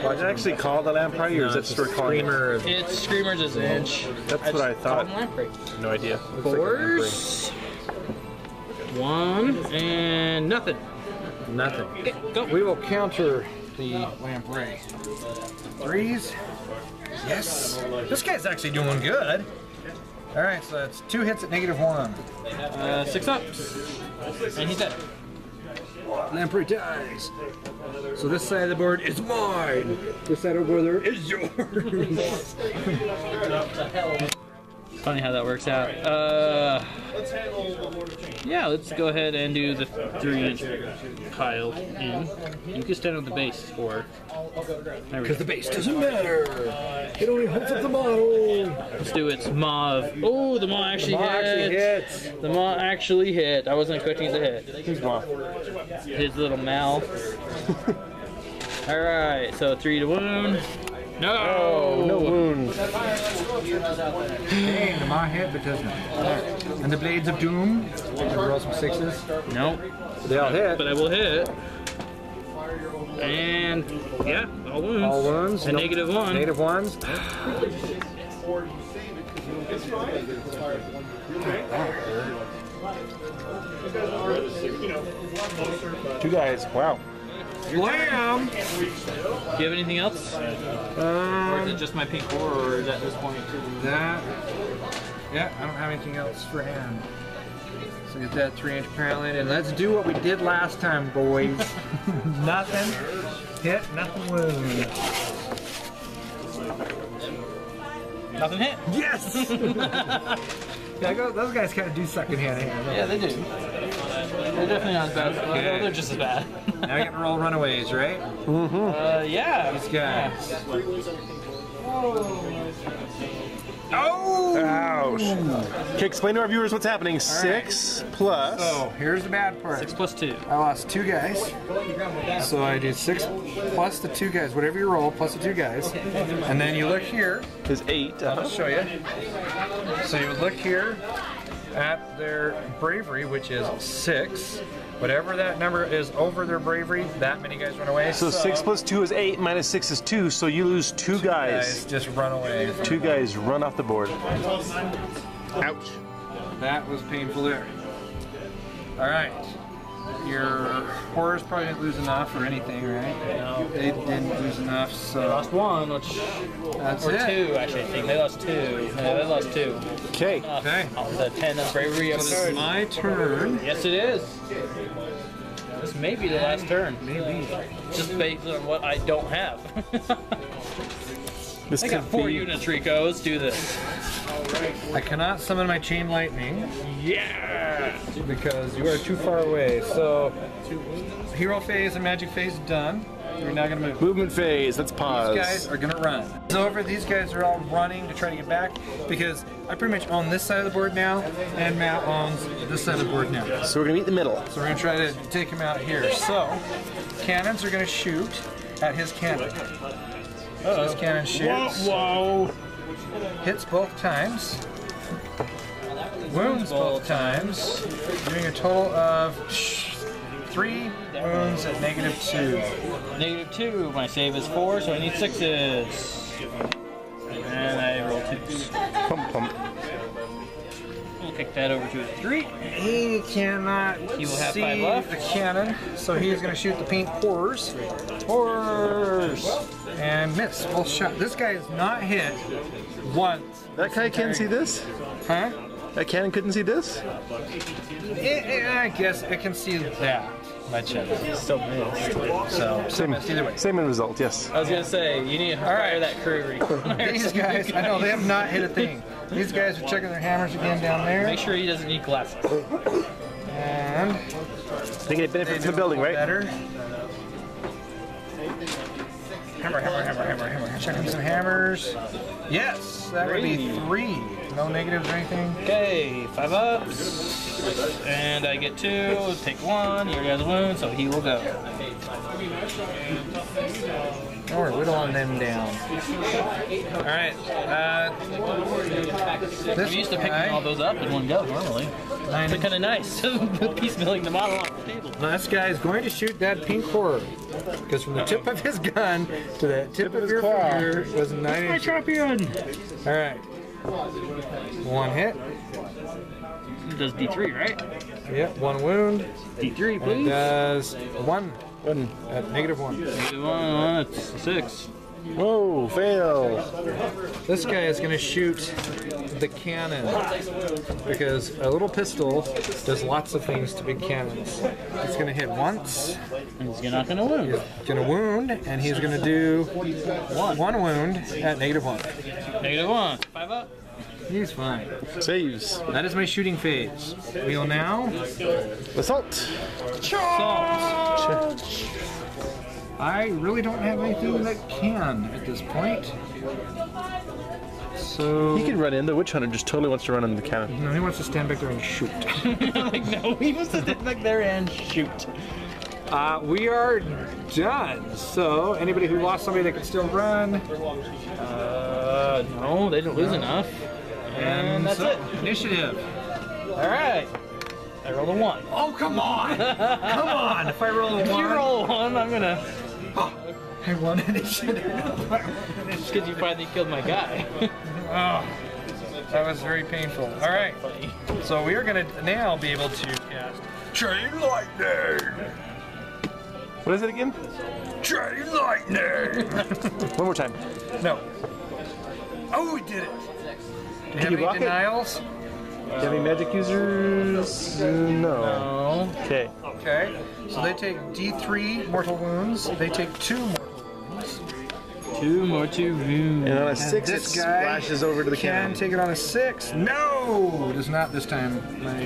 Well, I actually call the lamprey, or is that just for calling it? Screamer. It's Screamer's his inch. That's what I thought. him lamprey. No idea. Fours. One and nothing. Nothing. Okay, go. We will counter the lamprey. Threes. Yes. This guy's actually doing good. All right, so that's two hits at negative one. Uh, six ups. And he's dead. Lamprey dies. So this side of the board is mine. This side of the board is yours. Funny how that works out. Uh, yeah, let's go ahead and do the three inch pile in. You can stand on the base or. Because the base doesn't matter. It only holds up the model. Let's do its maw. Oh, the maw actually, maw hit. actually hits. The maw actually hit. I wasn't expecting it to hit. Who's mom? His little mouth. All right, so three to wound. No, Oh, no wound. Hey, the maw hit, but doesn't. And the blades of doom. Roll some sixes. Nope. They all hit. But I will hit. And yeah, all wounds. All wounds. A no- negative one. Negative ones. Two guys. Wow. Blam! Do you have anything else? Or is Um, it just my pink horror, or is at this point? that. Yeah, I don't have anything else for him. So get that three inch pile in and let's do what we did last time, boys. nothing hit, nothing wound. Nothing hit. Yes! yeah, go, those guys kind of do suck in hand hand. Yeah, they do. They're definitely not as bad. as Okay. They're just as bad. Now we get to roll runaways, right? Mm-hmm. Uh, yeah. These guys. Oh! Ouch. Okay, explain to our viewers what's happening. Six plus. So here's the bad part. Six plus two. I lost two guys. So I did six plus the two guys, whatever you roll, plus the two guys. And then you look here. is eight. I'll Uh, show you. So you would look here at their bravery, which is six. Whatever that number is over their bravery, that many guys run away. so six plus two is eight, minus six is two, so you lose two guys guys. just run away. Two guys run off the board. Ouch. That was painful there. All right. Your horrors probably didn't lose enough or anything, right? No. They didn't lose enough, so. They so lost one, which that's or it. two actually. I think they lost two. No, they lost two. Okay. Uh, Okay. off the ten of bravery So of this is my turn. Yes, it is. This may be the last turn. Maybe. Just based on what I don't have. This I got could four be. units, Rico. Let's do this. I cannot summon my chain lightning Yeah. because you are too far away. So, hero phase and magic phase done. You're not gonna move. Movement phase. Let's pause. These guys are gonna run. It's over. These guys are all running to try to get back because I pretty much own this side of the board now, and Matt owns this side of the board now. So we're gonna meet in the middle. So we're gonna try to take him out here. So, cannons are gonna shoot at his cannon. So this cannon shoots. Whoa. hits both times, wounds both times, doing a total of three wounds at negative two. Negative two. My save is four, so I need sixes. And I roll twos. Pump, pump. We'll kick that over to a three. He cannot He will have see five left. the cannon, so he is going to shoot the pink horrors. Horrors. And miss. Full shot. This guy is not hit once. That guy can see this? Huh? That cannon couldn't see this? It, it- I guess it can see that much of it. Still missed. So, same, missed either way. Same end result, yes. I was gonna say you need to hire that crew. These guys, I know they have not hit a thing. These guys are checking their hammers again down there. Make sure he doesn't need glasses. And They get benefit from the building, right? better. Hammer, hammer, hammer, hammer, hammer. Checking some hammers. Yes, that would be three. No negatives or anything. Okay, five ups. And I get two, take one, you already has a wound, so he will go. We're whittling them down. Alright, uh, this I'm used to picking guy- all those up in one go normally. It's kind of nice, piecemealing the model off the table. This guy is going to shoot that pink horror. Because from the tip of his gun to the tip, of, your claw. finger was nine My champion! Alright. One hit. It does D3, right? Yep, one wound. D3, And it please. does one. One. At uh, negative one. Negative one, one, it's six. Whoa, fail. This guy is going to shoot the cannon because a little pistol does lots of things to big cannons. It's going to hit once, And he's not gonna wound. going to wound, and he's going to do One. one wound at negative one. Negative one. Five up. He's fine. Saves. That is my shooting phase. We will now Assault. salt. I really don't have anything that can at this point. So He can run in. The witch hunter just totally wants to run in the cannon. no, he wants to stand back there and shoot. like, no, he wants to stand back there and shoot. Uh, we are done. So anybody who lost somebody that can still run, Uh, no, they didn't lose enough. And that's so, it. Initiative. All right. I rolled a one. Oh come on, come on! If I roll a If one, you roll a one, I'm gonna. Oh, I won initiative. Just because you finally killed my guy. oh, that was very painful. All right, so we are gonna now be able to cast Chain Lightning. What is it again? Chain Lightning. One more time. no. Oh, we did it. Do you have you any it? denials? Do you have any magic users? No. No. Okay. Okay. So they take D3 mortal wounds. They take two mortal wounds. Two more two wounds. And on a six, it this guy splashes over to the Can cannon. take it on a six. No, does not this time. My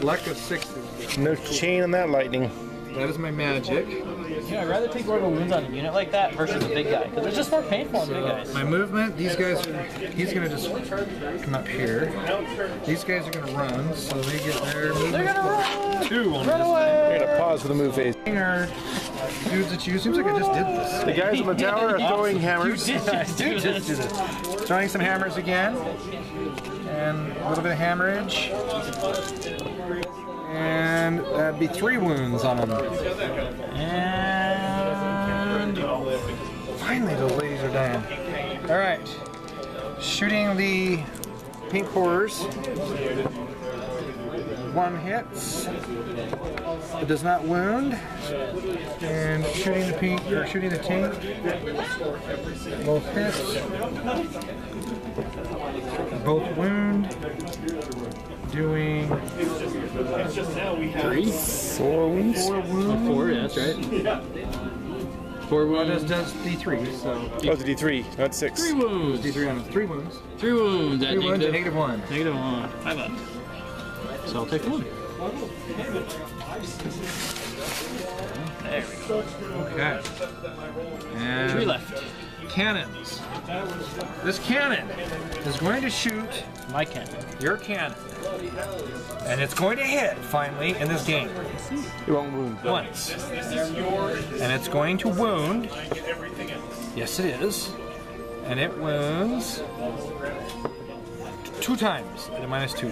luck of sixes. No chain on that lightning. That is my magic. Yeah, I'd rather take mortal wounds on a unit like that versus a big guy, because it's just more painful on big guys. My movement. These guys. He's gonna just come up here. These guys are gonna run, so they get their movement. They're gonna run! two on Run this away! We're gonna pause for the move phase. thing. Are dudes that you? Seems like I just did this. The guys on the tower are throwing hammers. You did just do Dude, just do this. this. Throwing some hammers again, and a little bit of hammerage. And that'd be three wounds on them. And Finally, the ladies are dying. All right, shooting the pink horrors. One hits. It does not wound. And shooting the pink or shooting the tank. Both hits. Both wound. Doing three? Four wounds. four wounds. Four, yeah, that's right. Four Well, wounds. does does D3, so Oh, it's a D3, not six. Three wounds. D3 on three wounds. Three wounds Three wounds at negative, negative one. negative one. Five up. So I'll take one. There we go. Okay. And Three left. Cannons. This cannon is going to shoot My cannon. your cannon. And it's going to hit, finally, in this game. It won't wound. Once. And it's going to wound. Yes, it is. And it wounds two times at a minus two.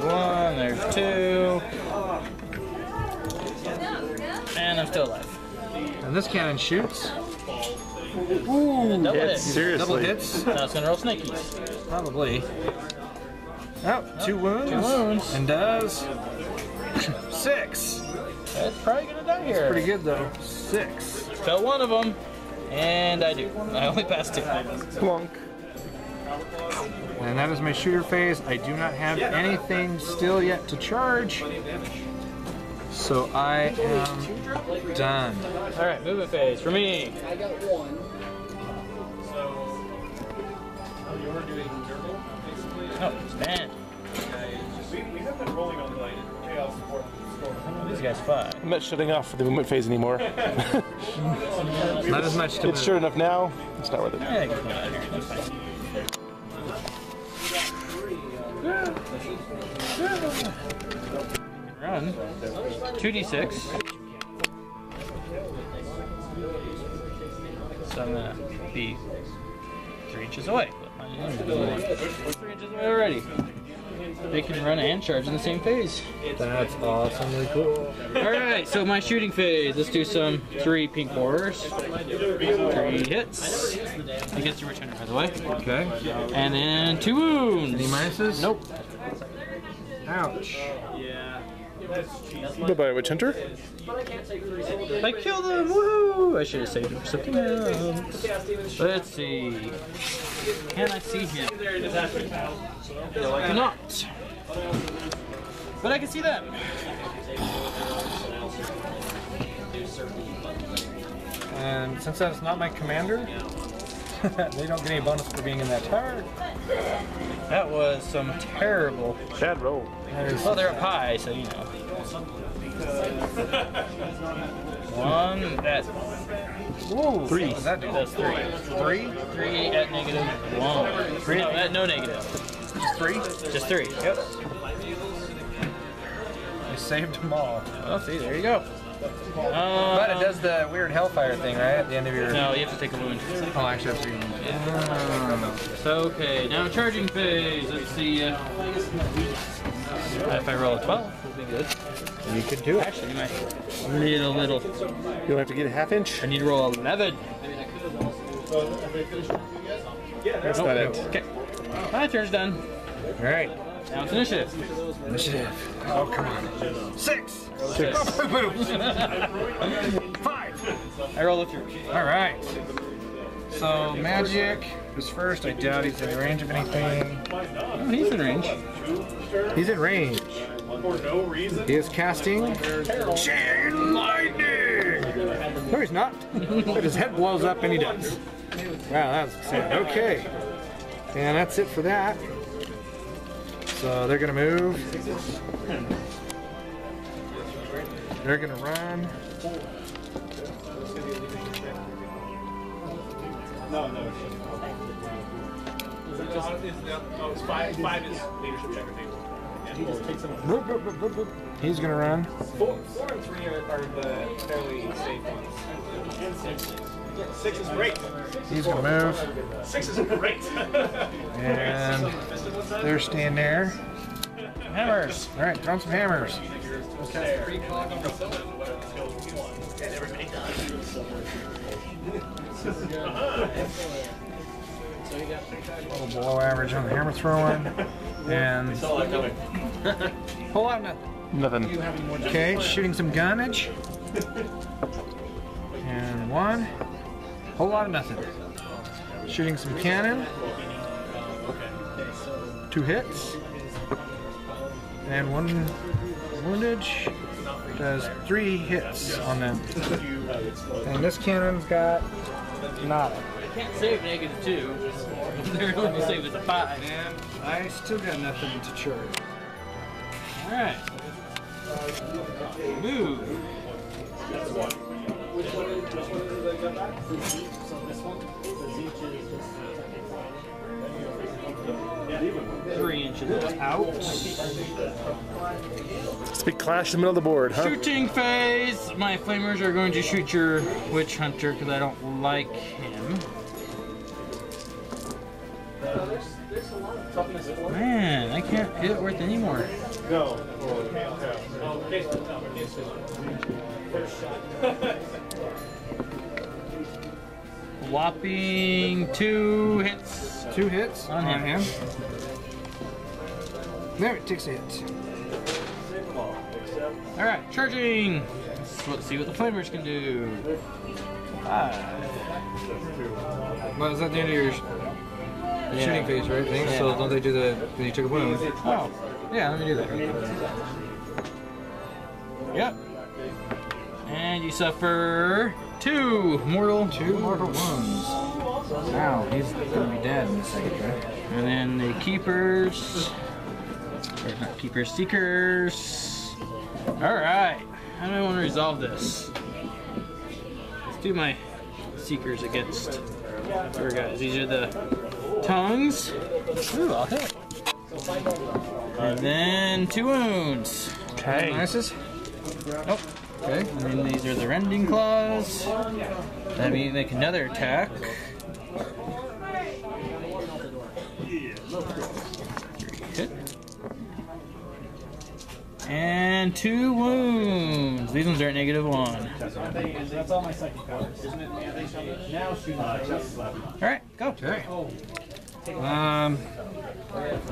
One, there's two. And I'm still alive. And this cannon shoots. Ooh, double Hits, hit. seriously. Double hits. Now it's gonna roll snakies. Probably. Oh, two wounds. Two wounds. And does six. That's probably gonna die here. Pretty good though. Six. Felt one of them. And I do. I only passed two. Plunk. And that is my shooter phase. I do not have anything still yet to charge. So I am done. All right, movement phase for me. I got one. Oh, You're doing Nurgle, basically? Oh, stand. We, we have been rolling on the chaos score. These guys five. I'm not shutting off the movement phase anymore. Not as much to it's short enough now. It's not worth it. Yeah, Run. 2d6. So I'm gonna be three inches away. But I am three inches away already. They can run and charge in the same phase. That's awesomely cool. Alright, so my shooting phase. Let's do some three pink horrors. Three hits. Against your returner, by the way. Okay. And then two wounds. Any minuses? Nope. Ouch. Bye bye, Witch Hunter. I killed him! Woohoo! I should have saved him for something else. Let's see. Can I see him? No, I cannot. But I can see them. And since that's not my commander, they don't get any bonus for being in that tower. That was some terrible. Bad roll. That is Well, they're up high, so you know. One, that. Whoa, Three. What does that do? That's three. three. Three at negative one. Three no, at at no negative. Just three. Just three. Yep. I saved them all. Oh, see, there you go. But it does the weird hellfire thing, right? At the end of your. No, you have to take a wound. Oh, actually, I have to So, okay, now charging phase. Let's see. Uh, if I roll a 12, will be good. You could do it. Actually, you might need a little. You'll have to get a half inch. I need to roll 11. That's Nope. not it. Okay. My turn's done. All right. Now it's initiative. Initiative. Oh, come on. Six. Six. Five. I roll a three. All right. So magic is first. I doubt he's in range of anything. Oh, he's in range. He's in range. For no reason. He is casting chain lightning. No, he's not. But his head blows up and he does. Wow, that's sad. Okay. And that's it for that. So they're gonna move. They're gonna run. No, no. Is it just, is that, oh, it's five, five is leadership check or table. He just takes them. He's gonna run. Four, four and three are, are the fairly safe ones. And six. Six is great. He's gonna move. Six is great. And they're staying there. Hammers. All right, throw some hammers. Okay. little below average on the hammer throwing. And whole lot of nothing. Nothing. Okay, shooting some gunnage. And one. Whole lot of nothing. Shooting some cannon. Two hits. And one woundage. Does three hits on them. And this cannon's got nada. I can't save negative two. They're going to save as a five. And I still got nothing to charge. Alright. Move. Three inches out. It's a big clash in the middle of the board, huh? Shooting phase. My flamers are going to shoot your witch hunter because I don't like him. Man, I can't hit worth anymore. No. Whopping two hits. Two hits On on him. him. There, it takes a hit. Alright, charging! Let's, see what the flamers can do. Five. Well, is that the end of your Yeah. shooting phase, right? Thing? So don't they do the when you took a wound? Oh, Yeah, let me do that. yep. And you suffer two mortal. Two mortal wounds. Ow, he's gonna be dead in a second, right? And then the keepers. Or not keepers, seekers. Alright. How do I want to resolve this? Let's do my seekers against our guys. These are the tongues. Ooh, I'll hit. And then two wounds. Okay. Nices. Nope. Okay. And then these are the rending claws. Let me make another attack. Hit. And two wounds. These ones are at negative one. That's all my psychic powers. Now shoot. Alright, go. Okay. Um,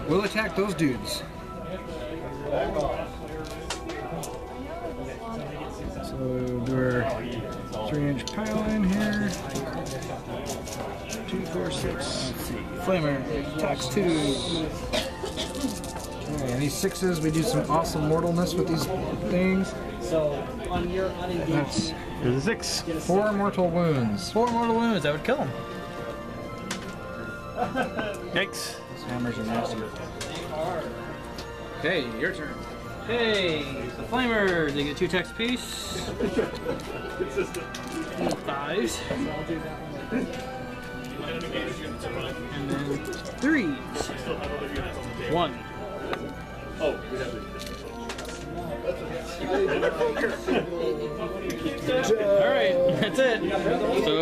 we'll attack those dudes. So do our three inch pile in here. Two, four, six. Flamer tax two. Okay, and these sixes, we do some awesome mortalness with these things. So on your unengaged, That's Here's a six. four mortal wounds. Four mortal wounds. That would kill him. Yikes. These hammers are nasty. Okay, your turn. Hey, the flamers. They get two attacks apiece. Fives. And then threes. One. Oh, we have. Alright, that's it. So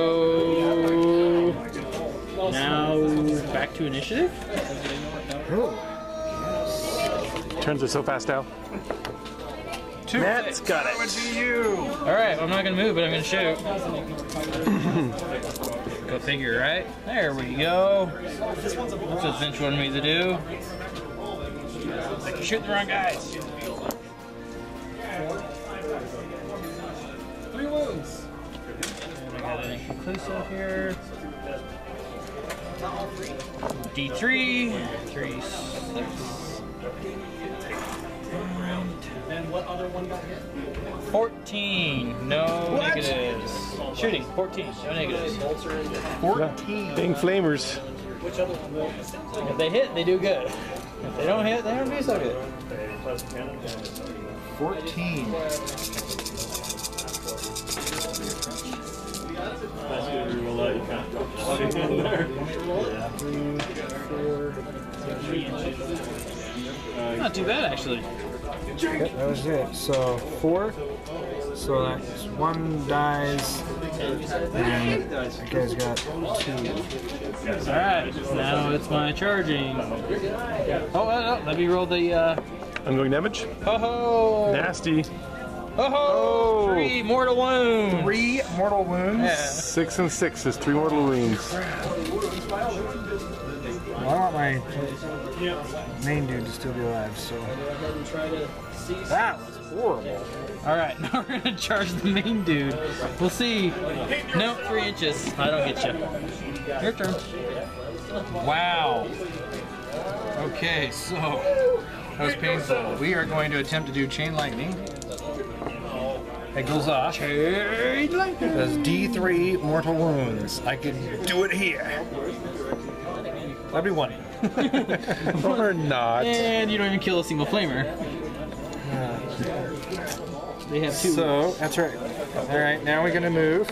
now back to initiative. Oh. Turns are so fast now. Matt's got it. Alright, I'm not gonna move, but I'm gonna shoot. go figure, right? There we go. That's what Tzeentch wanted me to do. Like, you're shooting the wrong guys. three wounds. I got an inconclusive here. D3. Three, six. And what other one got hit? 14. No negatives. Shooting. 14. No negatives. 14. Bing flamers. Which other one? If they hit, they do good. If they don't hit, they don't do so good. 14. Not too bad, actually. Yep, that was it. So four. So that's one dies. And that guy's got two. Alright, now it's my charging. Oh, oh, oh, let me roll the, uh, Ongoing damage. ho ho! Nasty. Ho ho! Three mortal wounds! Three mortal wounds. Yeah. Six and six is three mortal wounds. Well, I want my main dude to still be alive, so. That was horrible. Alright, now we're gonna charge the main dude. We'll see. No, three inches. I don't get you. Your turn. Wow. Okay, so that was painful. We are going to attempt to do chain lightning. It goes off. Chain lightning. Does D3 mortal wounds. I can do it here. That'd be one. or not. And you don't even kill a single flamer. They have two. So that's right. All right, now we're gonna move.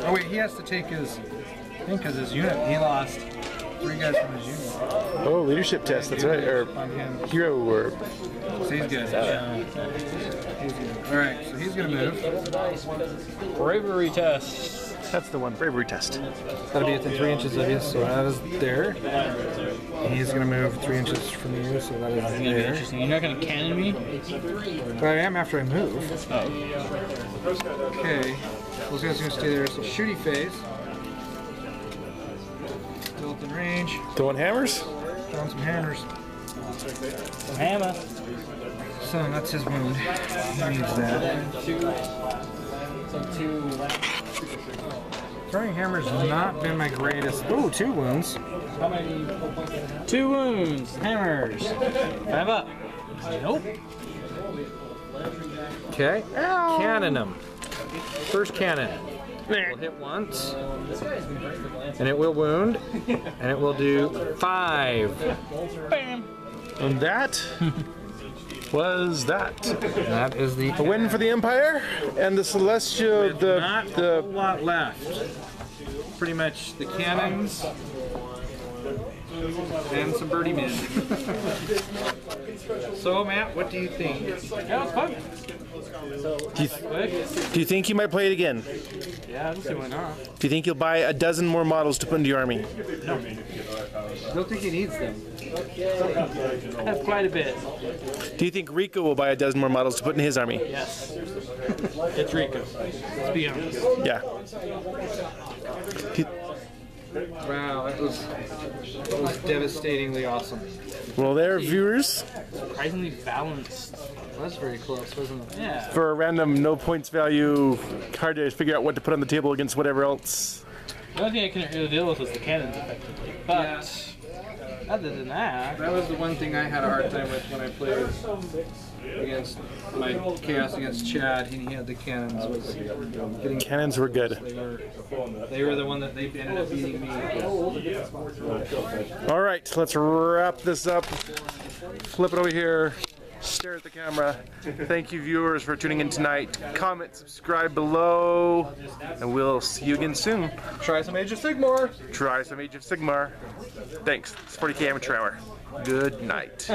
Oh wait, he has to take his thing because his unit. He lost three guys from his unit. Oh, leadership test. That's right. Or hero or So he's good. He's good. All right, so he's gonna move. Bravery test. That's the one. Bravery test. That'll be within three inches of you, so that is there. He's gonna move three inches from you, so that is It's gonna be there. interesting. You're not gonna cannon me? But I am after I move. Okay, those guys are gonna stay there. So shooty phase. Still within range. Throwing hammers. Throwing some hammers. Some hammer. So that's his wound. He needs that. So two. Throwing hammers has not been my greatest. Ooh, two wounds. How many full points do I have? Two wounds, hammers. Five up. Nope. Okay. Cannon him. First cannon. Will hit once, This guy's been very good lance. and it will wound, and it will do five. Bam. And that was that. That is the A win for the Empire and the Celestial. The Not a whole lot left. Pretty much the cannons and some birdie men. so, Matt, what do you think? That was fun. Do, you, do you think you might play it again? Yeah, I don't see why not. Do you think you'll buy a dozen more models to put into your army? No. I Don't think he needs them. That's quite a bit. Do you think Rico will buy a dozen more models to put in his army? Yes. It's Rico. Let's be honest. Yeah. Wow, that was that was devastatingly awesome. Well, there, viewers, Surprisingly balanced. That was very close, wasn't it? Yeah. for a random no points value, hard to figure out what to put on the table against whatever else. The only thing I couldn't really deal with was the cannons, effectively. But other than that, That was the one thing I had a hard time with when I played against my chaos against Chad. And he had the cannons. Was getting Cannons were good. they were they were the one that they ended up beating me. All right, let's wrap this up. Flip it over here. Stare at the camera. Thank you, viewers, for tuning in tonight. Comment, subscribe below, and we'll see you again soon. Try some Age of Sigmar. Try some Age of Sigmar. Thanks. It's 40k Amateur Hour. Good night.